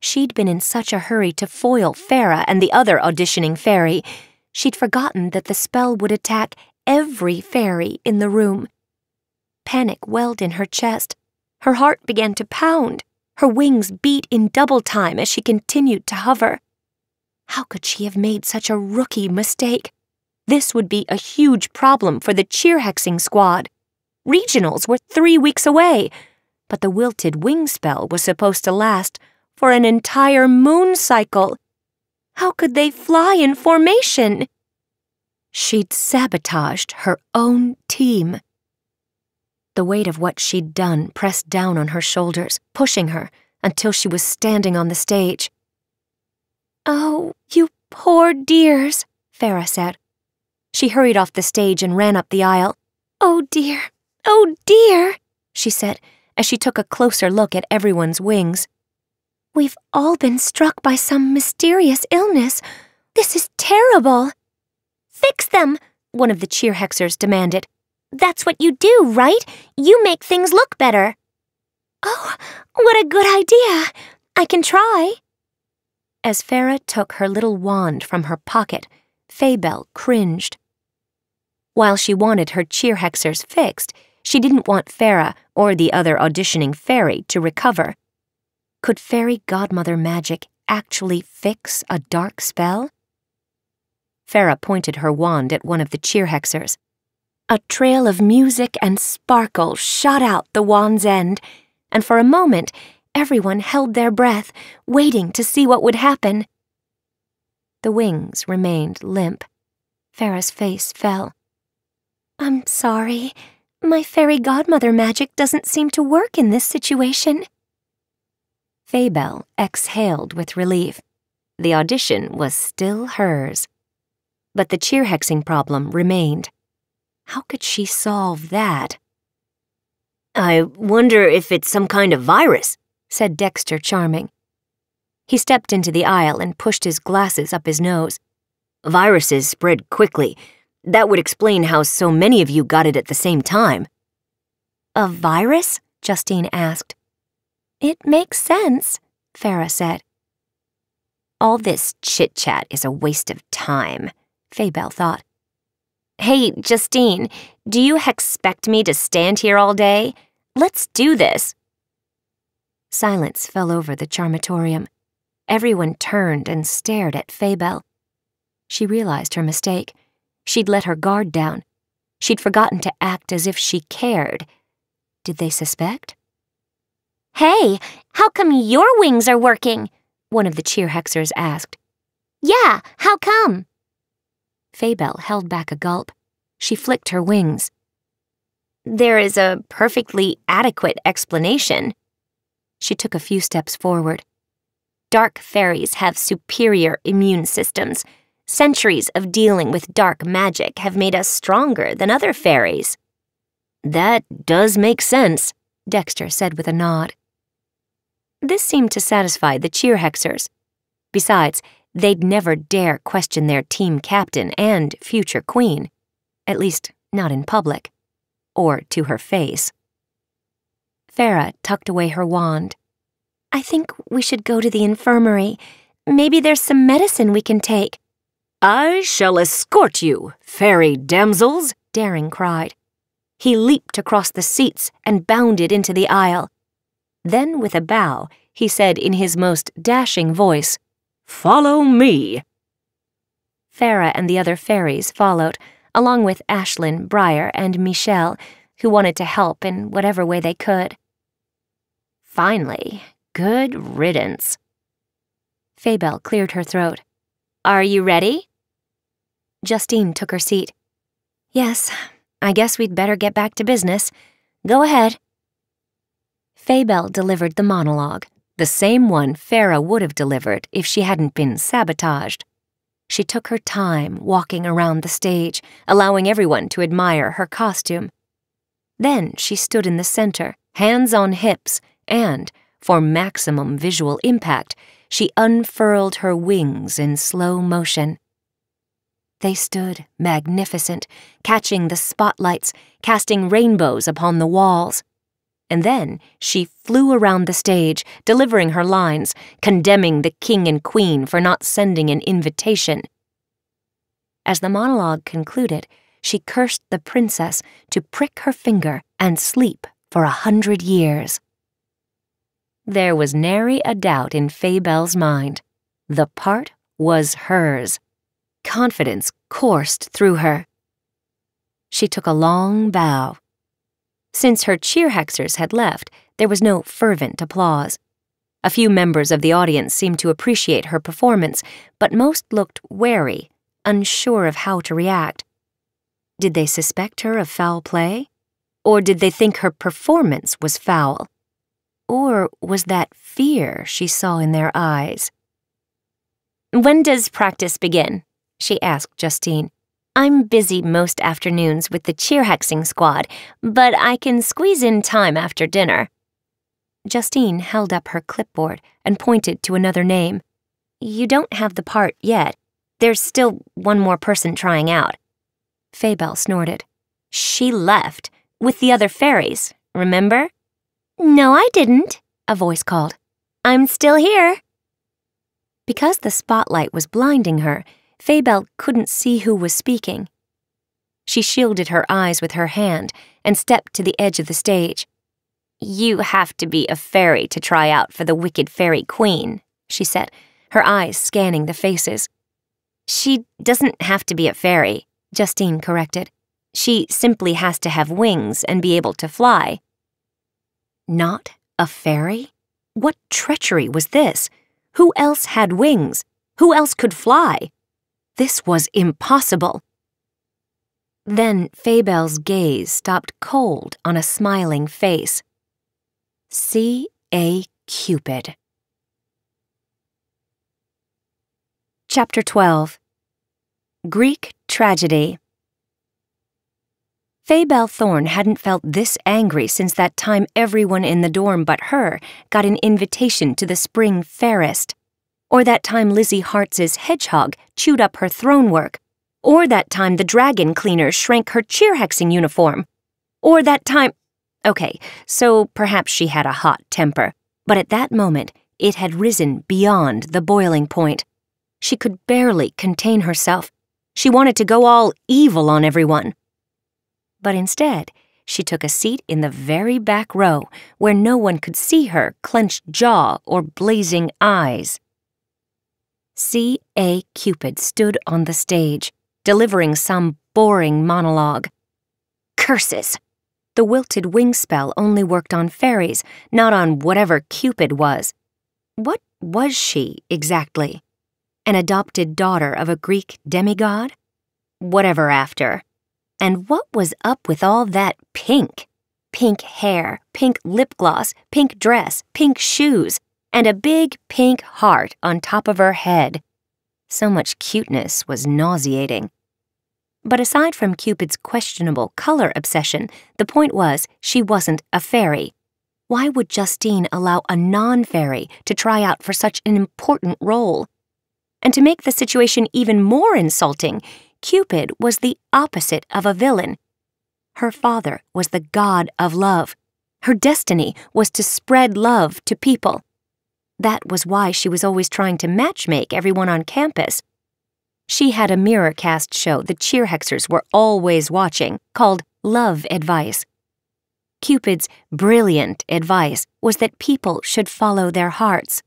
She'd been in such a hurry to foil Farrah and the other auditioning fairy, she'd forgotten that the spell would attack every fairy in the room. Panic welled in her chest. Her heart began to pound. Her wings beat in double time as she continued to hover. How could she have made such a rookie mistake? This would be a huge problem for the cheer hexing squad. Regionals were three weeks away, but the wilted wing spell was supposed to last for an entire moon cycle. How could they fly in formation? She'd sabotaged her own team. The weight of what she'd done pressed down on her shoulders, pushing her until she was standing on the stage. Oh, you poor dears, Farrah said. She hurried off the stage and ran up the aisle. Oh dear, oh dear, she said as she took a closer look at everyone's wings. We've all been struck by some mysterious illness. This is terrible. Fix them, one of the cheer hexers demanded. That's what you do, right? You make things look better. Oh, what a good idea. I can try. As Farrah took her little wand from her pocket, Faybelle cringed. While she wanted her cheer hexers fixed, she didn't want Farrah or the other auditioning fairy to recover. Could fairy godmother magic actually fix a dark spell? Farrah pointed her wand at one of the cheerhexers. A trail of music and sparkle shot out the wand's end, and for a moment everyone held their breath, waiting to see what would happen. The wings remained limp. Farrah's face fell. I'm sorry. My fairy godmother magic doesn't seem to work in this situation. Faybelle exhaled with relief. The audition was still hers. But the cheer hexing problem remained. How could she solve that? I wonder if it's some kind of virus, said Dexter Charming. He stepped into the aisle and pushed his glasses up his nose. Viruses spread quickly. That would explain how so many of you got it at the same time. A virus? Justine asked. It makes sense, Farrah said. All this chit chat is a waste of time, Faybelle thought. Hey, Justine, do you expect me to stand here all day? Let's do this. Silence fell over the charmatorium. Everyone turned and stared at Faybelle. She realized her mistake. She'd let her guard down. She'd forgotten to act as if she cared. Did they suspect? Hey, how come your wings are working? One of the cheer hexers asked. Yeah, how come? Faybelle held back a gulp. She flicked her wings. There is a perfectly adequate explanation. She took a few steps forward. Dark fairies have superior immune systems. Centuries of dealing with dark magic have made us stronger than other fairies. That does make sense, Dexter said with a nod. This seemed to satisfy the cheer hexers. Besides, They'd never dare question their team captain and future queen. At least, not in public. or to her face. Farrah tucked away her wand. I think we should go to the infirmary. Maybe there's some medicine we can take. I shall escort you, fairy damsels, Daring cried. He leaped across the seats and bounded into the aisle. Then, with a bow, he said in his most dashing voice, Follow me. Farrah and the other fairies followed, along with Ashlynn, Briar, and Meeshell, who wanted to help in whatever way they could. Finally, good riddance. Faybelle cleared her throat. Are you ready? Justine took her seat. Yes, I guess we'd better get back to business. Go ahead. Faybelle delivered the monologue, the same one Farrah would have delivered if she hadn't been sabotaged. She took her time walking around the stage, allowing everyone to admire her costume. Then she stood in the center, hands on hips, and, for maximum visual impact, she unfurled her wings in slow motion. They stood magnificent, catching the spotlights, casting rainbows upon the walls. And then she flew around the stage, delivering her lines, condemning the king and queen for not sending an invitation. As the monologue concluded, she cursed the princess to prick her finger and sleep for a hundred years. There was nary a doubt in Faybelle's mind. The part was hers. Confidence coursed through her. She took a long bow. Since her cheerhexers had left, there was no fervent applause. A few members of the audience seemed to appreciate her performance, but most looked wary, unsure of how to react. Did they suspect her of foul play? Or did they think her performance was foul? Or was that fear she saw in their eyes? When does practice begin? she asked Justine. I'm busy most afternoons with the cheer hexing squad, but I can squeeze in time after dinner. Justine held up her clipboard and pointed to another name. You don't have the part yet. There's still one more person trying out. Faybelle snorted. She left, with the other fairies, remember? No, I didn't, a voice called. I'm still here. Because the spotlight was blinding her, Faybelle couldn't see who was speaking. She shielded her eyes with her hand and stepped to the edge of the stage. You have to be a fairy to try out for the Wicked Fairy Queen, she said, her eyes scanning the faces. She doesn't have to be a fairy, Justine corrected. She simply has to have wings and be able to fly. Not a fairy? What treachery was this? Who else had wings? Who else could fly? This was impossible. Then Faybelle's gaze stopped cold on a smiling face. C. A. Cupid. Chapter 12 Greek Tragedy Faybelle Thorn hadn't felt this angry since that time everyone in the dorm but her got an invitation to the spring fairest or that time Lizzie Hearts's hedgehog chewed up her throne work, or that time the dragon cleaner shrank her cheer hexing uniform, or that time. Okay, so perhaps she had a hot temper, but at that moment it had risen beyond the boiling point. She could barely contain herself. She wanted to go all evil on everyone. But instead, she took a seat in the very back row where no one could see her clenched jaw or blazing eyes. C. A. Cupid stood on the stage, delivering some boring monologue. Curses! The wilted wing spell only worked on fairies, not on whatever Cupid was. What was she, exactly? An adopted daughter of a Greek demigod? Whatever after. And what was up with all that pink? Pink hair, pink lip gloss, pink dress, pink shoes, and a big pink heart on top of her head. So much cuteness was nauseating. But aside from Cupid's questionable color obsession, the point was she wasn't a fairy. Why would Justine allow a non fairy to try out for such an important role? And to make the situation even more insulting, Cupid was the opposite of a villain. Her father was the god of love. Her destiny was to spread love to people. That was why she was always trying to matchmake everyone on campus. She had a mirror cast show the cheerhexers were always watching called Love Advice. Cupid's brilliant advice was that people should follow their hearts.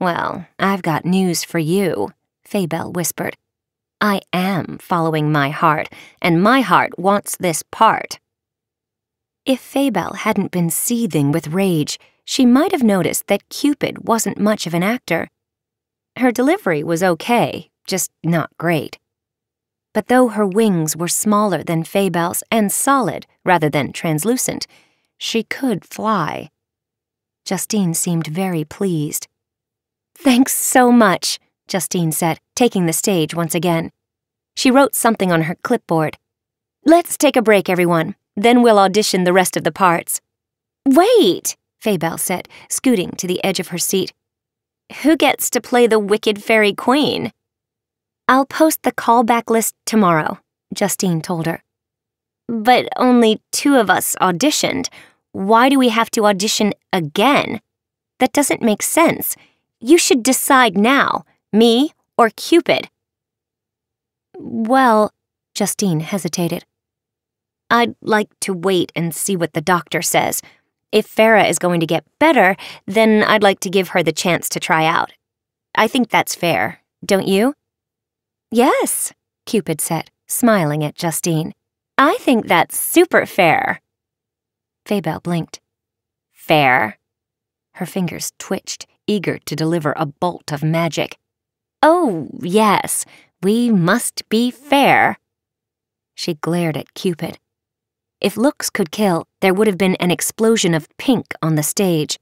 Well, I've got news for you, Faybelle whispered. I am following my heart, and my heart wants this part. If Faybelle hadn't been seething with rage, she might have noticed that Cupid wasn't much of an actor. Her delivery was okay, just not great. But though her wings were smaller than Faybelle's and solid rather than translucent, she could fly. Justine seemed very pleased. Thanks so much, Justine said, taking the stage once again. She wrote something on her clipboard. Let's take a break, everyone. Then we'll audition the rest of the parts. Wait, Faybelle said, scooting to the edge of her seat. Who gets to play the Wicked Fairy Queen? I'll post the callback list tomorrow, Justine told her. But only two of us auditioned. Why do we have to audition again? That doesn't make sense. You should decide now, me or Cupid. Well, Justine hesitated. I'd like to wait and see what the doctor says. If Farrah is going to get better, then I'd like to give her the chance to try out. I think that's fair, don't you? Yes, Cupid said, smiling at Justine. I think that's super fair. Faybelle blinked. Fair? Her fingers twitched, eager to deliver a bolt of magic. Oh, yes, we must be fair. She glared at Cupid. If looks could kill, there would have been an explosion of pink on the stage.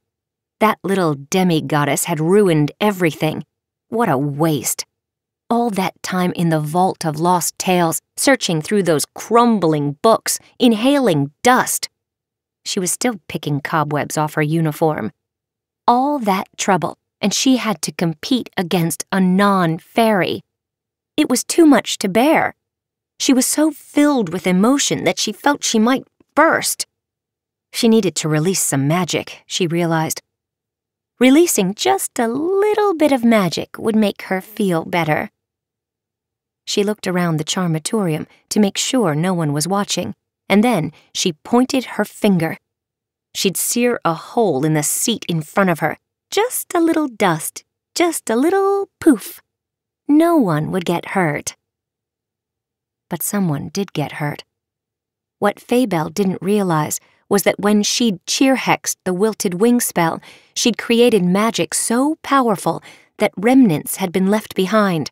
That little demi-goddess had ruined everything. What a waste. All that time in the vault of lost tales, searching through those crumbling books, inhaling dust. She was still picking cobwebs off her uniform. All that trouble, and she had to compete against a non-fairy. It was too much to bear. She was so filled with emotion that she felt she might burst. She needed to release some magic, she realized. Releasing just a little bit of magic would make her feel better. She looked around the charmatorium to make sure no one was watching, and then she pointed her finger. She'd sear a hole in the seat in front of her. Just a little dust, just a little poof. No one would get hurt but someone did get hurt. What Faybelle didn't realize was that when she'd cheer hexed the wilted wing spell, she'd created magic so powerful that remnants had been left behind,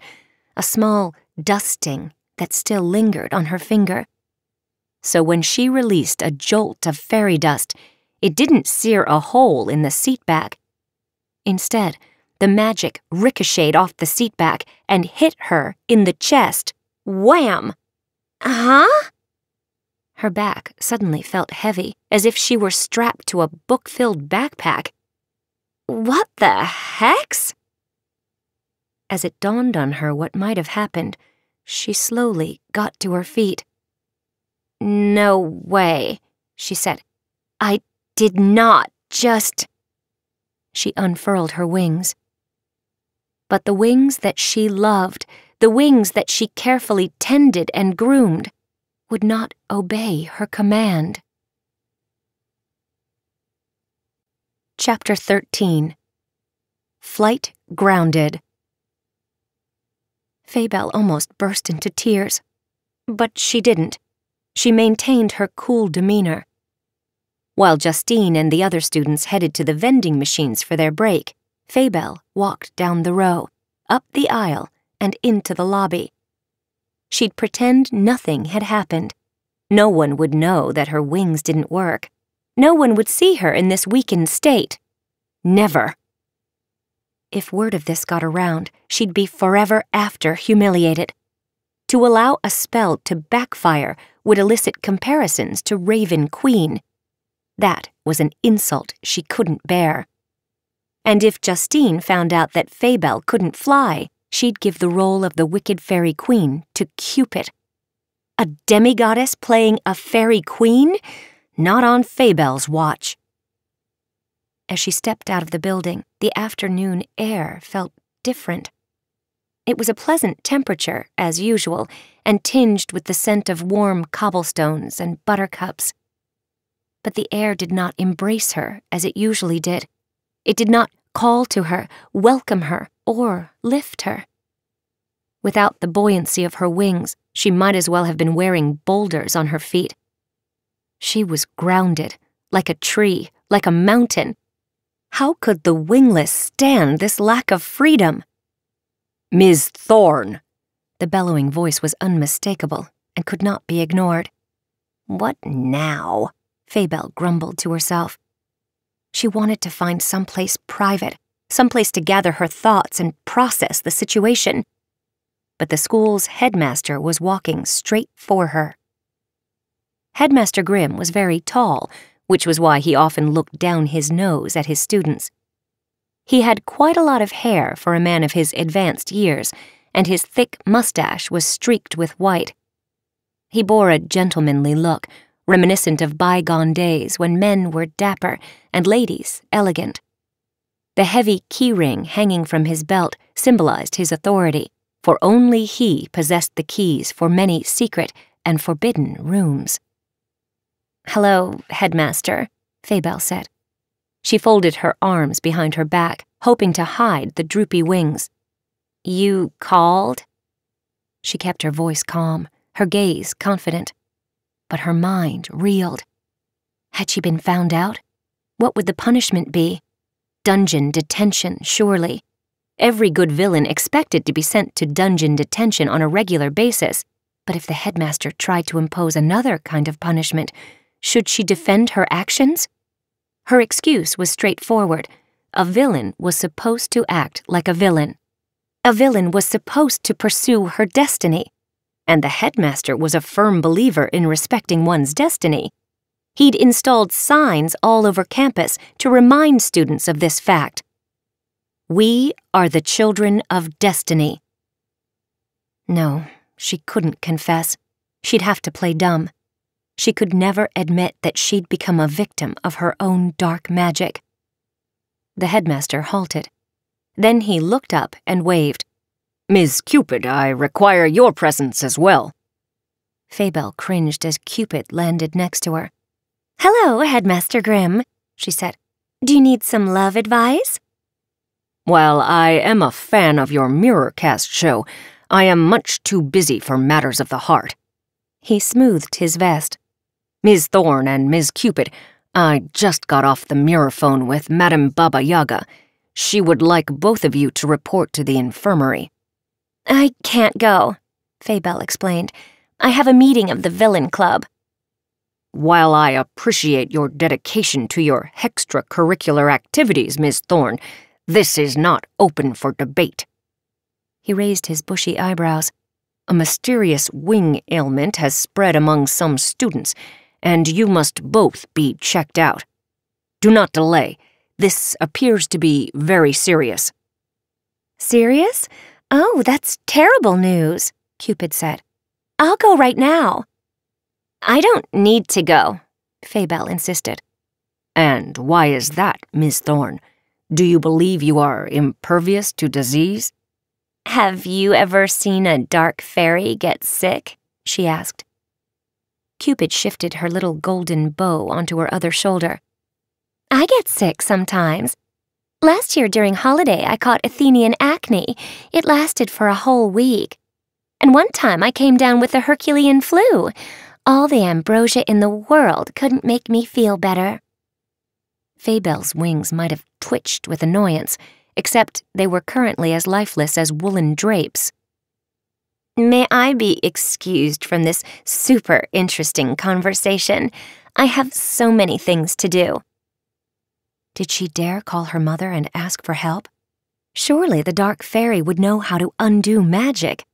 a small dusting that still lingered on her finger. So when she released a jolt of fairy dust, it didn't sear a hole in the seat back. Instead, the magic ricocheted off the seat back and hit her in the chest. Wham! Huh? Her back suddenly felt heavy, as if she were strapped to a book filled backpack. What the hex? As it dawned on her what might have happened, she slowly got to her feet. No way, she said. I did not just. She unfurled her wings. But the wings that she loved the wings that she carefully tended and groomed, would not obey her command. Chapter 13 Flight Grounded Faybelle almost burst into tears. But she didn't. She maintained her cool demeanor. While Justine and the other students headed to the vending machines for their break, Faybelle walked down the row, up the aisle, and into the lobby. She'd pretend nothing had happened. No one would know that her wings didn't work. No one would see her in this weakened state. Never. If word of this got around, she'd be forever after humiliated. To allow a spell to backfire would elicit comparisons to Raven Queen. That was an insult she couldn't bear. And if Justine found out that Faybelle couldn't fly, she'd give the role of the wicked fairy queen to Cupid. A demigoddess playing a fairy queen? Not on Faybelle's watch. As she stepped out of the building, the afternoon air felt different. It was a pleasant temperature, as usual, and tinged with the scent of warm cobblestones and buttercups. But the air did not embrace her as it usually did. It did not call to her, welcome her, or lift her. Without the buoyancy of her wings, she might as well have been wearing boulders on her feet. She was grounded, like a tree, like a mountain. How could the wingless stand this lack of freedom? Ms. Thorn! The bellowing voice was unmistakable and could not be ignored. What now? Faybelle grumbled to herself. She wanted to find some place private, some place to gather her thoughts and process the situation but the school's headmaster was walking straight for her. Headmaster Grimm was very tall, which was why he often looked down his nose at his students. He had quite a lot of hair for a man of his advanced years, and his thick mustache was streaked with white. He bore a gentlemanly look, reminiscent of bygone days when men were dapper and ladies elegant. The heavy keyring hanging from his belt symbolized his authority for only he possessed the keys for many secret and forbidden rooms. Hello, headmaster, Faybelle said. She folded her arms behind her back, hoping to hide the droopy wings. You called? She kept her voice calm, her gaze confident. But her mind reeled. Had she been found out? What would the punishment be? Dungeon detention, surely. Every good villain expected to be sent to dungeon detention on a regular basis, but if the headmaster tried to impose another kind of punishment, should she defend her actions? Her excuse was straightforward. A villain was supposed to act like a villain. A villain was supposed to pursue her destiny. And the headmaster was a firm believer in respecting one's destiny. He'd installed signs all over campus to remind students of this fact. We are the children of destiny. No, she couldn't confess. She'd have to play dumb. She could never admit that she'd become a victim of her own dark magic. The headmaster halted. Then he looked up and waved. Ms. Cupid, I require your presence as well. Faybelle cringed as Cupid landed next to her. Hello, Headmaster Grimm, she said. Do you need some love advice? While I am a fan of your Mirrorcast show, I am much too busy for matters of the heart. He smoothed his vest. Ms. Thorn and Ms. Cupid, I just got off the mirror phone with Madame Baba Yaga. She would like both of you to report to the infirmary. I can't go, Faybelle explained. I have a meeting of the Villain Club. While I appreciate your dedication to your extracurricular activities, Miss Thorn, this is not open for debate. He raised his bushy eyebrows. A mysterious wing ailment has spread among some students, and you must both be checked out. Do not delay. This appears to be very serious. Serious? Oh, that's terrible news, Cupid said. I'll go right now. I don't need to go, Faybelle insisted. And why is that, Miss Thorn? Do you believe you are impervious to disease? Have you ever seen a dark fairy get sick? she asked. Cupid shifted her little golden bow onto her other shoulder. I get sick sometimes. Last year during holiday, I caught Athenian acne. It lasted for a whole week. And one time I came down with the Herculean flu. All the ambrosia in the world couldn't make me feel better. Faybelle's wings might have twitched with annoyance, except they were currently as lifeless as woolen drapes. May I be excused from this super interesting conversation? I have so many things to do. Did she dare call her mother and ask for help? Surely the dark fairy would know how to undo magic.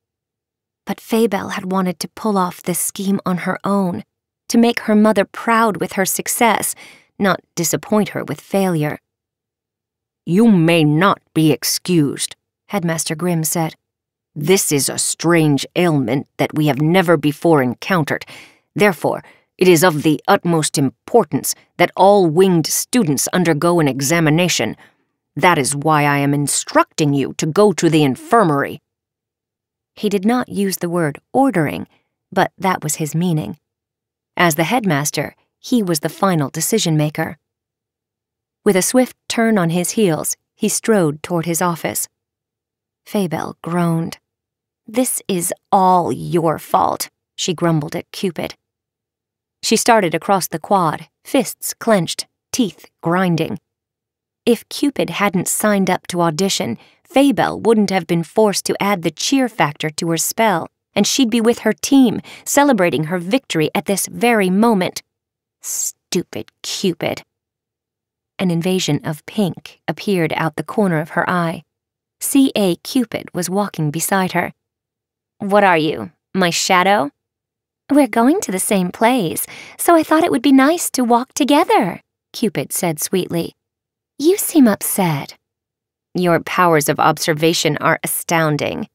But Faybelle had wanted to pull off this scheme on her own, to make her mother proud with her success, not disappoint her with failure. You may not be excused, Headmaster Grimm said. This is a strange ailment that we have never before encountered. Therefore, it is of the utmost importance that all winged students undergo an examination. That is why I am instructing you to go to the infirmary. He did not use the word ordering, but that was his meaning. As the headmaster, he was the final decision maker. With a swift turn on his heels, he strode toward his office. Faybelle groaned. This is all your fault, she grumbled at Cupid. She started across the quad, fists clenched, teeth grinding. If Cupid hadn't signed up to audition, Faybelle wouldn't have been forced to add the cheer factor to her spell, and she'd be with her team, celebrating her victory at this very moment. Stupid Cupid. An invasion of pink appeared out the corner of her eye. C.A. Cupid was walking beside her. What are you, my shadow? We're going to the same place, so I thought it would be nice to walk together, Cupid said sweetly. You seem upset. Your powers of observation are astounding.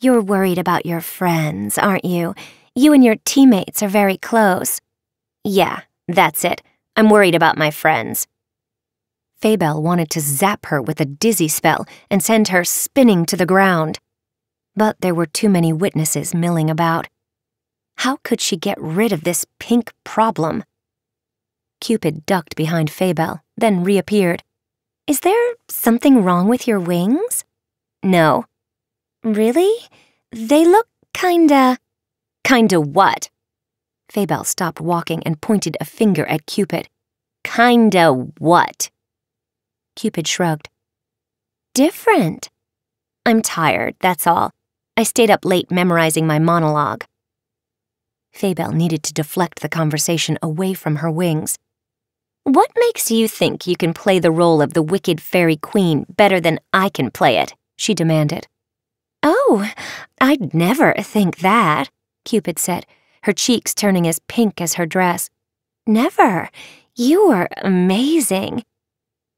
You're worried about your friends, aren't you? You and your teammates are very close. Yeah, that's it. I'm worried about my friends. Faybelle wanted to zap her with a dizzy spell and send her spinning to the ground. But there were too many witnesses milling about. How could she get rid of this pink problem? Cupid ducked behind Faybelle, then reappeared. Is there something wrong with your wings? No. Really? They look kinda. Kinda what? Faybelle stopped walking and pointed a finger at Cupid. Kinda what? Cupid shrugged. Different. I'm tired, that's all. I stayed up late memorizing my monologue. Faybelle needed to deflect the conversation away from her wings. What makes you think you can play the role of the wicked fairy queen better than I can play it? she demanded. Oh, I'd never think that, Cupid said, her cheeks turning as pink as her dress. Never. You were amazing.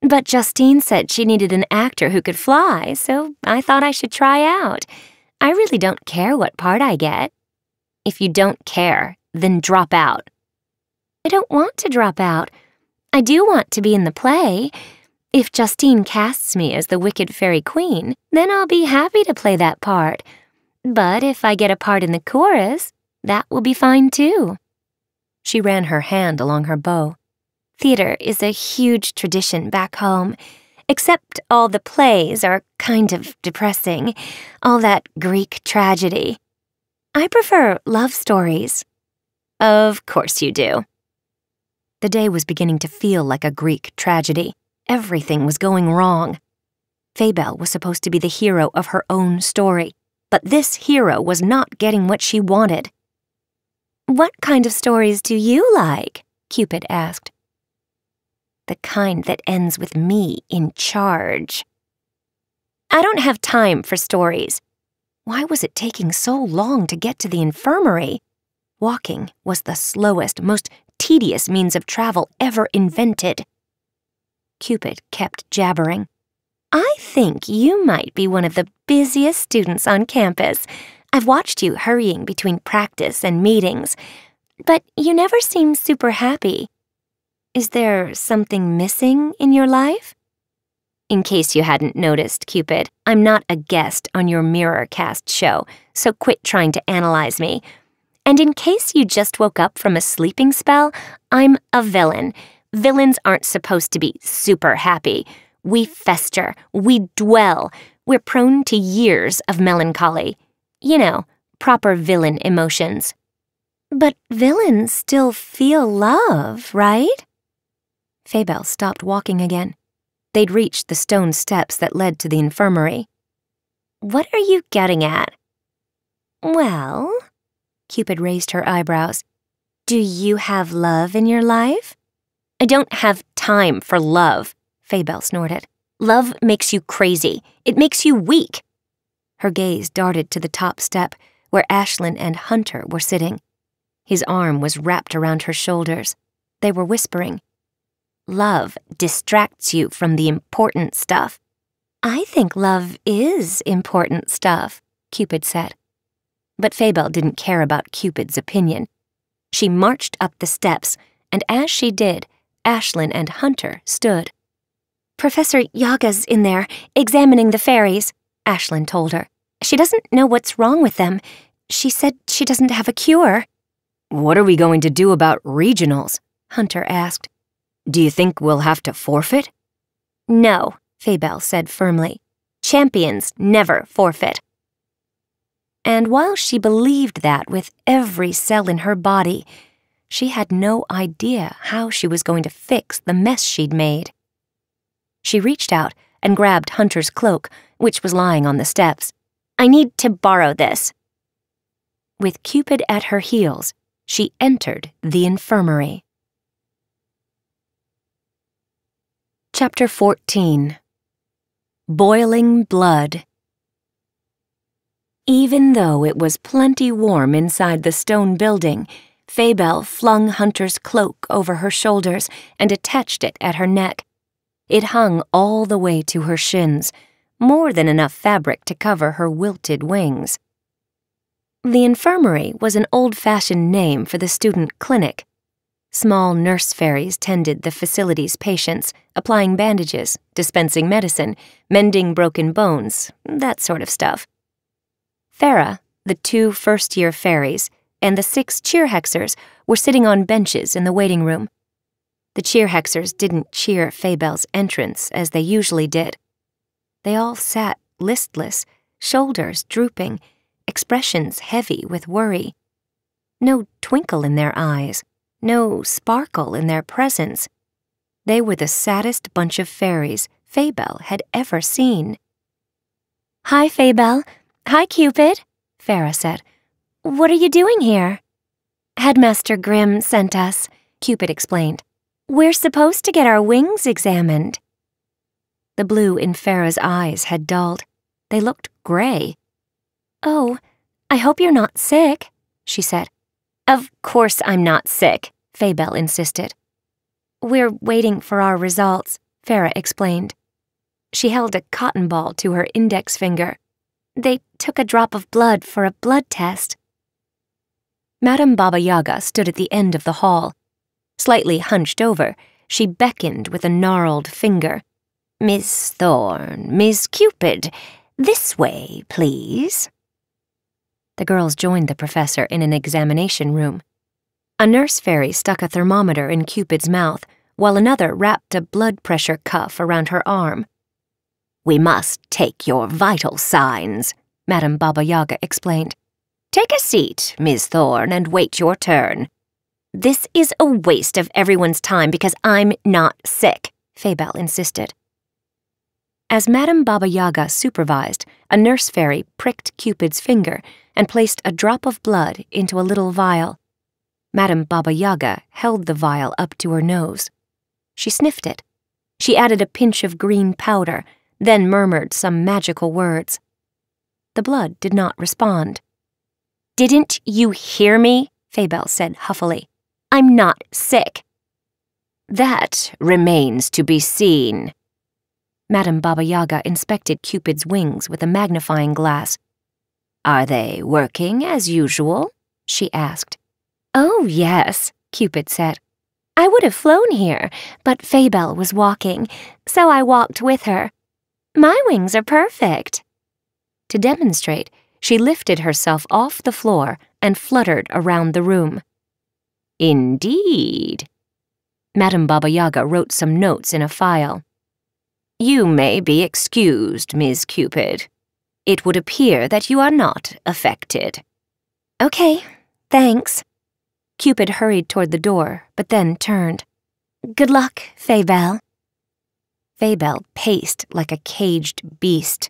But Justine said she needed an actor who could fly, so I thought I should try out. I really don't care what part I get. If you don't care, then drop out. I don't want to drop out. I do want to be in the play. If Justine casts me as the Wicked Fairy Queen, then I'll be happy to play that part. But if I get a part in the chorus, that will be fine too. She ran her hand along her bow. Theater is a huge tradition back home, except all the plays are kind of depressing, all that Greek tragedy. I prefer love stories. Of course you do. The day was beginning to feel like a Greek tragedy. Everything was going wrong. Faybelle was supposed to be the hero of her own story, but this hero was not getting what she wanted. What kind of stories do you like? Cupid asked. The kind that ends with me in charge. I don't have time for stories. Why was it taking so long to get to the infirmary? Walking was the slowest, most tedious means of travel ever invented. Cupid kept jabbering. I think you might be one of the busiest students on campus. I've watched you hurrying between practice and meetings, but you never seem super happy. Is there something missing in your life? In case you hadn't noticed, Cupid, I'm not a guest on your Mirror Cast show, so quit trying to analyze me. And in case you just woke up from a sleeping spell, I'm a villain. Villains aren't supposed to be super happy. We fester, we dwell, we're prone to years of melancholy. You know, proper villain emotions. But villains still feel love, right? Faybelle stopped walking again. They'd reached the stone steps that led to the infirmary. What are you getting at? Well, Cupid raised her eyebrows. Do you have love in your life? I don't have time for love, Faybelle snorted. Love makes you crazy. It makes you weak. Her gaze darted to the top step, where Ashlynn and Hunter were sitting. His arm was wrapped around her shoulders. They were whispering. Love distracts you from the important stuff. I think love is important stuff, Cupid said. But Faybelle didn't care about Cupid's opinion. She marched up the steps, and as she did, Ashlynn and Hunter stood. Professor Yaga's in there, examining the fairies, Ashlynn told her. She doesn't know what's wrong with them. She said she doesn't have a cure. What are we going to do about regionals? Hunter asked. Do you think we'll have to forfeit? No, Faybelle said firmly. Champions never forfeit. And while she believed that with every cell in her body, she had no idea how she was going to fix the mess she'd made. She reached out and grabbed Hunter's cloak, which was lying on the steps. I need to borrow this. With Cupid at her heels, she entered the infirmary. Chapter 14 Boiling Blood Even though it was plenty warm inside the stone building, Faybelle flung Hunter's cloak over her shoulders and attached it at her neck. It hung all the way to her shins, more than enough fabric to cover her wilted wings. The infirmary was an old-fashioned name for the student clinic Small nurse fairies tended the facility's patients, applying bandages, dispensing medicine, mending broken bones, that sort of stuff. Farrah, the two first year fairies, and the six cheerhexers were sitting on benches in the waiting room. The cheerhexers didn't cheer Faybelle's entrance as they usually did. They all sat listless, shoulders drooping, expressions heavy with worry. No twinkle in their eyes no sparkle in their presence. They were the saddest bunch of fairies Faybelle had ever seen. Hi, Faybelle. Hi, Cupid, Farrah said. What are you doing here? Headmaster Grimm sent us, Cupid explained. We're supposed to get our wings examined. The blue in Farrah's eyes had dulled. They looked gray. Oh, I hope you're not sick, she said. Of course I'm not sick, Faybelle insisted. We're waiting for our results, Farrah explained. She held a cotton ball to her index finger. They took a drop of blood for a blood test. Madame Baba Yaga stood at the end of the hall. Slightly hunched over, she beckoned with a gnarled finger. Miss Thorn, Miss Cupid, this way, please. The girls joined the professor in an examination room. A nurse fairy stuck a thermometer in Cupid's mouth, while another wrapped a blood pressure cuff around her arm. We must take your vital signs, Madame Baba Yaga explained. Take a seat, Miss Thorn, and wait your turn. This is a waste of everyone's time because I'm not sick, Faybelle insisted. As Madame Baba Yaga supervised, a nurse fairy pricked Cupid's finger and placed a drop of blood into a little vial. Madame Baba Yaga held the vial up to her nose. She sniffed it. She added a pinch of green powder, then murmured some magical words. The blood did not respond. Didn't you hear me? Faybelle said huffily. I'm not sick. That remains to be seen, Madame Baba Yaga inspected Cupid's wings with a magnifying glass. Are they working as usual? she asked. Oh, yes, Cupid said. I would have flown here, but Faybelle was walking, so I walked with her. My wings are perfect. To demonstrate, she lifted herself off the floor and fluttered around the room. Indeed. Madame Baba Yaga wrote some notes in a file. You may be excused, Miss Cupid. It would appear that you are not affected. Okay, thanks. Cupid hurried toward the door, but then turned. Good luck, Faybelle. Faybelle paced like a caged beast.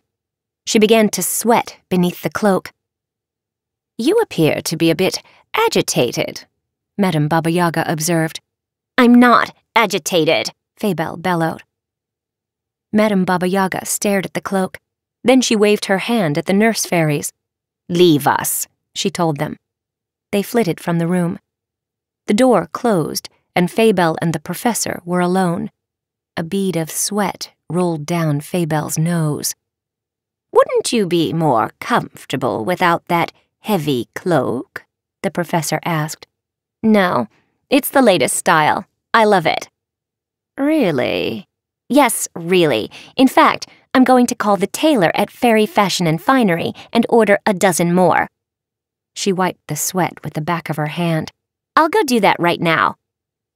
She began to sweat beneath the cloak. You appear to be a bit agitated, Madame Baba Yaga observed. I'm not agitated, Faybelle bellowed. Madame Baba Yaga stared at the cloak. Then she waved her hand at the nurse fairies. Leave us, she told them. They flitted from the room. The door closed, and Faybelle and the professor were alone. A bead of sweat rolled down Faybelle's nose. Wouldn't you be more comfortable without that heavy cloak? The professor asked. No, it's the latest style. I love it. Really? Yes, really. In fact, I'm going to call the tailor at Fairy Fashion and Finery and order a dozen more. She wiped the sweat with the back of her hand. I'll go do that right now.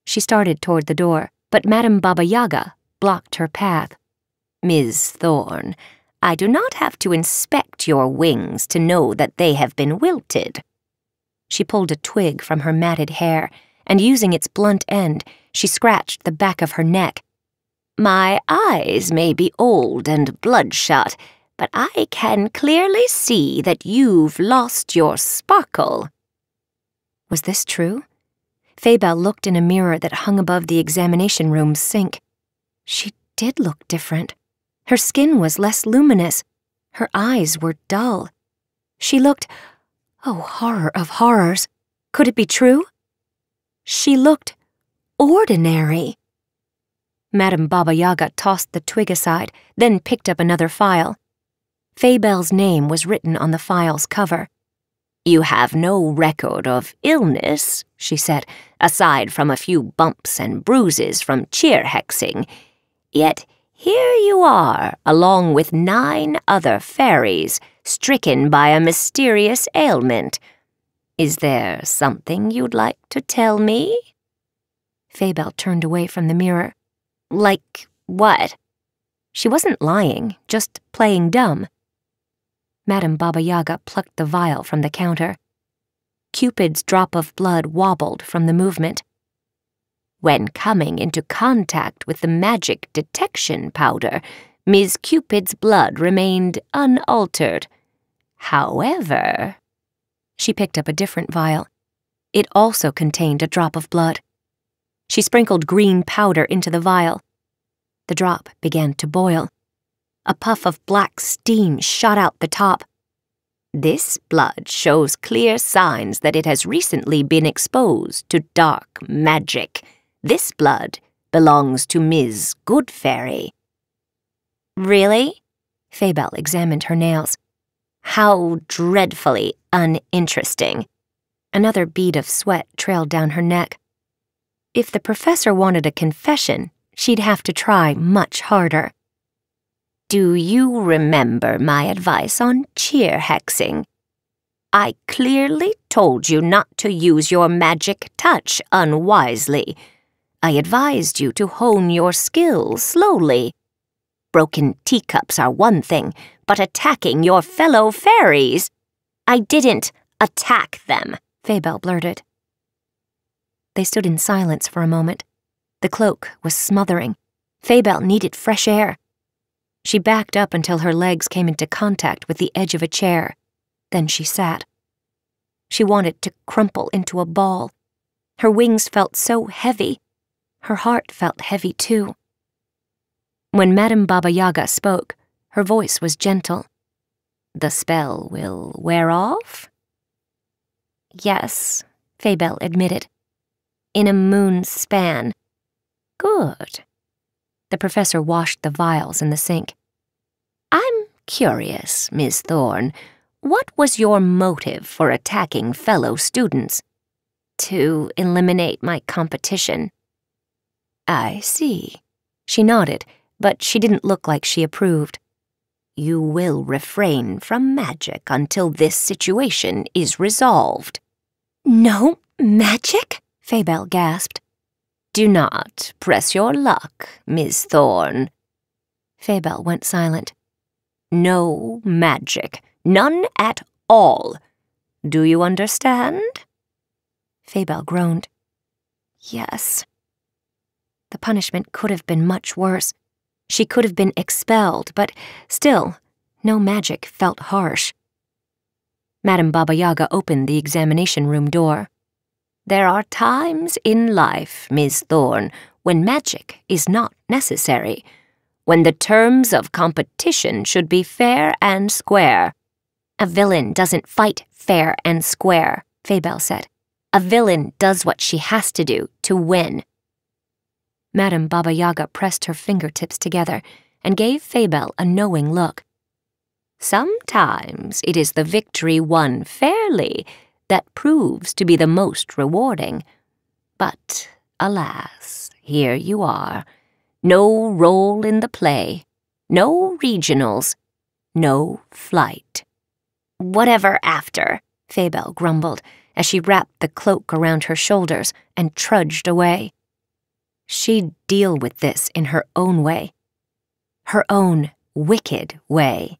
She started toward the door, but Madame Baba Yaga blocked her path. Miss Thorn, I do not have to inspect your wings to know that they have been wilted. She pulled a twig from her matted hair, and using its blunt end, she scratched the back of her neck. My eyes may be old and bloodshot, but I can clearly see that you've lost your sparkle. Was this true? Faybelle looked in a mirror that hung above the examination room's sink. She did look different. Her skin was less luminous. Her eyes were dull. She looked, oh, horror of horrors. Could it be true? She looked ordinary. Madame Baba Yaga tossed the twig aside, then picked up another file. Faybelle's name was written on the file's cover. You have no record of illness, she said, aside from a few bumps and bruises from cheer hexing. Yet here you are, along with nine other fairies, stricken by a mysterious ailment. Is there something you'd like to tell me? Faybelle turned away from the mirror. Like what? She wasn't lying, just playing dumb. Madame Baba Yaga plucked the vial from the counter. Cupid's drop of blood wobbled from the movement. When coming into contact with the magic detection powder, Ms. Cupid's blood remained unaltered. However, she picked up a different vial. It also contained a drop of blood. She sprinkled green powder into the vial. The drop began to boil. A puff of black steam shot out the top. This blood shows clear signs that it has recently been exposed to dark magic. This blood belongs to Ms. Good Fairy. Really? Faybelle examined her nails. How dreadfully uninteresting. Another bead of sweat trailed down her neck. If the professor wanted a confession, she'd have to try much harder. Do you remember my advice on cheer hexing? I clearly told you not to use your magic touch unwisely. I advised you to hone your skills slowly. Broken teacups are one thing, but attacking your fellow fairies... I didn't attack them, Faybelle blurted. They stood in silence for a moment. The cloak was smothering. Faybelle needed fresh air. She backed up until her legs came into contact with the edge of a chair. Then she sat. She wanted to crumple into a ball. Her wings felt so heavy. Her heart felt heavy too. When Madame Baba Yaga spoke, her voice was gentle. The spell will wear off? Yes, Faybelle admitted. In a moon's span. Good. The professor washed the vials in the sink. I'm curious, Miss Thorn. What was your motive for attacking fellow students? To eliminate my competition. I see. She nodded, but she didn't look like she approved. You will refrain from magic until this situation is resolved. No magic? Faybelle gasped. Do not press your luck, Miss Thorn. Faybelle went silent. No magic. None at all. Do you understand? Faybelle groaned. Yes. The punishment could have been much worse. She could have been expelled, but still, no magic felt harsh. Madame Baba Yaga opened the examination room door. There are times in life, Miss Thorn, when magic is not necessary, when the terms of competition should be fair and square. A villain doesn't fight fair and square, Faybelle said. A villain does what she has to do to win. Madame Baba Yaga pressed her fingertips together and gave Faybelle a knowing look. Sometimes it is the victory won fairly that proves to be the most rewarding. But, alas, here you are. No role in the play, no regionals, no flight. Whatever after, Faybelle grumbled as she wrapped the cloak around her shoulders and trudged away. She'd deal with this in her own way. Her own wicked way.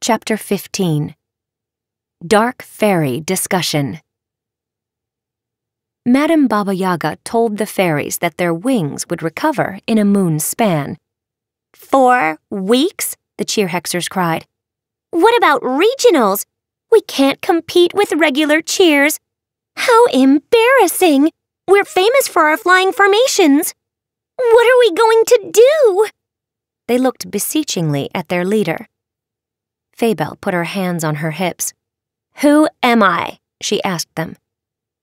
Chapter 15 Dark Fairy Discussion Madame Baba Yaga told the fairies that their wings would recover in a moon's span. Four weeks? The cheer hexers cried. What about regionals? We can't compete with regular cheers. How embarrassing! We're famous for our flying formations. What are we going to do? They looked beseechingly at their leader. Faybelle put her hands on her hips. Who am I? she asked them.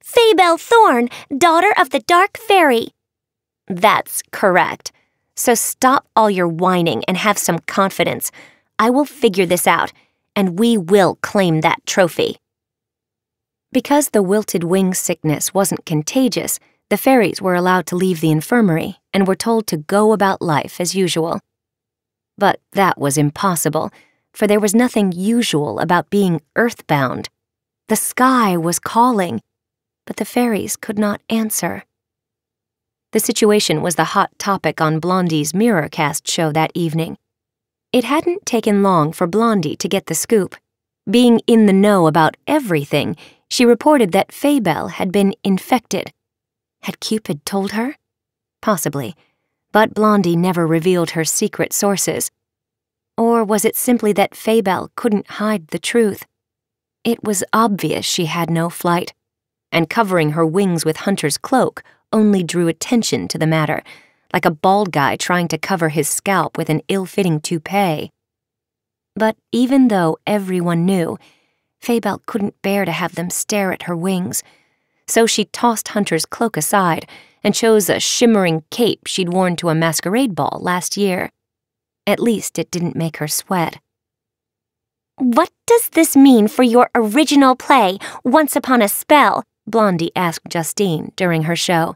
Faybelle Thorn, daughter of the Dark Fairy. That's correct. So stop all your whining and have some confidence. I will figure this out, and we will claim that trophy. Because the wilted wing sickness wasn't contagious, the fairies were allowed to leave the infirmary and were told to go about life as usual. But that was impossible for there was nothing usual about being earthbound. The sky was calling, but the fairies could not answer. The situation was the hot topic on Blondie's Mirrorcast show that evening. It hadn't taken long for Blondie to get the scoop. Being in the know about everything, she reported that Faybelle had been infected. Had Cupid told her? Possibly, but Blondie never revealed her secret sources. Or was it simply that Faybelle couldn't hide the truth? It was obvious she had no flight, and covering her wings with Hunter's cloak only drew attention to the matter, like a bald guy trying to cover his scalp with an ill-fitting toupee. But even though everyone knew, Faybelle couldn't bear to have them stare at her wings, so she tossed Hunter's cloak aside and chose a shimmering cape she'd worn to a masquerade ball last year. At least it didn't make her sweat. What does this mean for your original play, Once Upon a Spell? Blondie asked Justine during her show.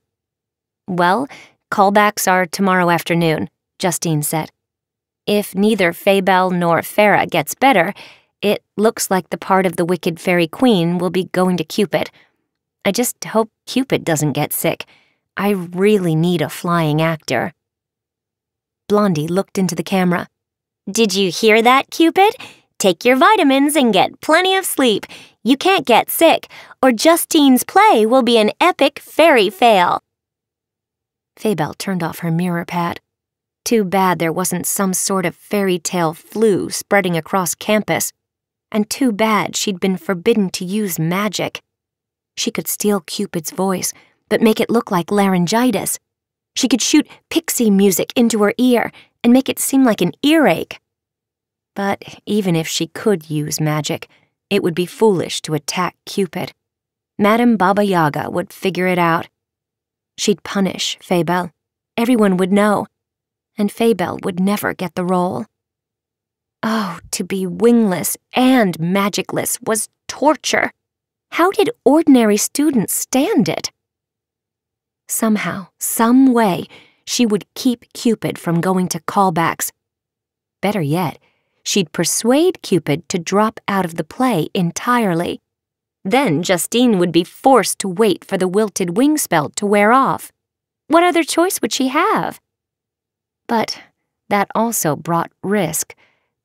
Well, callbacks are tomorrow afternoon, Justine said. If neither Faybelle nor Farrah gets better, it looks like the part of the Wicked Fairy Queen will be going to Cupid. I just hope Cupid doesn't get sick. I really need a flying actor. Blondie looked into the camera. Did you hear that, Cupid? Take your vitamins and get plenty of sleep. You can't get sick, or Justine's play will be an epic fairy fail. Faybelle turned off her mirror pad. Too bad there wasn't some sort of fairy tale flu spreading across campus. And too bad she'd been forbidden to use magic. She could steal Cupid's voice, but make it look like laryngitis. She could shoot pixie music into her ear and make it seem like an earache. But even if she could use magic, it would be foolish to attack Cupid. Madame Baba Yaga would figure it out. She'd punish Faybelle. Everyone would know. And Faybelle would never get the role. Oh, to be wingless and magicless was torture. How did ordinary students stand it? Somehow, some way, she would keep Cupid from going to callbacks. Better yet, she'd persuade Cupid to drop out of the play entirely. Then Justine would be forced to wait for the wilted wing spell to wear off. What other choice would she have? But that also brought risk,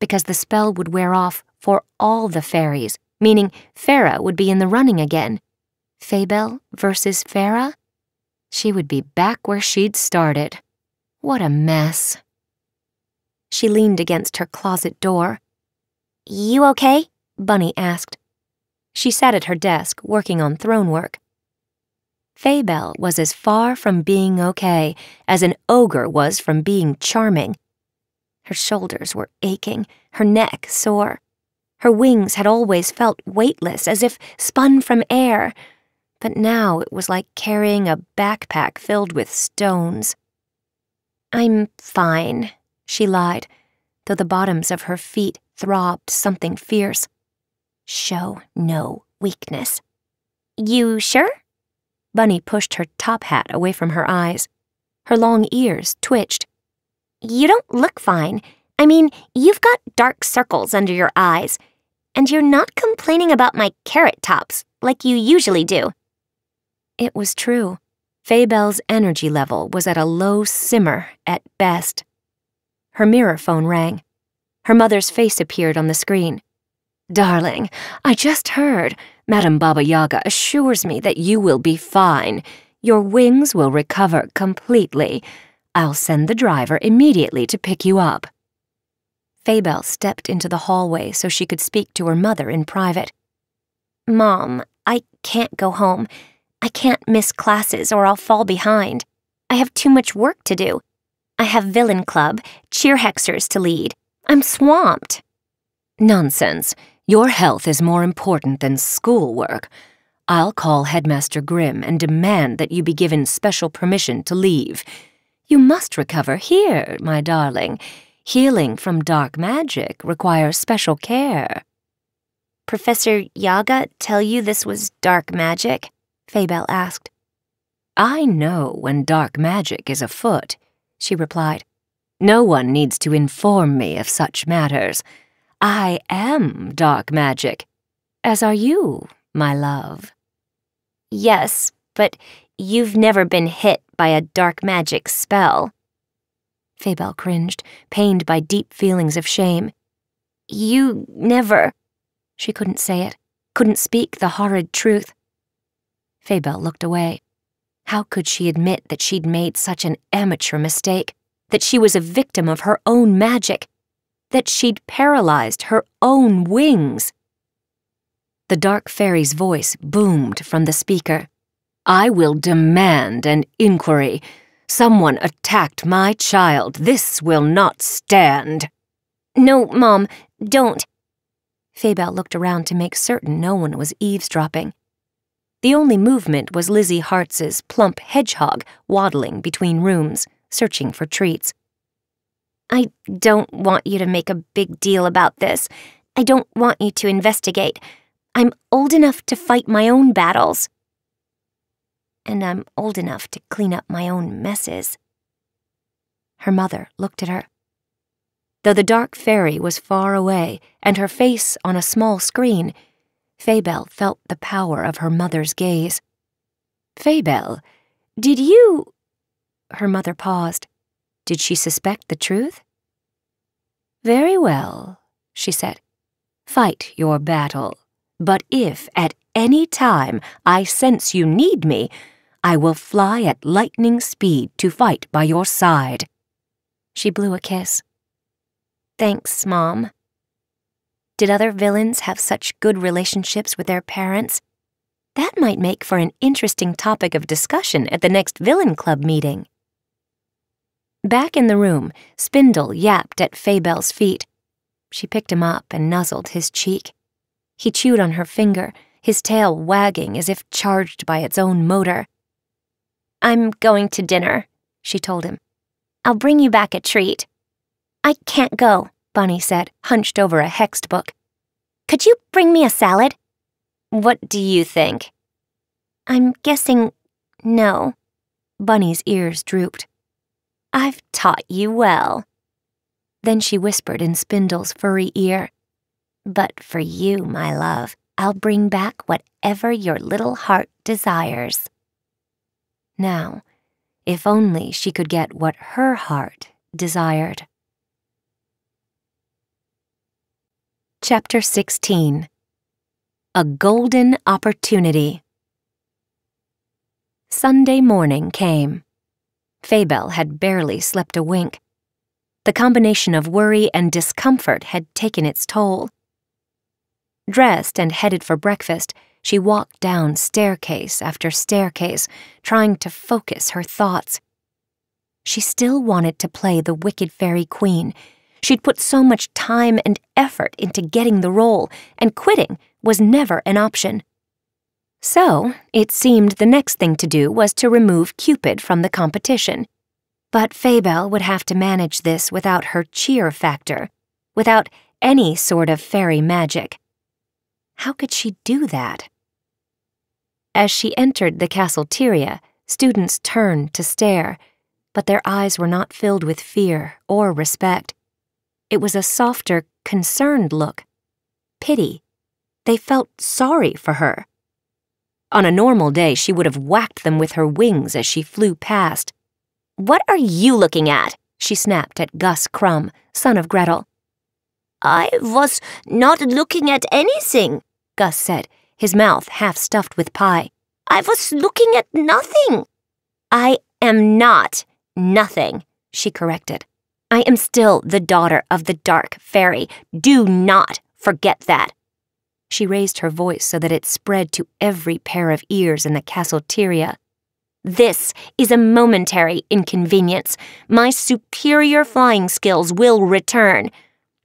because the spell would wear off for all the fairies, meaning Farrah would be in the running again. Faybelle versus Farrah? She would be back where she'd started. What a mess. She leaned against her closet door. You okay? Bunny asked. She sat at her desk, working on throne work. Faybelle was as far from being okay as an ogre was from being charming. Her shoulders were aching, her neck sore. Her wings had always felt weightless, as if spun from air, but now it was like carrying a backpack filled with stones. I'm fine, she lied, though the bottoms of her feet throbbed something fierce. Show no weakness. You sure? Bunny pushed her top hat away from her eyes. Her long ears twitched. You don't look fine. I mean, you've got dark circles under your eyes, and you're not complaining about my carrot tops like you usually do. It was true. Faybelle's energy level was at a low simmer at best. Her mirror phone rang. Her mother's face appeared on the screen. Darling, I just heard. Madam Baba Yaga assures me that you will be fine. Your wings will recover completely. I'll send the driver immediately to pick you up. Faybelle stepped into the hallway so she could speak to her mother in private. Mom, I can't go home. I can't miss classes or I'll fall behind. I have too much work to do. I have villain club, cheer hexers to lead. I'm swamped. Nonsense. Your health is more important than schoolwork. I'll call Headmaster Grimm and demand that you be given special permission to leave. You must recover here, my darling. Healing from dark magic requires special care. Professor Yaga tell you this was dark magic? Faybelle asked. I know when dark magic is afoot, she replied. No one needs to inform me of such matters. I am dark magic, as are you, my love. Yes, but you've never been hit by a dark magic spell. Faybelle cringed, pained by deep feelings of shame. You never. She couldn't say it, couldn't speak the horrid truth. Faybelle looked away. How could she admit that she'd made such an amateur mistake? That she was a victim of her own magic? That she'd paralyzed her own wings? The dark fairy's voice boomed from the speaker. I will demand an inquiry. Someone attacked my child. This will not stand. No, Mom, don't. Faybelle looked around to make certain no one was eavesdropping. The only movement was Lizzie Hearts's plump hedgehog waddling between rooms, searching for treats. I don't want you to make a big deal about this. I don't want you to investigate. I'm old enough to fight my own battles. And I'm old enough to clean up my own messes. Her mother looked at her. Though the dark fairy was far away and her face on a small screen, Faybelle felt the power of her mother's gaze. Faybelle, did you... Her mother paused. Did she suspect the truth? Very well, she said. Fight your battle. But if at any time I sense you need me, I will fly at lightning speed to fight by your side. She blew a kiss. Thanks, Mom. Did other villains have such good relationships with their parents? That might make for an interesting topic of discussion at the next Villain Club meeting. Back in the room, Spindle yapped at Faybelle's feet. She picked him up and nuzzled his cheek. He chewed on her finger, his tail wagging as if charged by its own motor. I'm going to dinner, she told him. I'll bring you back a treat. I can't go, Bunny said, hunched over a hexed book. Could you bring me a salad? What do you think? I'm guessing no. Bunny's ears drooped. I've taught you well. Then she whispered in Spindle's furry ear. But for you, my love, I'll bring back whatever your little heart desires. Now, if only she could get what her heart desired. Chapter 16 A Golden Opportunity Sunday morning came. Faybelle had barely slept a wink. The combination of worry and discomfort had taken its toll. Dressed and headed for breakfast, she walked down staircase after staircase, trying to focus her thoughts. She still wanted to play the Wicked Fairy Queen She'd put so much time and effort into getting the role, and quitting was never an option. So, it seemed the next thing to do was to remove Cupid from the competition. But Faybelle would have to manage this without her cheer factor, without any sort of fairy magic. How could she do that? As she entered the castleteria, students turned to stare, but their eyes were not filled with fear or respect. It was a softer, concerned look. Pity. They felt sorry for her. On a normal day, she would have whacked them with her wings as she flew past. What are you looking at? She snapped at Gus Crumb, son of Gretel. I was not looking at anything, Gus said, his mouth half stuffed with pie. I was looking at nothing. I am not nothing, she corrected. I am still the daughter of the dark fairy. Do not forget that. She raised her voice so that it spread to every pair of ears in the castleteria. This is a momentary inconvenience. My superior flying skills will return.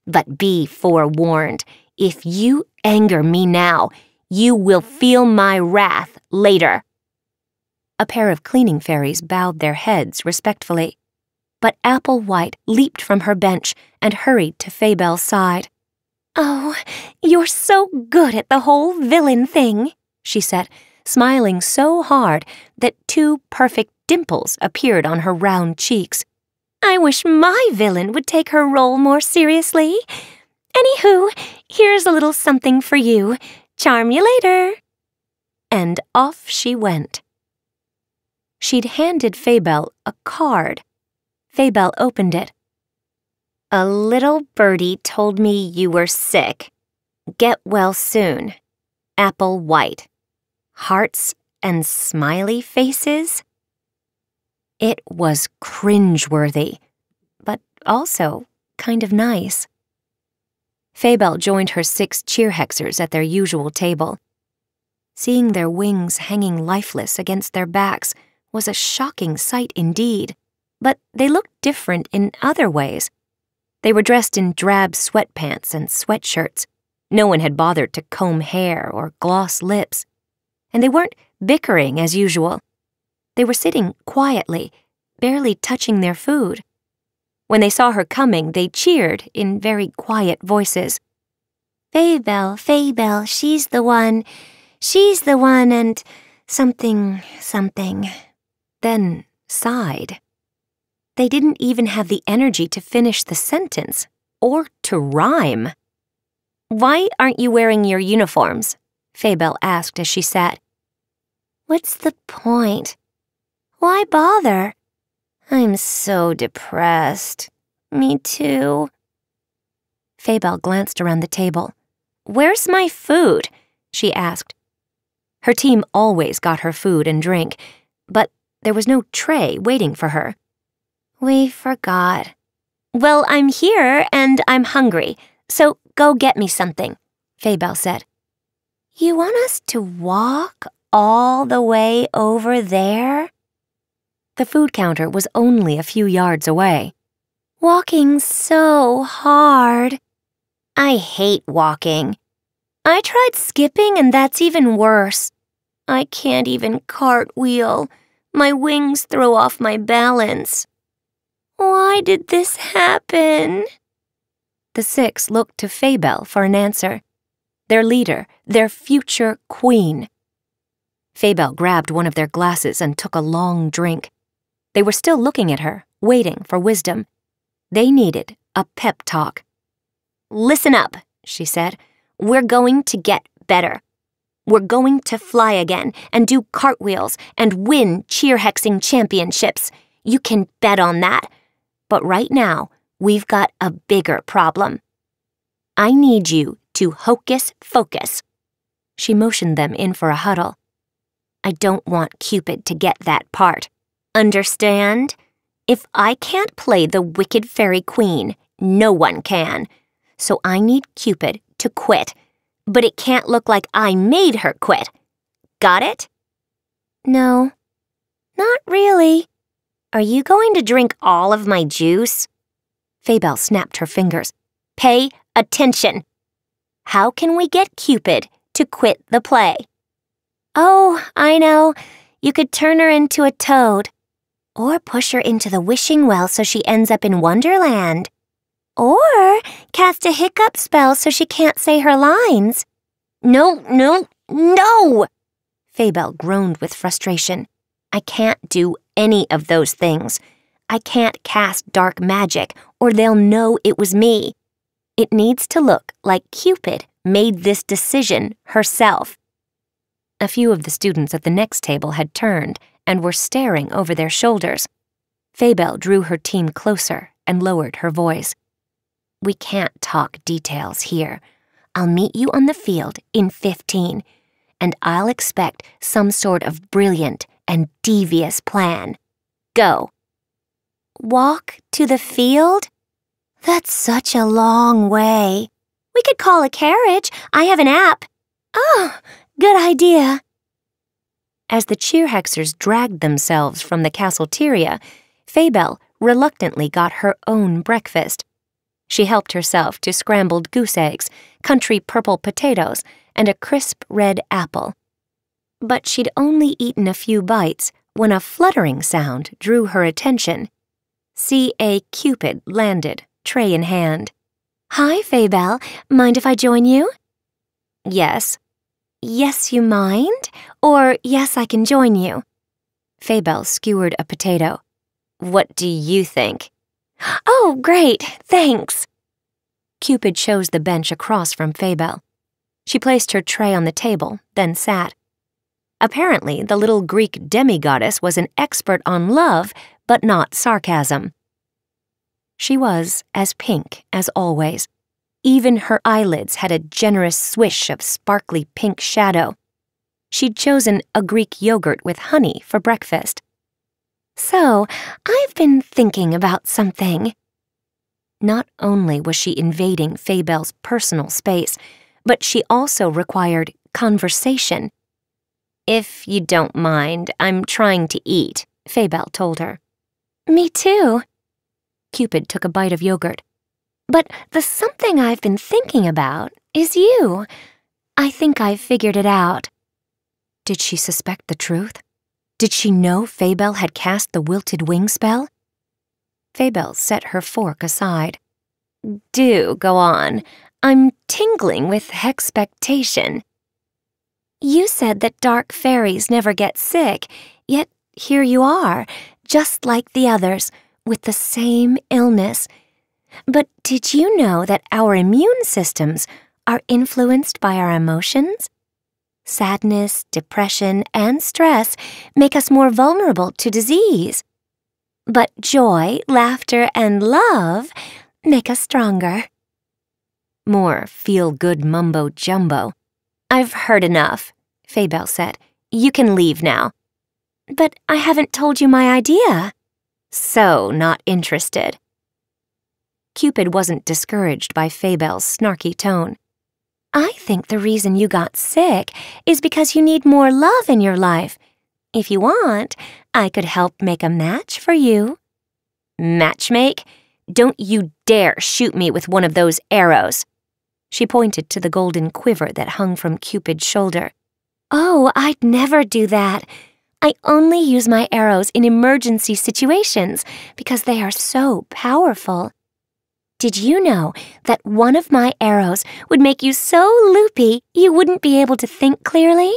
But be forewarned, if you anger me now, you will feel my wrath later. A pair of cleaning fairies bowed their heads respectfully. But Apple White leaped from her bench and hurried to Faybelle's side. Oh, you're so good at the whole villain thing, she said, smiling so hard that two perfect dimples appeared on her round cheeks. I wish my villain would take her role more seriously. Anywho, here's a little something for you. Charm you later. And off she went. She'd handed Faybelle a card. Faybelle opened it. A little birdie told me you were sick. Get well soon. Apple White. Hearts and smiley faces? It was cringeworthy, but also kind of nice. Faybelle joined her six cheerhexers at their usual table. Seeing their wings hanging lifeless against their backs was a shocking sight indeed, but they looked different in other ways. They were dressed in drab sweatpants and sweatshirts. No one had bothered to comb hair or gloss lips. And they weren't bickering as usual. They were sitting quietly, barely touching their food. When they saw her coming, they cheered in very quiet voices. Faybelle, Faybelle, she's the one. She's the one and something, something. Then sighed. They didn't even have the energy to finish the sentence or to rhyme. Why aren't you wearing your uniforms? Faybelle asked as she sat. What's the point? Why bother? I'm so depressed. Me too. Faybelle glanced around the table. Where's my food? she asked. Her team always got her food and drink, but there was no tray waiting for her. We forgot. Well, I'm here and I'm hungry, so go get me something, Faybelle said. You want us to walk all the way over there? The food counter was only a few yards away. Walking's so hard. I hate walking. I tried skipping and that's even worse. I can't even cartwheel. My wings throw off my balance. Why did this happen? The six looked to Faybelle for an answer. Their leader, their future queen. Faybelle grabbed one of their glasses and took a long drink. They were still looking at her, waiting for wisdom. They needed a pep talk. Listen up, she said. We're going to get better. We're going to fly again and do cartwheels and win cheer hexing championships. You can bet on that. But right now, we've got a bigger problem. I need you to hocus focus. She motioned them in for a huddle. I don't want Cupid to get that part. Understand? If I can't play the wicked fairy queen, no one can. So I need Cupid to quit. But it can't look like I made her quit. Got it? No, not really. Are you going to drink all of my juice? Faybelle snapped her fingers. Pay attention. How can we get Cupid to quit the play? Oh, I know. You could turn her into a toad. Or push her into the wishing well so she ends up in Wonderland. Or cast a hiccup spell so she can't say her lines. No, no, no! Faybelle groaned with frustration. I can't do any of those things. I can't cast dark magic, or they'll know it was me. It needs to look like Cupid made this decision herself. A few of the students at the next table had turned and were staring over their shoulders. Faybelle drew her team closer and lowered her voice. We can't talk details here. I'll meet you on the field in 15, and I'll expect some sort of brilliant and devious plan. Go. Walk to the field? That's such a long way. We could call a carriage. I have an app. Oh, good idea. As the cheerhexers dragged themselves from the castleteria, Faybelle reluctantly got her own breakfast. She helped herself to scrambled goose eggs, country purple potatoes, and a crisp red apple. But she'd only eaten a few bites when a fluttering sound drew her attention. C.A. Cupid landed, tray in hand. Hi, Faybelle. Mind if I join you? Yes. Yes, you mind? Or yes, I can join you? Faybelle skewered a potato. What do you think? Oh, great, thanks. Cupid chose the bench across from Faybelle. She placed her tray on the table, then sat. Apparently, the little Greek demigoddess was an expert on love, but not sarcasm. She was as pink as always. Even her eyelids had a generous swish of sparkly pink shadow. She'd chosen a Greek yogurt with honey for breakfast. So, I've been thinking about something. Not only was she invading Faybelle's personal space, but she also required conversation. If you don't mind, I'm trying to eat, Faybelle told her. Me too. Cupid took a bite of yogurt. But the something I've been thinking about is you. I think I've figured it out. Did she suspect the truth? Did she know Faybelle had cast the wilted wing spell? Faybelle set her fork aside. Do go on. I'm tingling with expectation. You said that dark fairies never get sick, yet here you are, just like the others, with the same illness. But did you know that our immune systems are influenced by our emotions? Sadness, depression, and stress make us more vulnerable to disease. But joy, laughter, and love make us stronger. More feel good mumbo jumbo. I've heard enough, Faybelle said. You can leave now. But I haven't told you my idea. So not interested. Cupid wasn't discouraged by Faybelle's snarky tone. I think the reason you got sick is because you need more love in your life. If you want, I could help make a match for you. Matchmake? Don't you dare shoot me with one of those arrows. She pointed to the golden quiver that hung from Cupid's shoulder. Oh, I'd never do that. I only use my arrows in emergency situations because they are so powerful. Did you know that one of my arrows would make you so loopy you wouldn't be able to think clearly?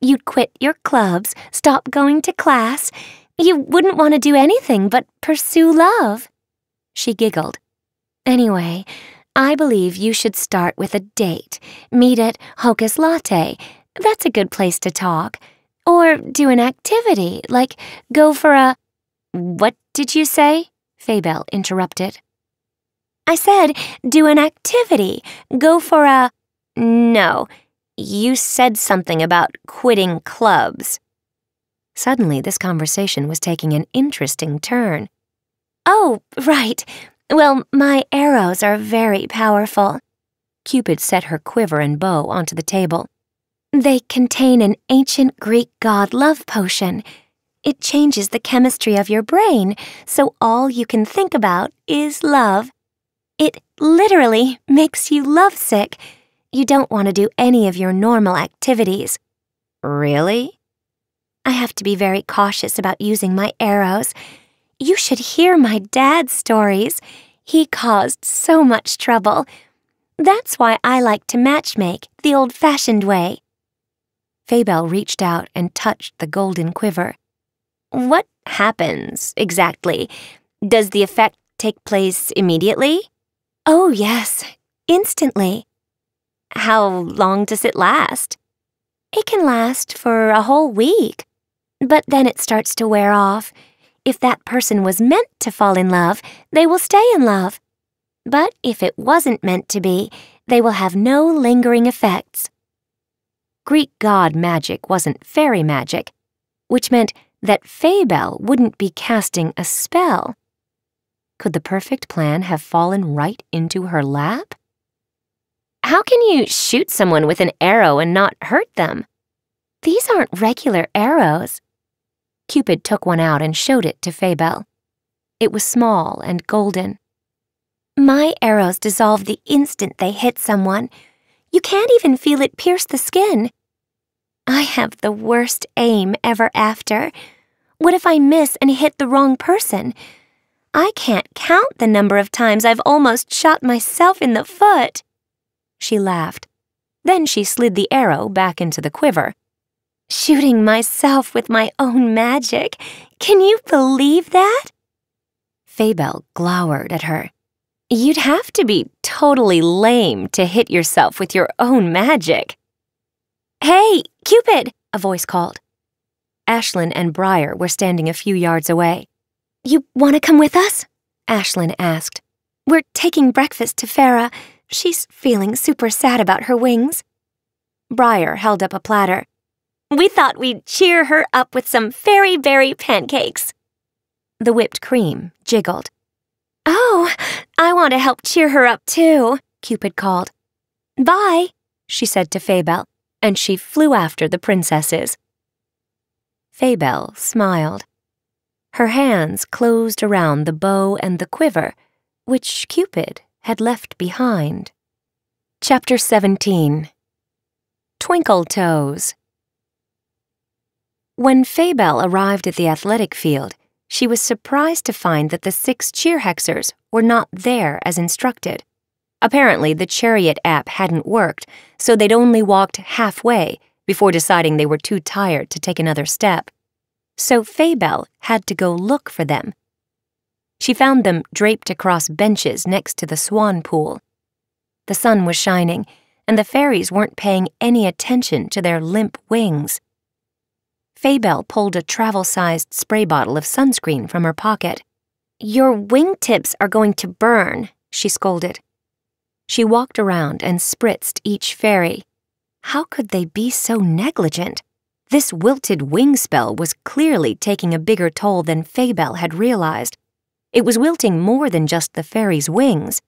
You'd quit your clubs, stop going to class. You wouldn't want to do anything but pursue love. She giggled. Anyway, I believe you should start with a date. Meet at Hocus Latte. That's a good place to talk. Or do an activity, like go for a. What did you say? Faybelle interrupted. I said, do an activity. Go for a. No, you said something about quitting clubs. Suddenly, this conversation was taking an interesting turn. Oh, right. Well, my arrows are very powerful. Cupid set her quiver and bow onto the table. They contain an ancient Greek god love potion. It changes the chemistry of your brain, so all you can think about is love. It literally makes you lovesick. You don't want to do any of your normal activities. Really? I have to be very cautious about using my arrows. You should hear my dad's stories. He caused so much trouble. That's why I like to matchmake the old fashioned way. Faybelle reached out and touched the golden quiver. What happens exactly? Does the effect take place immediately? Oh, yes, instantly. How long does it last? It can last for a whole week, but then it starts to wear off. If that person was meant to fall in love, they will stay in love. But if it wasn't meant to be, they will have no lingering effects. Greek god magic wasn't fairy magic, which meant that Faybelle wouldn't be casting a spell. Could the perfect plan have fallen right into her lap? How can you shoot someone with an arrow and not hurt them? These aren't regular arrows. Cupid took one out and showed it to Faybelle. It was small and golden. My arrows dissolve the instant they hit someone. You can't even feel it pierce the skin. I have the worst aim ever after. What if I miss and hit the wrong person? I can't count the number of times I've almost shot myself in the foot. She laughed. Then she slid the arrow back into the quiver. Shooting myself with my own magic. Can you believe that? Faybelle glowered at her. You'd have to be totally lame to hit yourself with your own magic. Hey, Cupid, a voice called. Ashlynn and Briar were standing a few yards away. You want to come with us? Ashlynn asked. We're taking breakfast to Farrah. She's feeling super sad about her wings. Briar held up a platter. We thought we'd cheer her up with some fairy berry pancakes. The whipped cream jiggled. Oh, I want to help cheer her up too, Cupid called. Bye, she said to Faybelle, and she flew after the princesses. Faybelle smiled. Her hands closed around the bow and the quiver, which Cupid had left behind. Chapter 17 Twinkle Toes When Faybelle arrived at the athletic field, she was surprised to find that the six cheerhexers were not there as instructed. Apparently, the chariot app hadn't worked, so they'd only walked halfway before deciding they were too tired to take another step. So Faybelle had to go look for them. She found them draped across benches next to the swan pool. The sun was shining, and the fairies weren't paying any attention to their limp wings. Faybelle pulled a travel sized spray bottle of sunscreen from her pocket. Your wingtips are going to burn, she scolded. She walked around and spritzed each fairy. How could they be so negligent? This wilted wing spell was clearly taking a bigger toll than Faybelle had realized. It was wilting more than just the fairy's wings.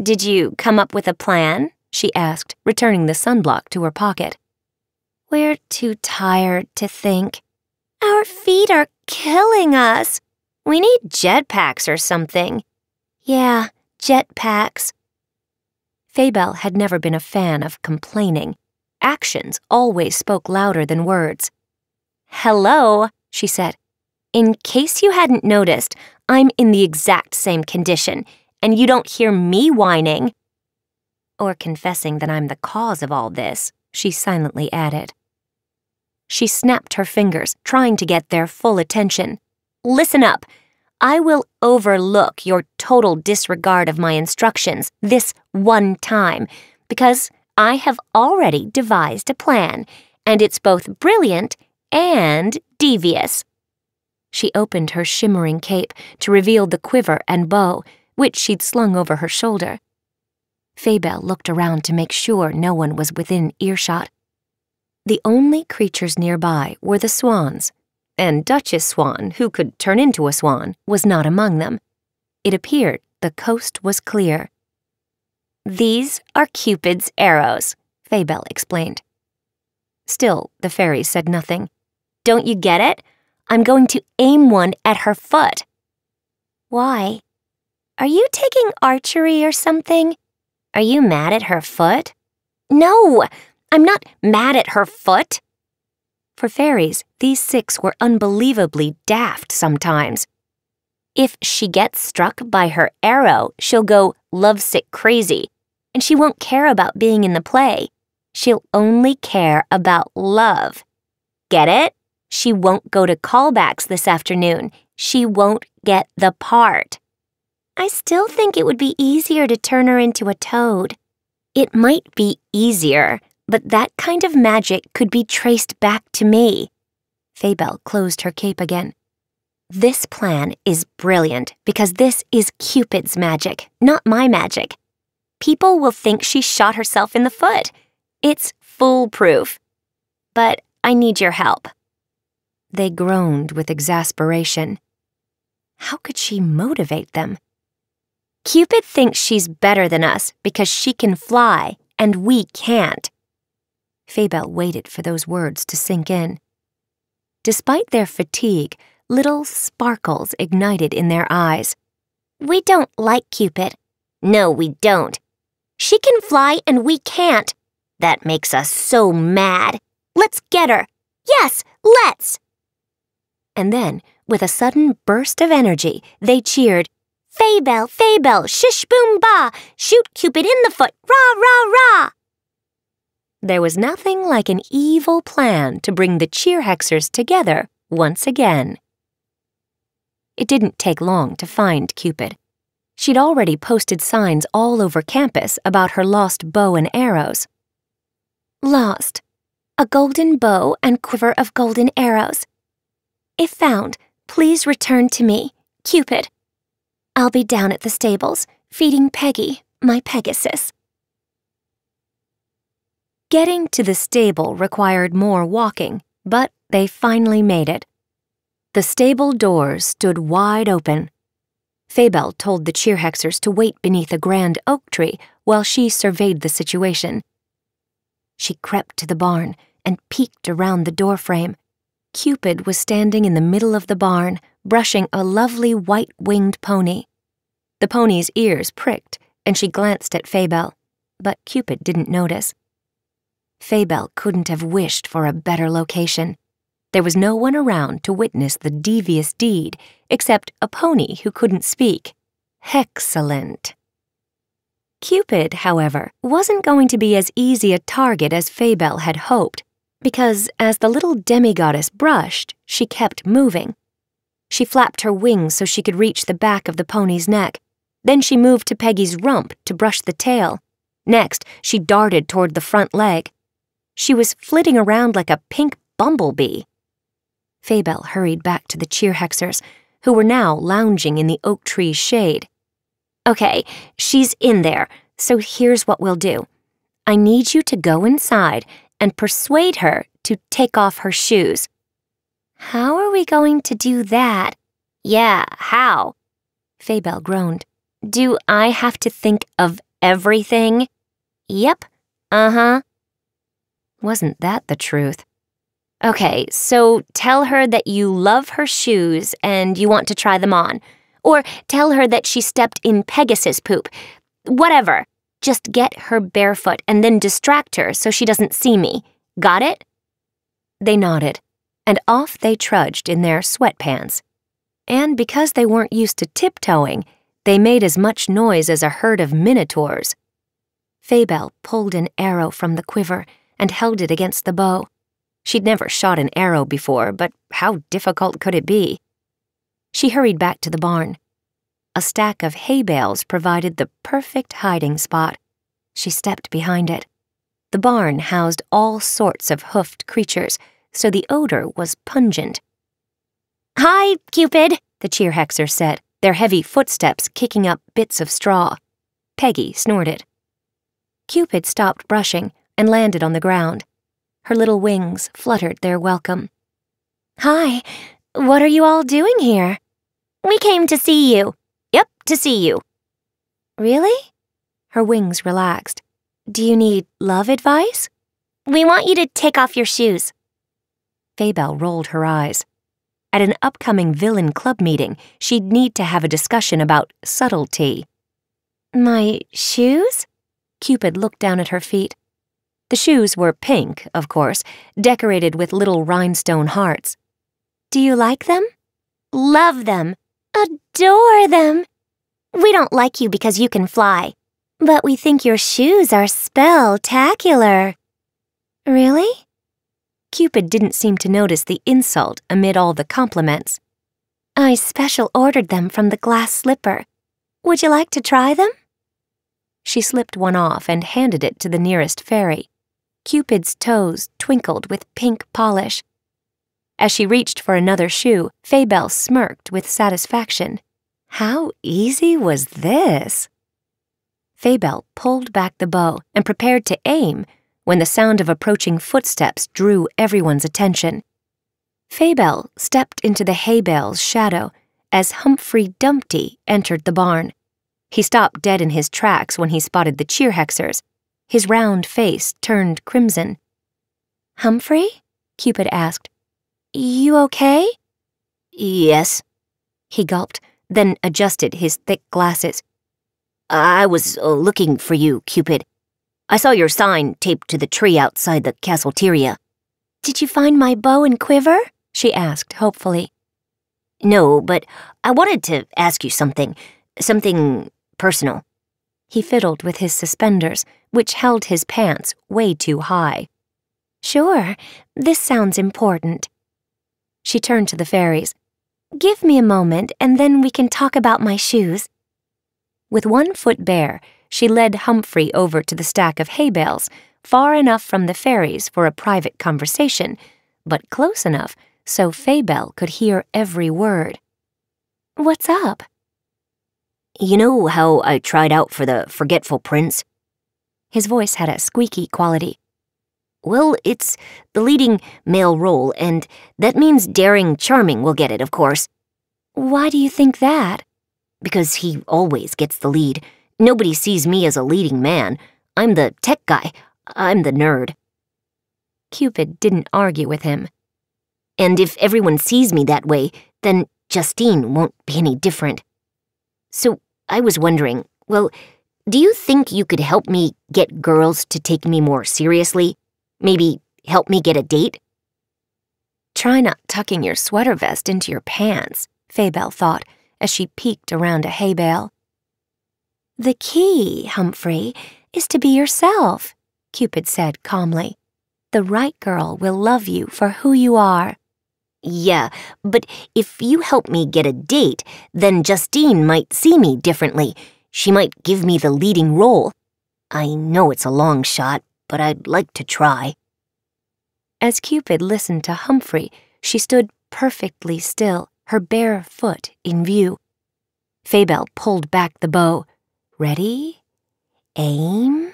Did you come up with a plan? she asked, returning the sunblock to her pocket. We're too tired to think. Our feet are killing us. We need jetpacks or something. Yeah, jetpacks. Faybelle had never been a fan of complaining. Actions always spoke louder than words. Hello, she said. In case you hadn't noticed, I'm in the exact same condition, and you don't hear me whining. Or confessing that I'm the cause of all this, she silently added. She snapped her fingers, trying to get their full attention. Listen up. I will overlook your total disregard of my instructions this one time because I have already devised a plan, and it's both brilliant and devious. She opened her shimmering cape to reveal the quiver and bow, which she'd slung over her shoulder. Faybelle looked around to make sure no one was within earshot. The only creatures nearby were the swans, and Duchess Swan, who could turn into a swan, was not among them. It appeared the coast was clear. These are Cupid's arrows, Faybelle explained. Still, the fairy said nothing. Don't you get it? I'm going to aim one at her foot. Why? Are you taking archery or something? Are you mad at her foot? No, I'm not mad at her foot. For fairies, these six were unbelievably daft sometimes. If she gets struck by her arrow, she'll go lovesick crazy, and she won't care about being in the play. She'll only care about love. Get it? She won't go to callbacks this afternoon. She won't get the part. I still think it would be easier to turn her into a toad. It might be easier, but that kind of magic could be traced back to me. Faybelle closed her cape again. This plan is brilliant because this is Cupid's magic, not my magic. People will think she shot herself in the foot. It's foolproof. But I need your help. They groaned with exasperation. How could she motivate them? Cupid thinks she's better than us because she can fly and we can't. Faybelle waited for those words to sink in. Despite their fatigue, little sparkles ignited in their eyes. We don't like Cupid. No, we don't. She can fly and we can't. That makes us so mad. Let's get her. Yes, let's. And then, with a sudden burst of energy, they cheered, Faybelle, Faybelle, shish boom ba, shoot Cupid in the foot, rah, rah, rah. There was nothing like an evil plan to bring the cheerhexers together once again. It didn't take long to find Cupid. She'd already posted signs all over campus about her lost bow and arrows. Lost. A golden bow and quiver of golden arrows. If found, please return to me, Cupid. I'll be down at the stables, feeding Peggy, my Pegasus. Getting to the stable required more walking, but they finally made it. The stable doors stood wide open. Faybelle told the cheerhexers to wait beneath a grand oak tree while she surveyed the situation. She crept to the barn and peeked around the doorframe. Cupid was standing in the middle of the barn, brushing a lovely white-winged pony. The pony's ears pricked, and she glanced at Faybelle, but Cupid didn't notice. Faybelle couldn't have wished for a better location. There was no one around to witness the devious deed except a pony who couldn't speak. Excellent. Cupid, however, wasn't going to be as easy a target as Faybelle had hoped, because as the little demigoddess brushed, she kept moving. She flapped her wings so she could reach the back of the pony's neck. Then she moved to Peggy's rump to brush the tail. Next, she darted toward the front leg. She was flitting around like a pink bumblebee. Faybelle hurried back to the cheerhexers, who were now lounging in the oak tree's shade. Okay, she's in there, so here's what we'll do. I need you to go inside and persuade her to take off her shoes. How are we going to do that? Yeah, how? Faybelle groaned. Do I have to think of everything? Yep. Uh-huh. Wasn't that the truth? Okay, so tell her that you love her shoes and you want to try them on. Or tell her that she stepped in Pegasus poop. Whatever. Just get her barefoot and then distract her so she doesn't see me. Got it? They nodded, and off they trudged in their sweatpants. And because they weren't used to tiptoeing, they made as much noise as a herd of minotaurs. Faybelle pulled an arrow from the quiver and held it against the bow. She'd never shot an arrow before, but how difficult could it be? She hurried back to the barn. A stack of hay bales provided the perfect hiding spot. She stepped behind it. The barn housed all sorts of hoofed creatures, so the odor was pungent. Hi, Cupid, the cheerhexer said, their heavy footsteps kicking up bits of straw. Peggy snorted. Cupid stopped brushing and landed on the ground. Her little wings fluttered their welcome. Hi, what are you all doing here? We came to see you. Yep, to see you. Really? Her wings relaxed. Do you need love advice? We want you to take off your shoes. Faybelle rolled her eyes. At an upcoming villain club meeting, she'd need to have a discussion about subtlety. My shoes? Cupid looked down at her feet. The shoes were pink, of course, decorated with little rhinestone hearts. Do you like them? Love them. Adore them. We don't like you because you can fly, but we think your shoes are spectacular. Really? Cupid didn't seem to notice the insult amid all the compliments. I special ordered them from the glass slipper. Would you like to try them? She slipped one off and handed it to the nearest fairy. Cupid's toes twinkled with pink polish. As she reached for another shoe, Faybelle smirked with satisfaction. How easy was this? Faybelle pulled back the bow and prepared to aim when the sound of approaching footsteps drew everyone's attention. Faybelle stepped into the hay bale's shadow as Humphrey Dumpty entered the barn. He stopped dead in his tracks when he spotted the cheerhexers. His round face turned crimson. Humphrey? Cupid asked. You okay? Yes. He gulped, then adjusted his thick glasses. I was uh, looking for you, Cupid. I saw your sign taped to the tree outside the castleteria. Did you find my bow and quiver? she asked hopefully. No, but I wanted to ask you something. Something personal. He fiddled with his suspenders, which held his pants way too high. Sure, this sounds important. She turned to the fairies. Give me a moment, and then we can talk about my shoes. With one foot bare, she led Humphrey over to the stack of hay bales, far enough from the fairies for a private conversation, but close enough so Faybelle could hear every word. What's up? You know how I tried out for the Forgetful Prince? His voice had a squeaky quality. Well, it's the leading male role, and that means Daring Charming will get it, of course. Why do you think that? Because he always gets the lead. Nobody sees me as a leading man. I'm the tech guy. I'm the nerd. Cupid didn't argue with him. And if everyone sees me that way, then Justine won't be any different. So I was wondering, well, do you think you could help me get girls to take me more seriously? Maybe help me get a date? Try not tucking your sweater vest into your pants, Faybelle thought as she peeked around a hay bale. The key, Humphrey, is to be yourself, Cupid said calmly. The right girl will love you for who you are. Yeah, but if you help me get a date, then Justine might see me differently. She might give me the leading role. I know it's a long shot, but I'd like to try. As Cupid listened to Humphrey, she stood perfectly still, her bare foot in view. Faybelle pulled back the bow. Ready? Aim?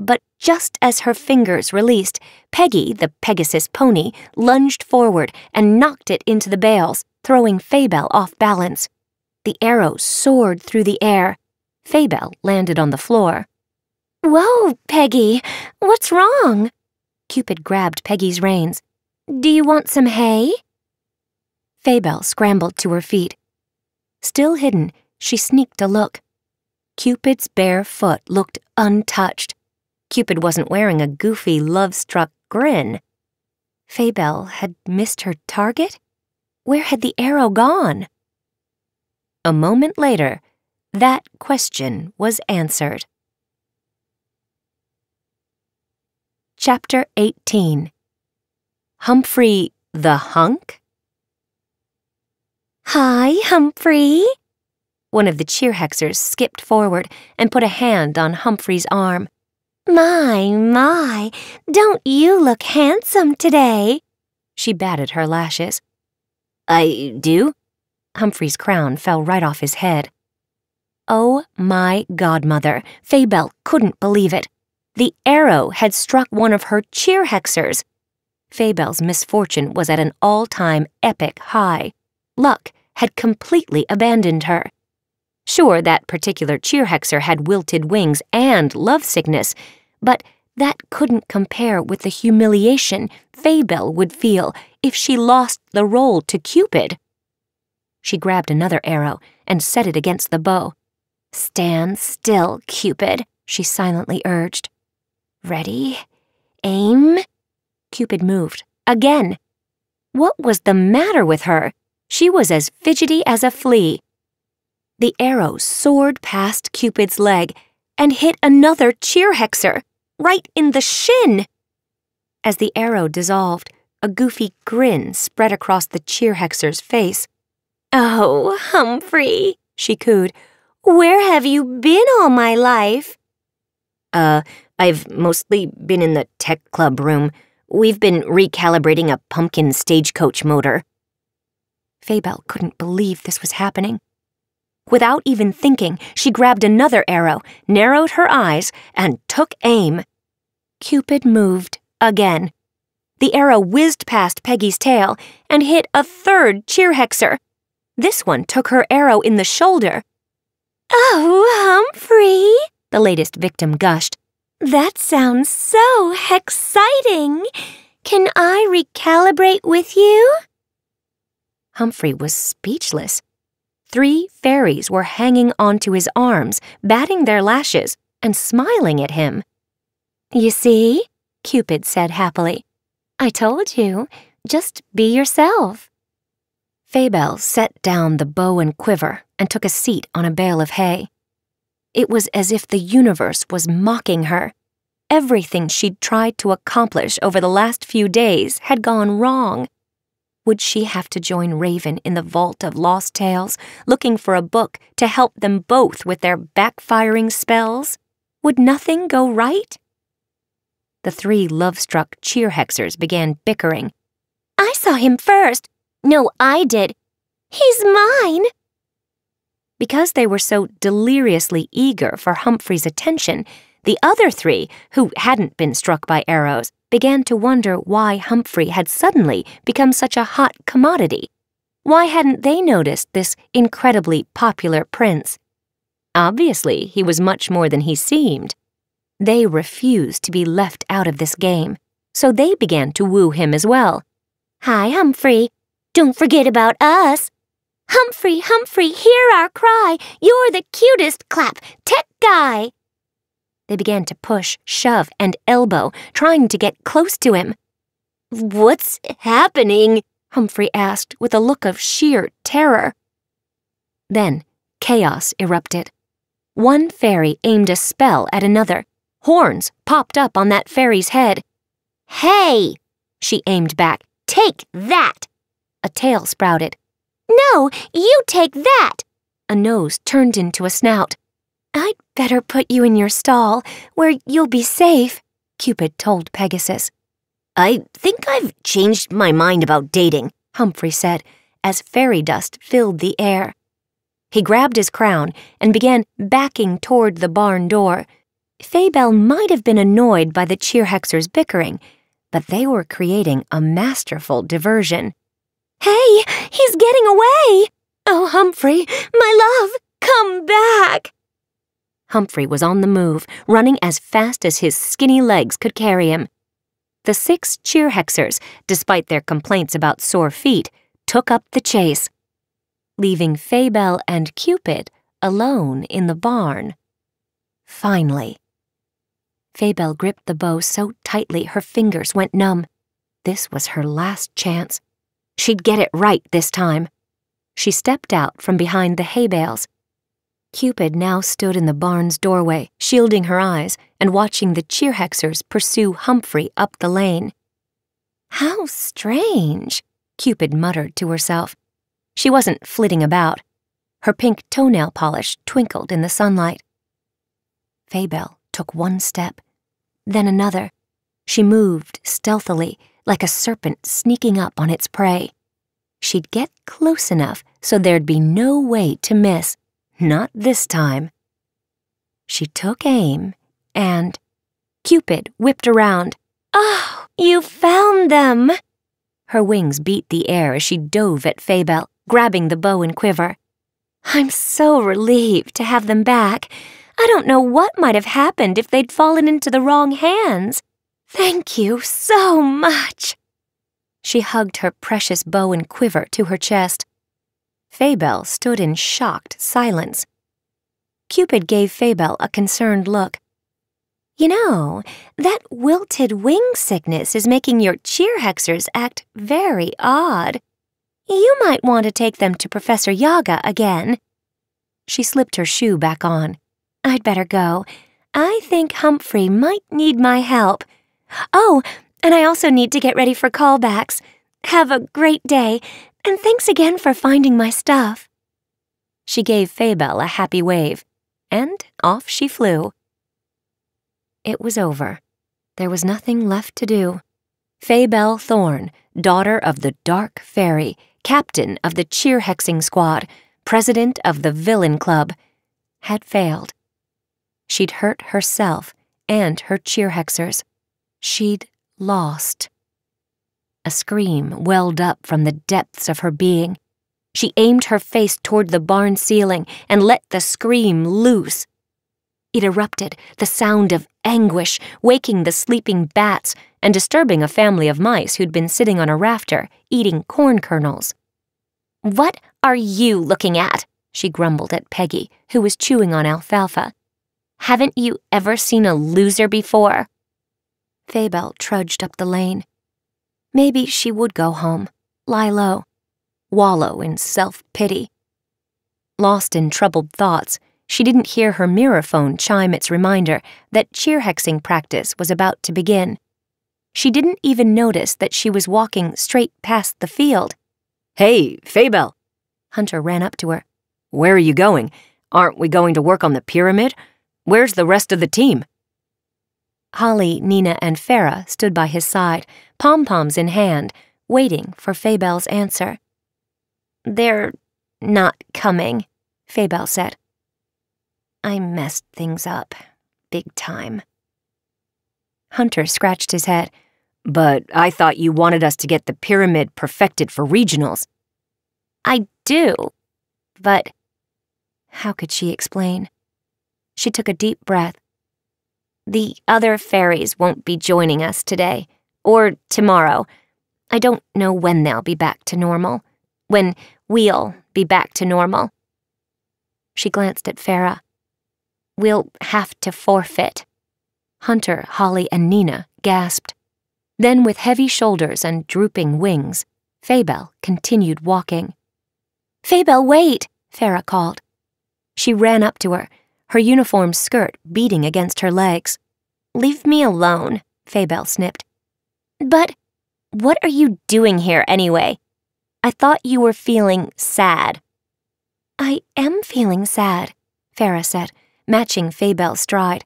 But just as her fingers released, Peggy, the Pegasus pony, lunged forward and knocked it into the bales, throwing Faybelle off balance. The arrow soared through the air. Faybelle landed on the floor. Whoa, Peggy, what's wrong? Cupid grabbed Peggy's reins. Do you want some hay? Faybelle scrambled to her feet. Still hidden, she sneaked a look. Cupid's bare foot looked untouched. Cupid wasn't wearing a goofy, love-struck grin. Faybelle had missed her target? Where had the arrow gone? A moment later, that question was answered. Chapter 18 Humphrey the Hunk? Hi, Humphrey. One of the cheerhexers skipped forward and put a hand on Humphrey's arm. My, my, don't you look handsome today? She batted her lashes. I do? Humphrey's crown fell right off his head. Oh my godmother, Faybelle couldn't believe it. The arrow had struck one of her cheerhexers. Faybelle's misfortune was at an all-time epic high. Luck had completely abandoned her. Sure, that particular cheerhexer had wilted wings and lovesickness, but that couldn't compare with the humiliation Faybelle would feel if she lost the role to Cupid. She grabbed another arrow and set it against the bow. Stand still, Cupid, she silently urged. Ready? aim? Cupid moved. Again. What was the matter with her? She was as fidgety as a flea. The arrow soared past Cupid's leg and hit another cheer hexer, right in the shin. As the arrow dissolved, a goofy grin spread across the cheer hexer's face. Oh, Humphrey, she cooed, where have you been all my life? Uh, I've mostly been in the tech club room. We've been recalibrating a pumpkin stagecoach motor. Faybelle couldn't believe this was happening. Without even thinking, she grabbed another arrow, narrowed her eyes, and took aim. Cupid moved again. The arrow whizzed past Peggy's tail and hit a third cheer hexer. This one took her arrow in the shoulder. Oh, Humphrey, the latest victim gushed. That sounds so exciting. Can I recalibrate with you? Humphrey was speechless. Three fairies were hanging onto his arms, batting their lashes, and smiling at him. You see, Cupid said happily. I told you, just be yourself. Faybelle set down the bow and quiver and took a seat on a bale of hay. It was as if the universe was mocking her. Everything she'd tried to accomplish over the last few days had gone wrong. Would she have to join Raven in the vault of lost tales, looking for a book to help them both with their backfiring spells? Would nothing go right? The three love-struck cheer hexers began bickering. I saw him first. No, I did. He's mine. Because they were so deliriously eager for Humphrey's attention, the other three, who hadn't been struck by arrows, began to wonder why Humphrey had suddenly become such a hot commodity. Why hadn't they noticed this incredibly popular prince? Obviously, he was much more than he seemed. They refused to be left out of this game, so they began to woo him as well. Hi, Humphrey. Don't forget about us. Humphrey, Humphrey, hear our cry. You're the cutest clap tech guy. They began to push, shove, and elbow, trying to get close to him. What's happening? Humphrey asked with a look of sheer terror. Then chaos erupted. One fairy aimed a spell at another. Horns popped up on that fairy's head. Hey! She aimed back. Take that! A tail sprouted. No, you take that! A nose turned into a snout. I'd better put you in your stall, where you'll be safe, Cupid told Pegasus. I think I've changed my mind about dating, Humphrey said, as fairy dust filled the air. He grabbed his crown and began backing toward the barn door. Faybelle might have been annoyed by the cheerhexers bickering, but they were creating a masterful diversion. Hey, he's getting away! Oh, Humphrey, my love, come back! Humphrey was on the move, running as fast as his skinny legs could carry him. The six cheerhexers, despite their complaints about sore feet, took up the chase, leaving Faybelle and Cupid alone in the barn. Finally. Faybelle gripped the bow so tightly her fingers went numb. This was her last chance. She'd get it right this time. She stepped out from behind the hay bales. Cupid now stood in the barn's doorway, shielding her eyes and watching the cheerhexers pursue Humphrey up the lane. How strange, Cupid muttered to herself. She wasn't flitting about. Her pink toenail polish twinkled in the sunlight. Faybelle took one step, then another. She moved stealthily, like a serpent sneaking up on its prey. She'd get close enough so there'd be no way to miss. Not this time. She took aim, and Cupid whipped around. Oh, you found them! Her wings beat the air as she dove at Faybelle, grabbing the bow and quiver. I'm so relieved to have them back. I don't know what might have happened if they'd fallen into the wrong hands. Thank you so much. She hugged her precious bow and quiver to her chest. Faybelle stood in shocked silence. Cupid gave Faybelle a concerned look. You know, that wilted wing sickness is making your cheer hexers act very odd. You might want to take them to Professor Yaga again. She slipped her shoe back on. I'd better go. I think Humphrey might need my help. Oh, and I also need to get ready for callbacks. Have a great day, and thanks again for finding my stuff. She gave Faybelle a happy wave, and off she flew. It was over. There was nothing left to do. Faybelle Thorn, daughter of the Dark Fairy, captain of the cheer hexing squad, president of the villain club, had failed. She'd hurt herself and her cheer hexers. She'd lost. A scream welled up from the depths of her being. She aimed her face toward the barn ceiling and let the scream loose. It erupted, the sound of anguish, waking the sleeping bats and disturbing a family of mice who'd been sitting on a rafter, eating corn kernels. What are you looking at? she grumbled at Peggy, who was chewing on alfalfa. Haven't you ever seen a loser before? Faybelle trudged up the lane. Maybe she would go home, lie low, wallow in self pity. Lost in troubled thoughts, she didn't hear her mirror phone chime its reminder that cheer hexing practice was about to begin. She didn't even notice that she was walking straight past the field. Hey, Faybelle! Hunter ran up to her. Where are you going? Aren't we going to work on the pyramid? Where's the rest of the team? Holly, Nina, and Farrah stood by his side, pom poms in hand, waiting for Faybelle's answer. They're not coming, Faybelle said. I messed things up. Big time. Hunter scratched his head. But I thought you wanted us to get the pyramid perfected for regionals. I do, but. How could she explain? She took a deep breath. The other fairies won't be joining us today, or tomorrow. I don't know when they'll be back to normal. When we'll be back to normal. She glanced at Farrah. We'll have to forfeit. Hunter, Holly, and Nina gasped. Then, with heavy shoulders and drooping wings, Faybelle continued walking. Faybelle, wait! Farrah called. She ran up to her, her uniform skirt beating against her legs. Leave me alone, Faybelle snipped. But what are you doing here anyway? I thought you were feeling sad. I am feeling sad, Farrah said, matching Faybelle's stride.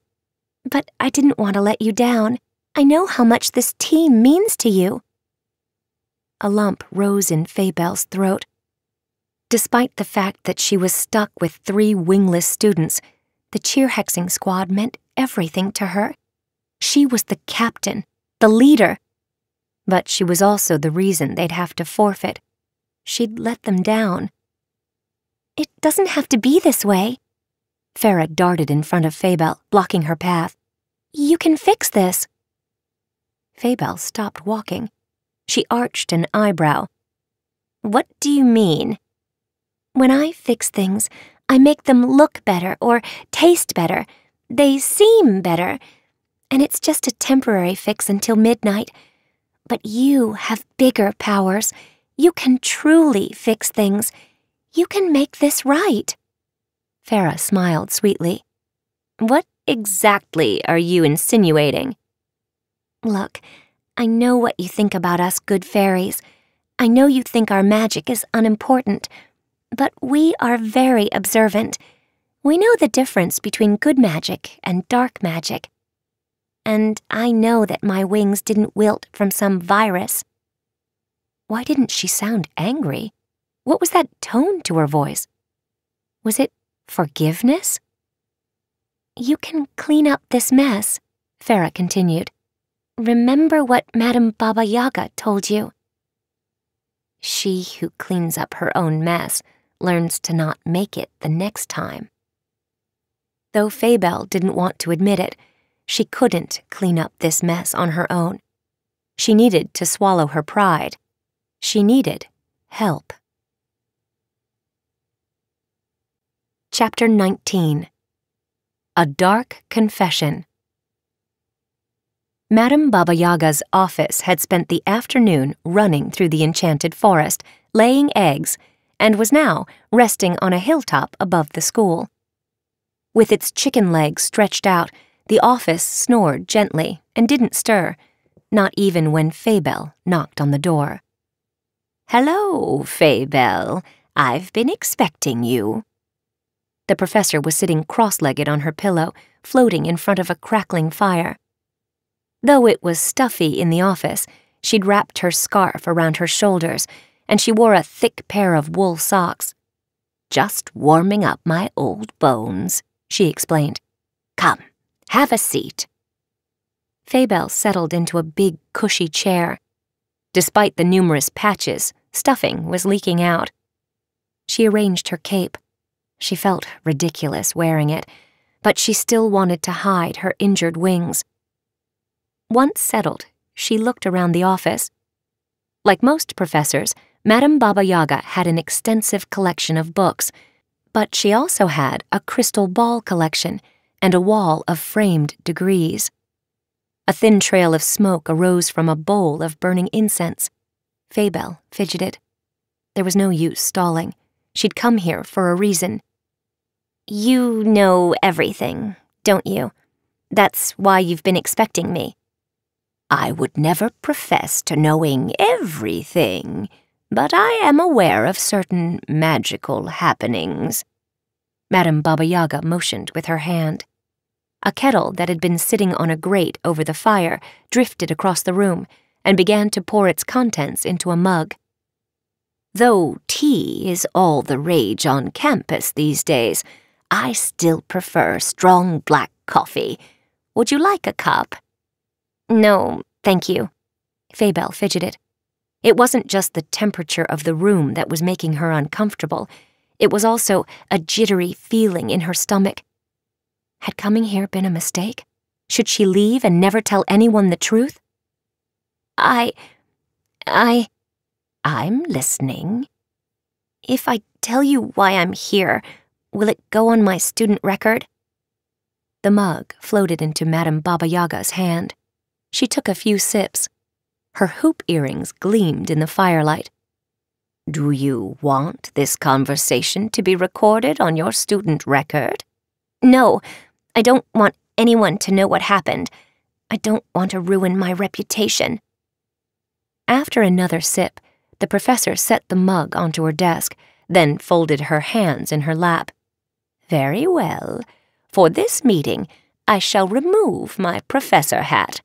But I didn't want to let you down. I know how much this team means to you. A lump rose in Faybelle's throat. Despite the fact that she was stuck with three wingless students, the cheer hexing squad meant everything to her. She was the captain, the leader. But she was also the reason they'd have to forfeit. She'd let them down. It doesn't have to be this way. Farrah darted in front of Faybelle, blocking her path. You can fix this. Faybelle stopped walking. She arched an eyebrow. What do you mean? When I fix things, I make them look better or taste better. They seem better. And it's just a temporary fix until midnight. But you have bigger powers. You can truly fix things. You can make this right. Farrah smiled sweetly. What exactly are you insinuating? Look, I know what you think about us good fairies. I know you think our magic is unimportant, but we are very observant. We know the difference between good magic and dark magic. And I know that my wings didn't wilt from some virus. Why didn't she sound angry? What was that tone to her voice? Was it forgiveness? You can clean up this mess, Farrah continued. Remember what Madame Baba Yaga told you. She who cleans up her own mess learns to not make it the next time. Though Faybelle didn't want to admit it, she couldn't clean up this mess on her own. She needed to swallow her pride. She needed help. Chapter 19 A Dark Confession Madame Baba Yaga's office had spent the afternoon running through the enchanted forest, laying eggs, and was now resting on a hilltop above the school. With its chicken legs stretched out, the office snored gently and didn't stir, not even when Faybelle knocked on the door. Hello, Faybelle. I've been expecting you. The professor was sitting cross legged on her pillow, floating in front of a crackling fire. Though it was stuffy in the office, she'd wrapped her scarf around her shoulders, and she wore a thick pair of wool socks. Just warming up my old bones, she explained. Come, have a seat. Faybelle settled into a big, cushy chair. Despite the numerous patches, stuffing was leaking out. She arranged her cape. She felt ridiculous wearing it, but she still wanted to hide her injured wings. Once settled, she looked around the office. Like most professors, Madame Baba Yaga had an extensive collection of books, but she also had a crystal ball collection and a wall of framed degrees. A thin trail of smoke arose from a bowl of burning incense. Faybelle fidgeted. There was no use stalling. She'd come here for a reason. You know everything, don't you? That's why you've been expecting me. I would never profess to knowing everything, but I am aware of certain magical happenings. Madame Baba Yaga motioned with her hand. A kettle that had been sitting on a grate over the fire drifted across the room and began to pour its contents into a mug. Though tea is all the rage on campus these days, I still prefer strong black coffee. Would you like a cup? No, thank you. Faybelle fidgeted. It wasn't just the temperature of the room that was making her uncomfortable. It was also a jittery feeling in her stomach. Had coming here been a mistake? Should she leave and never tell anyone the truth? I... I... I'm listening. If I tell you why I'm here, will it go on my student record? The mug floated into Madame Baba Yaga's hand. She took a few sips. Her hoop earrings gleamed in the firelight. Do you want this conversation to be recorded on your student record? No, I don't want anyone to know what happened. I don't want to ruin my reputation. After another sip, the professor set the mug onto her desk, then folded her hands in her lap. Very well. For this meeting, I shall remove my professor hat.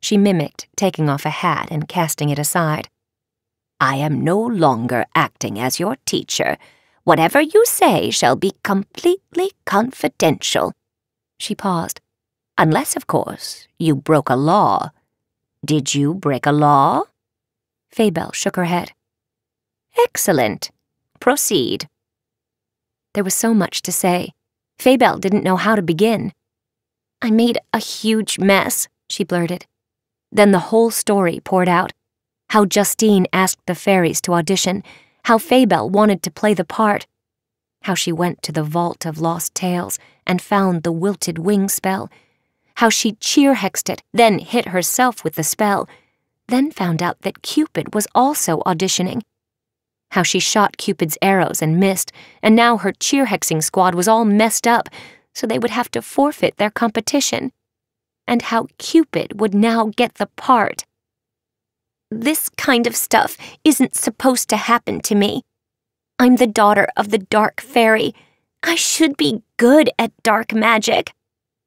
She mimicked taking off a hat and casting it aside. I am no longer acting as your teacher. Whatever you say shall be completely confidential. She paused. Unless, of course, you broke a law. Did you break a law? Faybelle shook her head. Excellent. Proceed. There was so much to say. Faybelle didn't know how to begin. I made a huge mess, she blurted. Then the whole story poured out. How Justine asked the fairies to audition, how Faybelle wanted to play the part, how she went to the Vault of Lost Tales and found the wilted wing spell, how she cheer hexed it, then hit herself with the spell, then found out that Cupid was also auditioning, how she shot Cupid's arrows and missed, and now her cheer hexing squad was all messed up, so they would have to forfeit their competition and how Cupid would now get the part. This kind of stuff isn't supposed to happen to me. I'm the daughter of the Dark Fairy. I should be good at dark magic.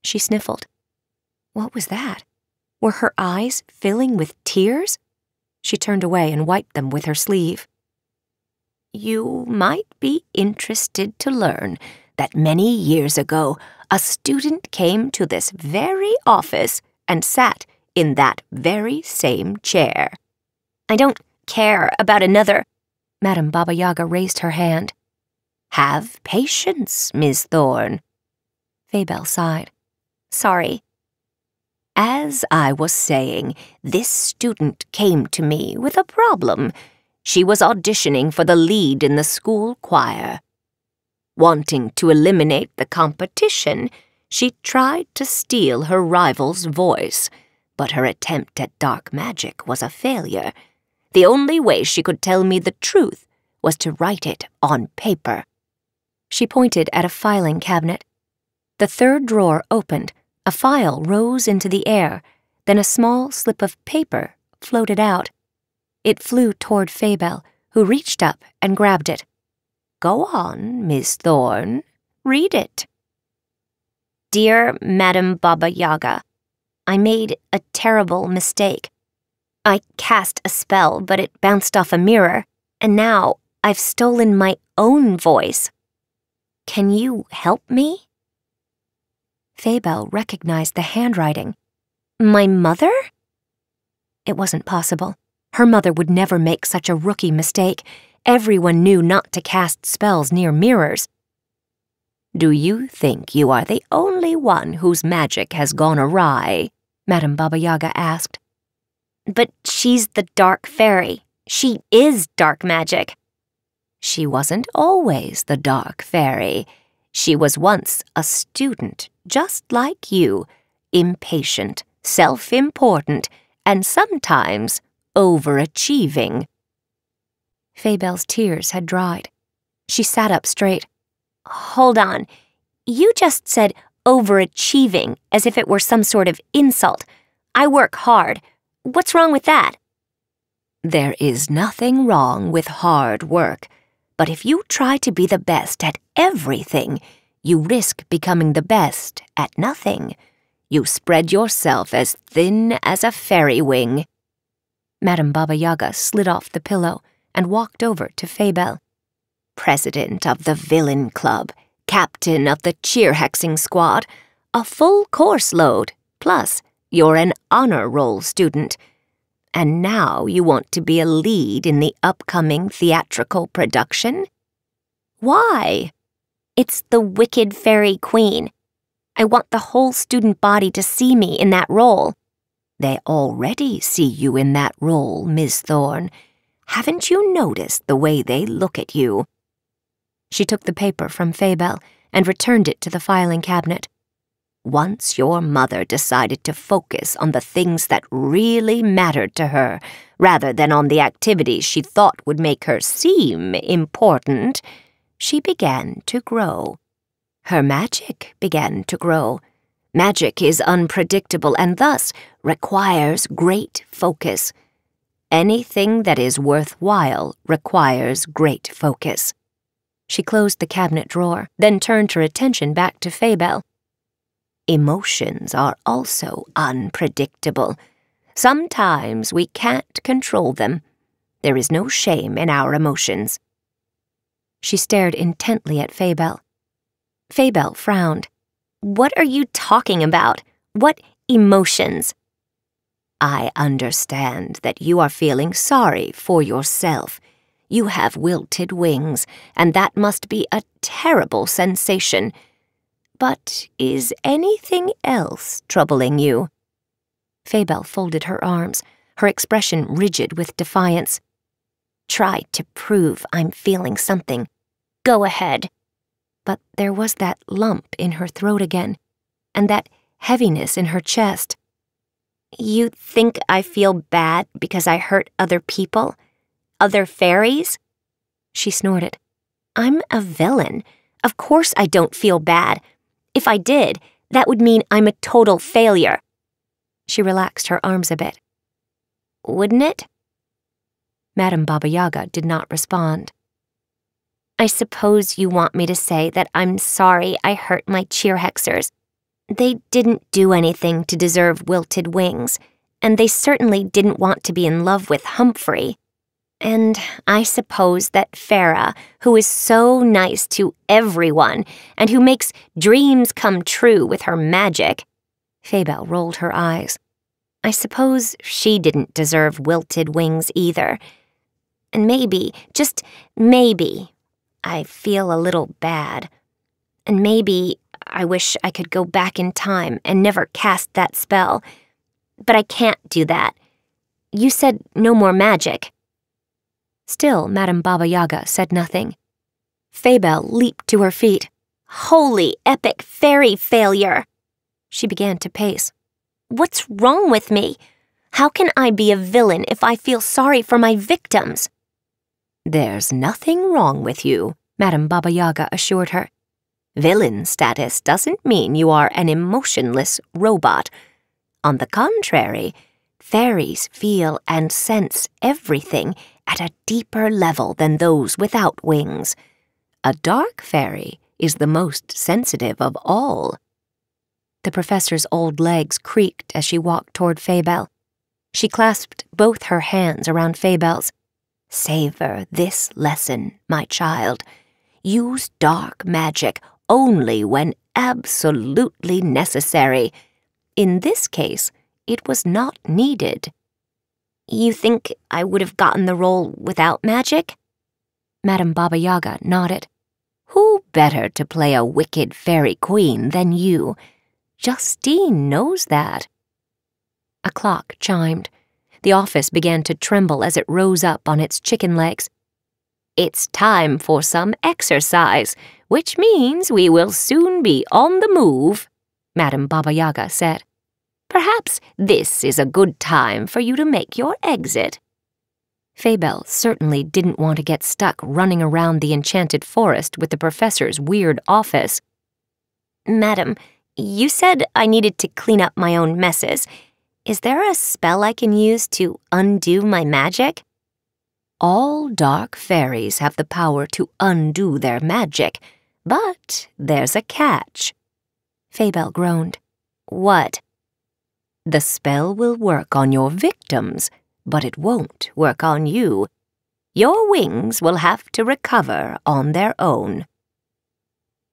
She sniffled. What was that? Were her eyes filling with tears? She turned away and wiped them with her sleeve. You might be interested to learn that many years ago a student came to this very office and sat in that very same chair. I don't care about another. Madame Baba Yaga raised her hand. Have patience, Miss Thorn. Faybelle sighed. Sorry. As I was saying, this student came to me with a problem. She was auditioning for the lead in the school choir. Wanting to eliminate the competition, she tried to steal her rival's voice, but her attempt at dark magic was a failure. The only way she could tell me the truth was to write it on paper. She pointed at a filing cabinet. The third drawer opened, a file rose into the air, then a small slip of paper floated out. It flew toward Faybelle, who reached up and grabbed it. Go on, Miss Thorn. Read it. Dear Madam Baba Yaga, I made a terrible mistake. I cast a spell, but it bounced off a mirror, and now I've stolen my own voice. Can you help me? Faybelle recognized the handwriting. My mother? It wasn't possible. Her mother would never make such a rookie mistake. Everyone knew not to cast spells near mirrors. Do you think you are the only one whose magic has gone awry? Madame Baba Yaga asked. But she's the dark fairy. She is dark magic. She wasn't always the dark fairy. She was once a student, just like you, impatient, self important, and sometimes overachieving. Faybelle's tears had dried. She sat up straight. Hold on. You just said overachieving as if it were some sort of insult. I work hard. What's wrong with that? There is nothing wrong with hard work, but if you try to be the best at everything, you risk becoming the best at nothing. You spread yourself as thin as a fairy wing. Madame Baba Yaga slid off the pillow and walked over to Faybelle. President of the Villain Club, captain of the cheer hexing squad, a full course load, plus you're an honor roll student. And now you want to be a lead in the upcoming theatrical production? Why? It's the Wicked Fairy Queen. I want the whole student body to see me in that role. They already see you in that role, Miss Thorn. Haven't you noticed the way they look at you? She took the paper from Faybelle and returned it to the filing cabinet. Once your mother decided to focus on the things that really mattered to her, rather than on the activities she thought would make her seem important, she began to grow. Her magic began to grow Magic is unpredictable and thus requires great focus. Anything that is worthwhile requires great focus. She closed the cabinet drawer, then turned her attention back to Faybelle. Emotions are also unpredictable. Sometimes we can't control them. There is no shame in our emotions. She stared intently at Faybelle. Faybelle frowned. What are you talking about? What emotions? I understand that you are feeling sorry for yourself. You have wilted wings, and that must be a terrible sensation. But is anything else troubling you? Faybelle folded her arms, her expression rigid with defiance. Try to prove I'm feeling something. Go ahead but there was that lump in her throat again, and that heaviness in her chest. You think I feel bad because I hurt other people? Other fairies? She snorted. I'm a villain. Of course I don't feel bad. If I did, that would mean I'm a total failure. She relaxed her arms a bit. Wouldn't it? Madame Baba Yaga did not respond. I suppose you want me to say that I'm sorry I hurt my cheer hexers. They didn't do anything to deserve wilted wings, and they certainly didn't want to be in love with Humphrey. And I suppose that Farrah, who is so nice to everyone and who makes dreams come true with her magic, Faybelle rolled her eyes. I suppose she didn't deserve wilted wings either. And maybe, just maybe, I feel a little bad. And maybe I wish I could go back in time and never cast that spell. But I can't do that. You said no more magic. Still, Madame Baba Yaga said nothing. Faybelle leaped to her feet. Holy epic fairy failure! She began to pace. What's wrong with me? How can I be a villain if I feel sorry for my victims? There's nothing wrong with you, Madame Baba Yaga assured her. Villain status doesn't mean you are an emotionless robot. On the contrary, fairies feel and sense everything at a deeper level than those without wings. A dark fairy is the most sensitive of all. The professor's old legs creaked as she walked toward Faybelle. She clasped both her hands around Faybelle's. Savor this lesson, my child. Use dark magic only when absolutely necessary. In this case, it was not needed. You think I would have gotten the role without magic? Madame Baba Yaga nodded. Who better to play a wicked fairy queen than you? Justine knows that. A clock chimed. The office began to tremble as it rose up on its chicken legs. It's time for some exercise, which means we will soon be on the move, Madame Baba Yaga said. Perhaps this is a good time for you to make your exit. Faybelle certainly didn't want to get stuck running around the enchanted forest with the professor's weird office. Madam, you said I needed to clean up my own messes. Is there a spell I can use to undo my magic? All dark fairies have the power to undo their magic, but there's a catch. Faybelle groaned. What? The spell will work on your victims, but it won't work on you. Your wings will have to recover on their own.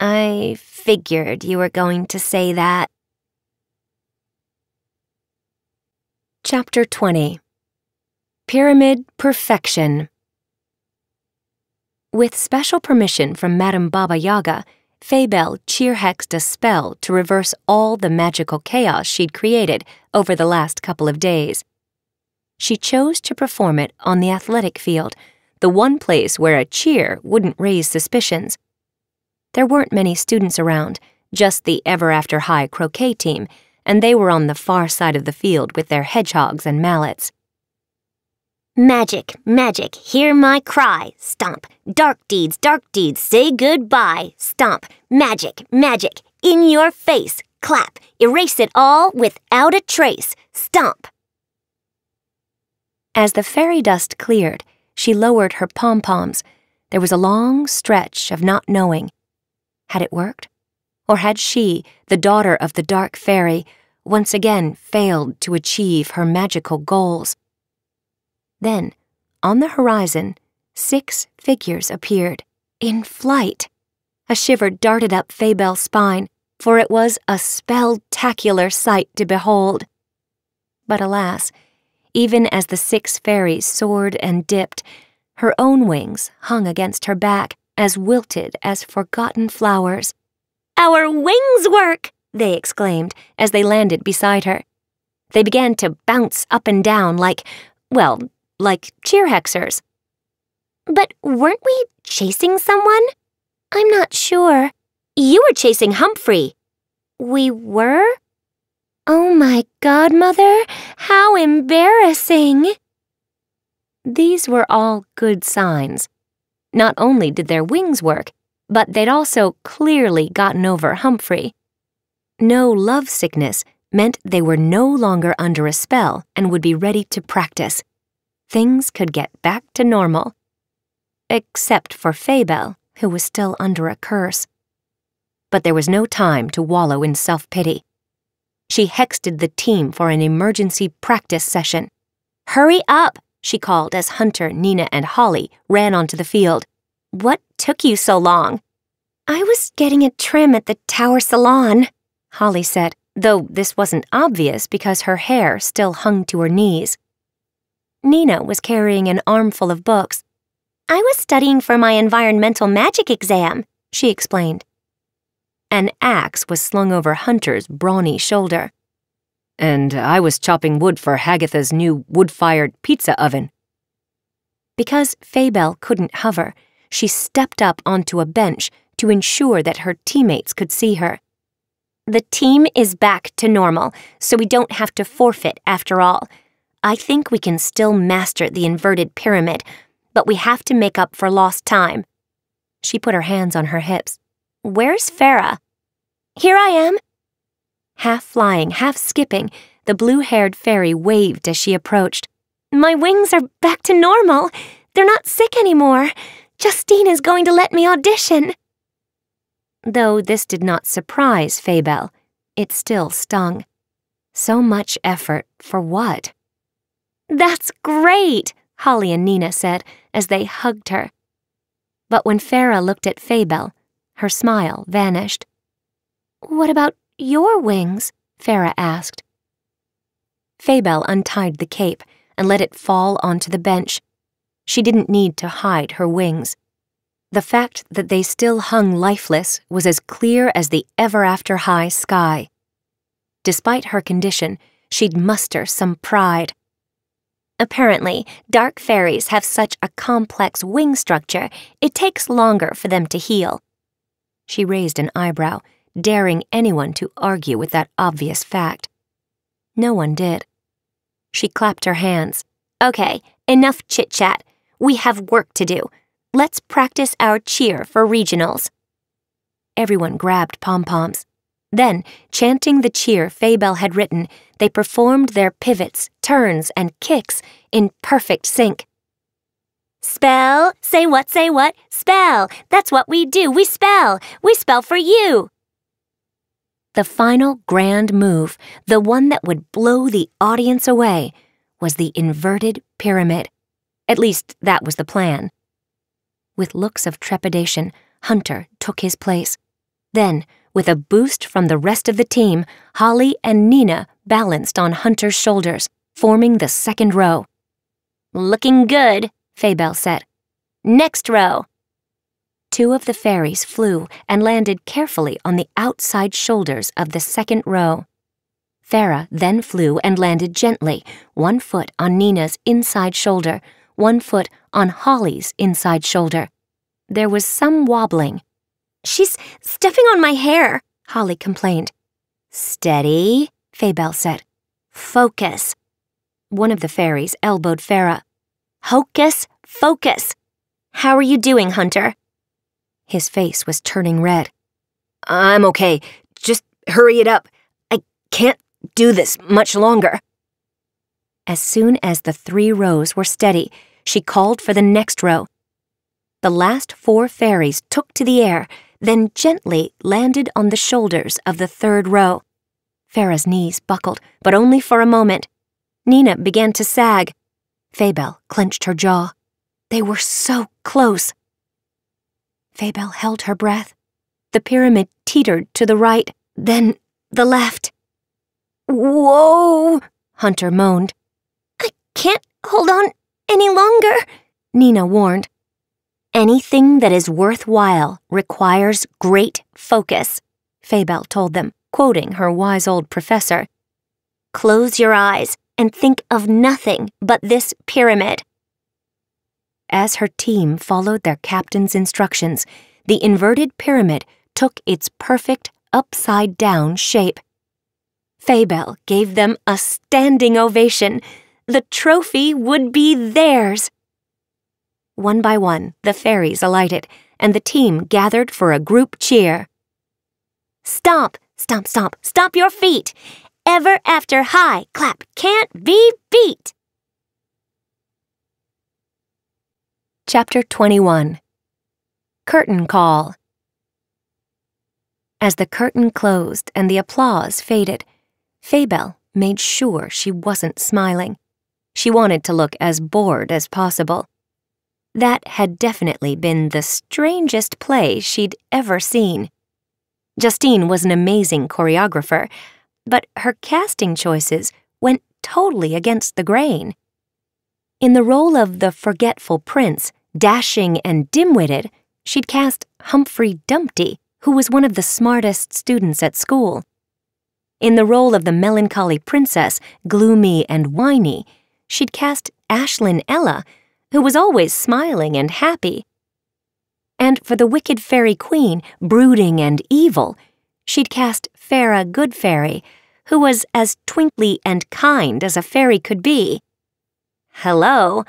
I figured you were going to say that. Chapter 20 Pyramid Perfection With special permission from Madame Baba Yaga, Faybelle cheer-hexed a spell to reverse all the magical chaos she'd created over the last couple of days. She chose to perform it on the athletic field, the one place where a cheer wouldn't raise suspicions. There weren't many students around, just the ever after high croquet team, and they were on the far side of the field with their hedgehogs and mallets. Magic, magic, hear my cry, stomp. Dark deeds, dark deeds, say goodbye, stomp. Magic, magic, in your face, clap. Erase it all without a trace, stomp. As the fairy dust cleared, she lowered her pom poms. There was a long stretch of not knowing. Had it worked? Or had she, the daughter of the dark fairy, once again failed to achieve her magical goals? Then, on the horizon, six figures appeared, in flight. A shiver darted up Faybelle's spine, for it was a spectacular sight to behold. But alas, even as the six fairies soared and dipped, her own wings hung against her back, as wilted as forgotten flowers. Our wings work! they exclaimed as they landed beside her. They began to bounce up and down like, well, like cheer hexers. But weren't we chasing someone? I'm not sure. You were chasing Humphrey. We were? Oh my godmother, how embarrassing! These were all good signs. Not only did their wings work, but they'd also clearly gotten over Humphrey. No love sickness meant they were no longer under a spell and would be ready to practice. Things could get back to normal. Except for Faybelle, who was still under a curse. But there was no time to wallow in self-pity. She hexted the team for an emergency practice session. Hurry up, she called as Hunter, Nina, and Holly ran onto the field. What took you so long? I was getting a trim at the Tower Salon, Holly said, though this wasn't obvious because her hair still hung to her knees. Nina was carrying an armful of books. I was studying for my environmental magic exam, she explained. An axe was slung over Hunter's brawny shoulder. And I was chopping wood for Hagatha's new wood-fired pizza oven. Because Faybelle couldn't hover, she stepped up onto a bench to ensure that her teammates could see her. The team is back to normal, so we don't have to forfeit after all. I think we can still master the inverted pyramid, but we have to make up for lost time. She put her hands on her hips. Where's Farrah? Here I am. Half flying, half skipping, the blue haired fairy waved as she approached. My wings are back to normal. They're not sick anymore. Justine is going to let me audition. Though this did not surprise Faybelle, it still stung. So much effort for what? That's great, Holly and Nina said as they hugged her. But when Farrah looked at Faybelle, her smile vanished. What about your wings? Farrah asked. Faybelle untied the cape and let it fall onto the bench. She didn't need to hide her wings. The fact that they still hung lifeless was as clear as the ever after high sky. Despite her condition, she'd muster some pride. Apparently, dark fairies have such a complex wing structure, it takes longer for them to heal. She raised an eyebrow, daring anyone to argue with that obvious fact. No one did. She clapped her hands. Okay, enough chit chat. We have work to do. Let's practice our cheer for regionals. Everyone grabbed pom poms. Then, chanting the cheer Faybelle had written, they performed their pivots, turns, and kicks in perfect sync. Spell, say what, say what, spell. That's what we do. We spell. We spell for you. The final grand move, the one that would blow the audience away, was the inverted pyramid. At least that was the plan. With looks of trepidation, Hunter took his place. Then, with a boost from the rest of the team, Holly and Nina balanced on Hunter's shoulders, forming the second row. Looking good, Faybelle said. Next row. Two of the fairies flew and landed carefully on the outside shoulders of the second row. Farrah then flew and landed gently, one foot on Nina's inside shoulder, one foot on Holly's inside shoulder. There was some wobbling, She's stepping on my hair, Holly complained. Steady, Faybelle said. Focus. One of the fairies elbowed Farrah. Hocus, focus. How are you doing, Hunter? His face was turning red. I'm okay. Just hurry it up. I can't do this much longer. As soon as the three rows were steady, she called for the next row. The last four fairies took to the air then gently landed on the shoulders of the third row. Farrah's knees buckled, but only for a moment. Nina began to sag. Faybelle clenched her jaw. They were so close. Faybelle held her breath. The pyramid teetered to the right, then the left. Whoa, Hunter moaned. I can't hold on any longer, Nina warned. Anything that is worthwhile requires great focus, Faybelle told them, quoting her wise old professor. Close your eyes and think of nothing but this pyramid. As her team followed their captain's instructions, the inverted pyramid took its perfect upside down shape. Faybelle gave them a standing ovation. The trophy would be theirs. One by one, the fairies alighted, and the team gathered for a group cheer. Stomp, stomp, stomp, stomp your feet. Ever after high, clap, can't be beat. Chapter 21 Curtain Call As the curtain closed and the applause faded, Faybelle made sure she wasn't smiling. She wanted to look as bored as possible. That had definitely been the strangest play she'd ever seen. Justine was an amazing choreographer, but her casting choices went totally against the grain. In the role of the forgetful prince, dashing and dim-witted, she'd cast Humphrey Dumpty, who was one of the smartest students at school. In the role of the melancholy princess, gloomy and whiny, she'd cast Ashlynn Ella, who was always smiling and happy. And for the wicked fairy queen, brooding and evil, she'd cast Farrah Goodfairy, who was as twinkly and kind as a fairy could be. Hello,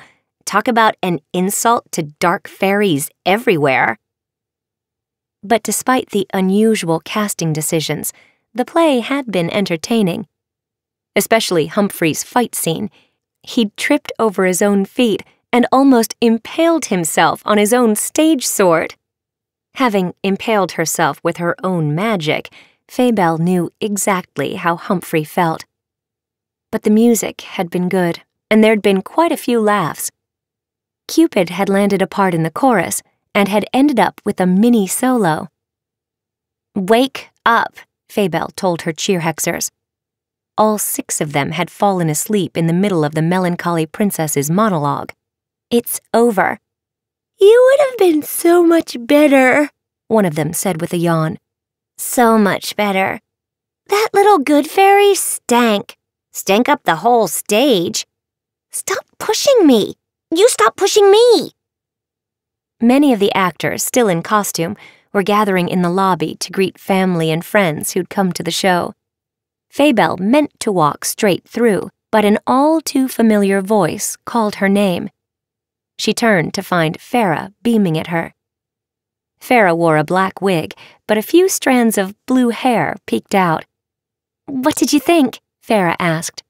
talk about an insult to dark fairies everywhere. But despite the unusual casting decisions, the play had been entertaining. Especially Humphrey's fight scene. He'd tripped over his own feet and almost impaled himself on his own stage sword. Having impaled herself with her own magic, Faybelle knew exactly how Humphrey felt. But the music had been good, and there'd been quite a few laughs. Cupid had landed a part in the chorus and had ended up with a mini solo. Wake up, Faybelle told her cheerhexers. All six of them had fallen asleep in the middle of the melancholy princess's monologue. It's over. You would have been so much better, one of them said with a yawn. So much better. That little good fairy stank. Stank up the whole stage. Stop pushing me. You stop pushing me. Many of the actors, still in costume, were gathering in the lobby to greet family and friends who'd come to the show. Faybelle meant to walk straight through, but an all too familiar voice called her name. She turned to find Farrah beaming at her. Farrah wore a black wig, but a few strands of blue hair peeked out. What did you think? Farrah asked.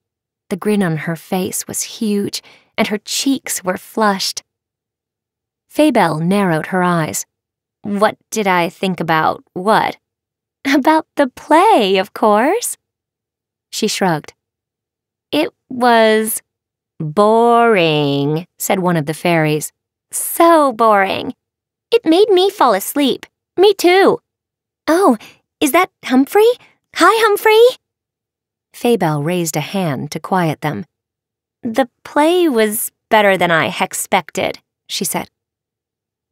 The grin on her face was huge, and her cheeks were flushed. Faybelle narrowed her eyes. What did I think about what? About the play, of course. She shrugged. It was boring, said one of the fairies. So boring. It made me fall asleep. Me too. Oh, is that Humphrey? Hi, Humphrey. Faybelle raised a hand to quiet them. The play was better than I expected, she said.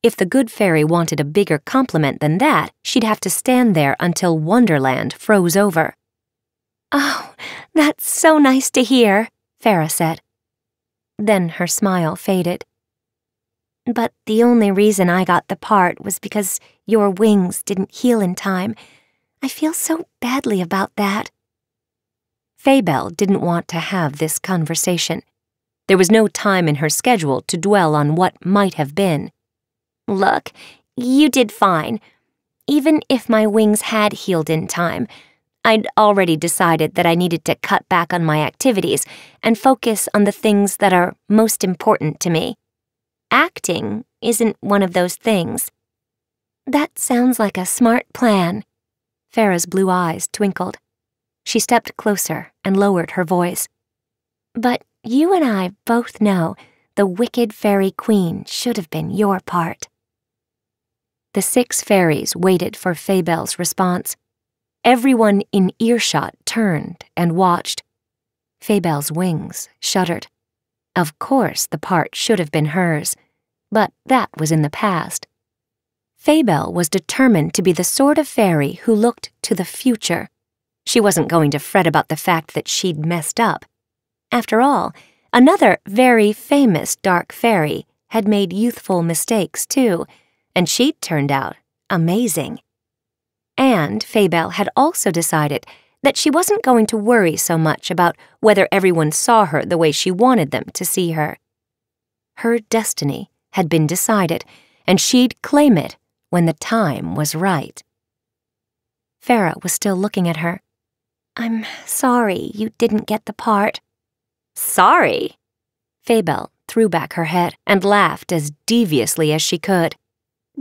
If the good fairy wanted a bigger compliment than that, she'd have to stand there until Wonderland froze over. Oh, that's so nice to hear, Farrah said. Then her smile faded. But the only reason I got the part was because your wings didn't heal in time. I feel so badly about that. Faybelle didn't want to have this conversation. There was no time in her schedule to dwell on what might have been. Look, you did fine. Even if my wings had healed in time, I'd already decided that I needed to cut back on my activities and focus on the things that are most important to me. Acting isn't one of those things. That sounds like a smart plan. Farrah's blue eyes twinkled. She stepped closer and lowered her voice. But you and I both know the wicked fairy queen should have been your part. The six fairies waited for Faybelle's response. Everyone in earshot turned and watched. Faybelle's wings shuddered. Of course, the part should have been hers, but that was in the past. Faybelle was determined to be the sort of fairy who looked to the future. She wasn't going to fret about the fact that she'd messed up. After all, another very famous dark fairy had made youthful mistakes too, and she'd turned out amazing. And Faybelle had also decided that she wasn't going to worry so much about whether everyone saw her the way she wanted them to see her. Her destiny had been decided, and she'd claim it when the time was right. Farrah was still looking at her. I'm sorry you didn't get the part. Sorry? Faybelle threw back her head and laughed as deviously as she could.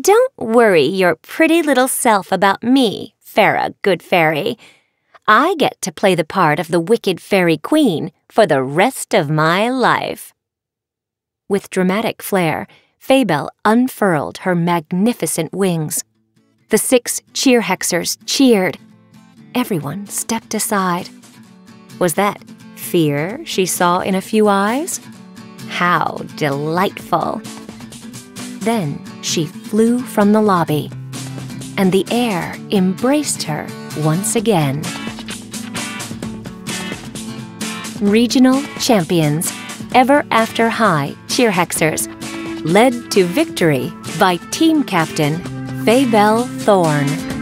Don't worry your pretty little self about me, Farrah Good Fairy. I get to play the part of the wicked fairy queen for the rest of my life. With dramatic flair, Faybelle unfurled her magnificent wings. The six cheer hexers cheered. Everyone stepped aside. Was that fear she saw in a few eyes? How delightful! Then she flew from the lobby, and the air embraced her once again. Regional Champions, Ever After High Cheerhexers, led to victory by Team Captain Faybelle Thorn.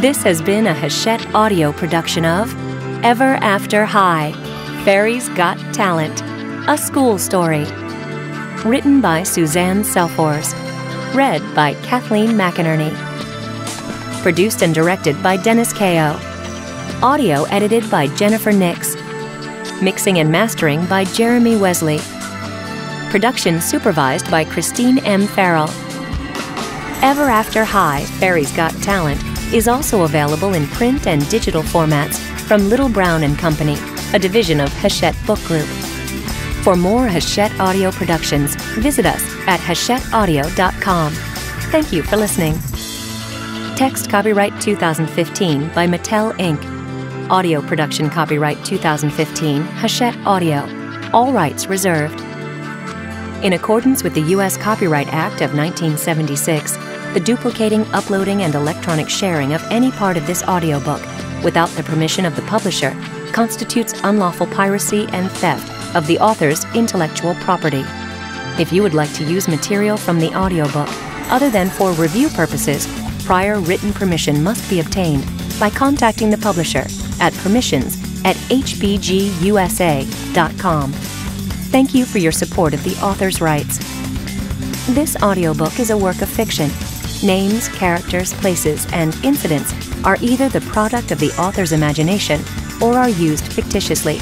This has been a Hachette audio production of Ever After High Fairy's Got Talent, a school story. Written by Suzanne Selfors. Read by Kathleen McInerney. Produced and directed by Dennis Kao. Audio edited by Jennifer Nix. Mixing and mastering by Jeremy Wesley. Production supervised by Christine M. Farrell. Ever After High Fairy's Got Talent is also available in print and digital formats from Little Brown and Company, a division of Hachette Book Group. For more Hachette audio productions, visit us at hachetteaudio.com. Thank you for listening. Text copyright 2015 by Mattel Inc. Audio production copyright 2015 Hachette Audio. All rights reserved. In accordance with the U.S. Copyright Act of 1976, the duplicating, uploading, and electronic sharing of any part of this audiobook without the permission of the publisher constitutes unlawful piracy and theft of the author's intellectual property. If you would like to use material from the audiobook other than for review purposes, prior written permission must be obtained by contacting the publisher at permissions at hbgusa.com. Thank you for your support of the author's rights. This audiobook is a work of fiction. Names, characters, places, and incidents are either the product of the author's imagination or are used fictitiously,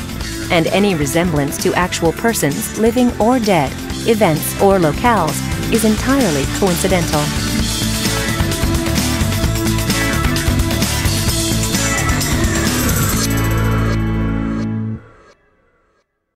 and any resemblance to actual persons, living or dead, events, or locales is entirely coincidental.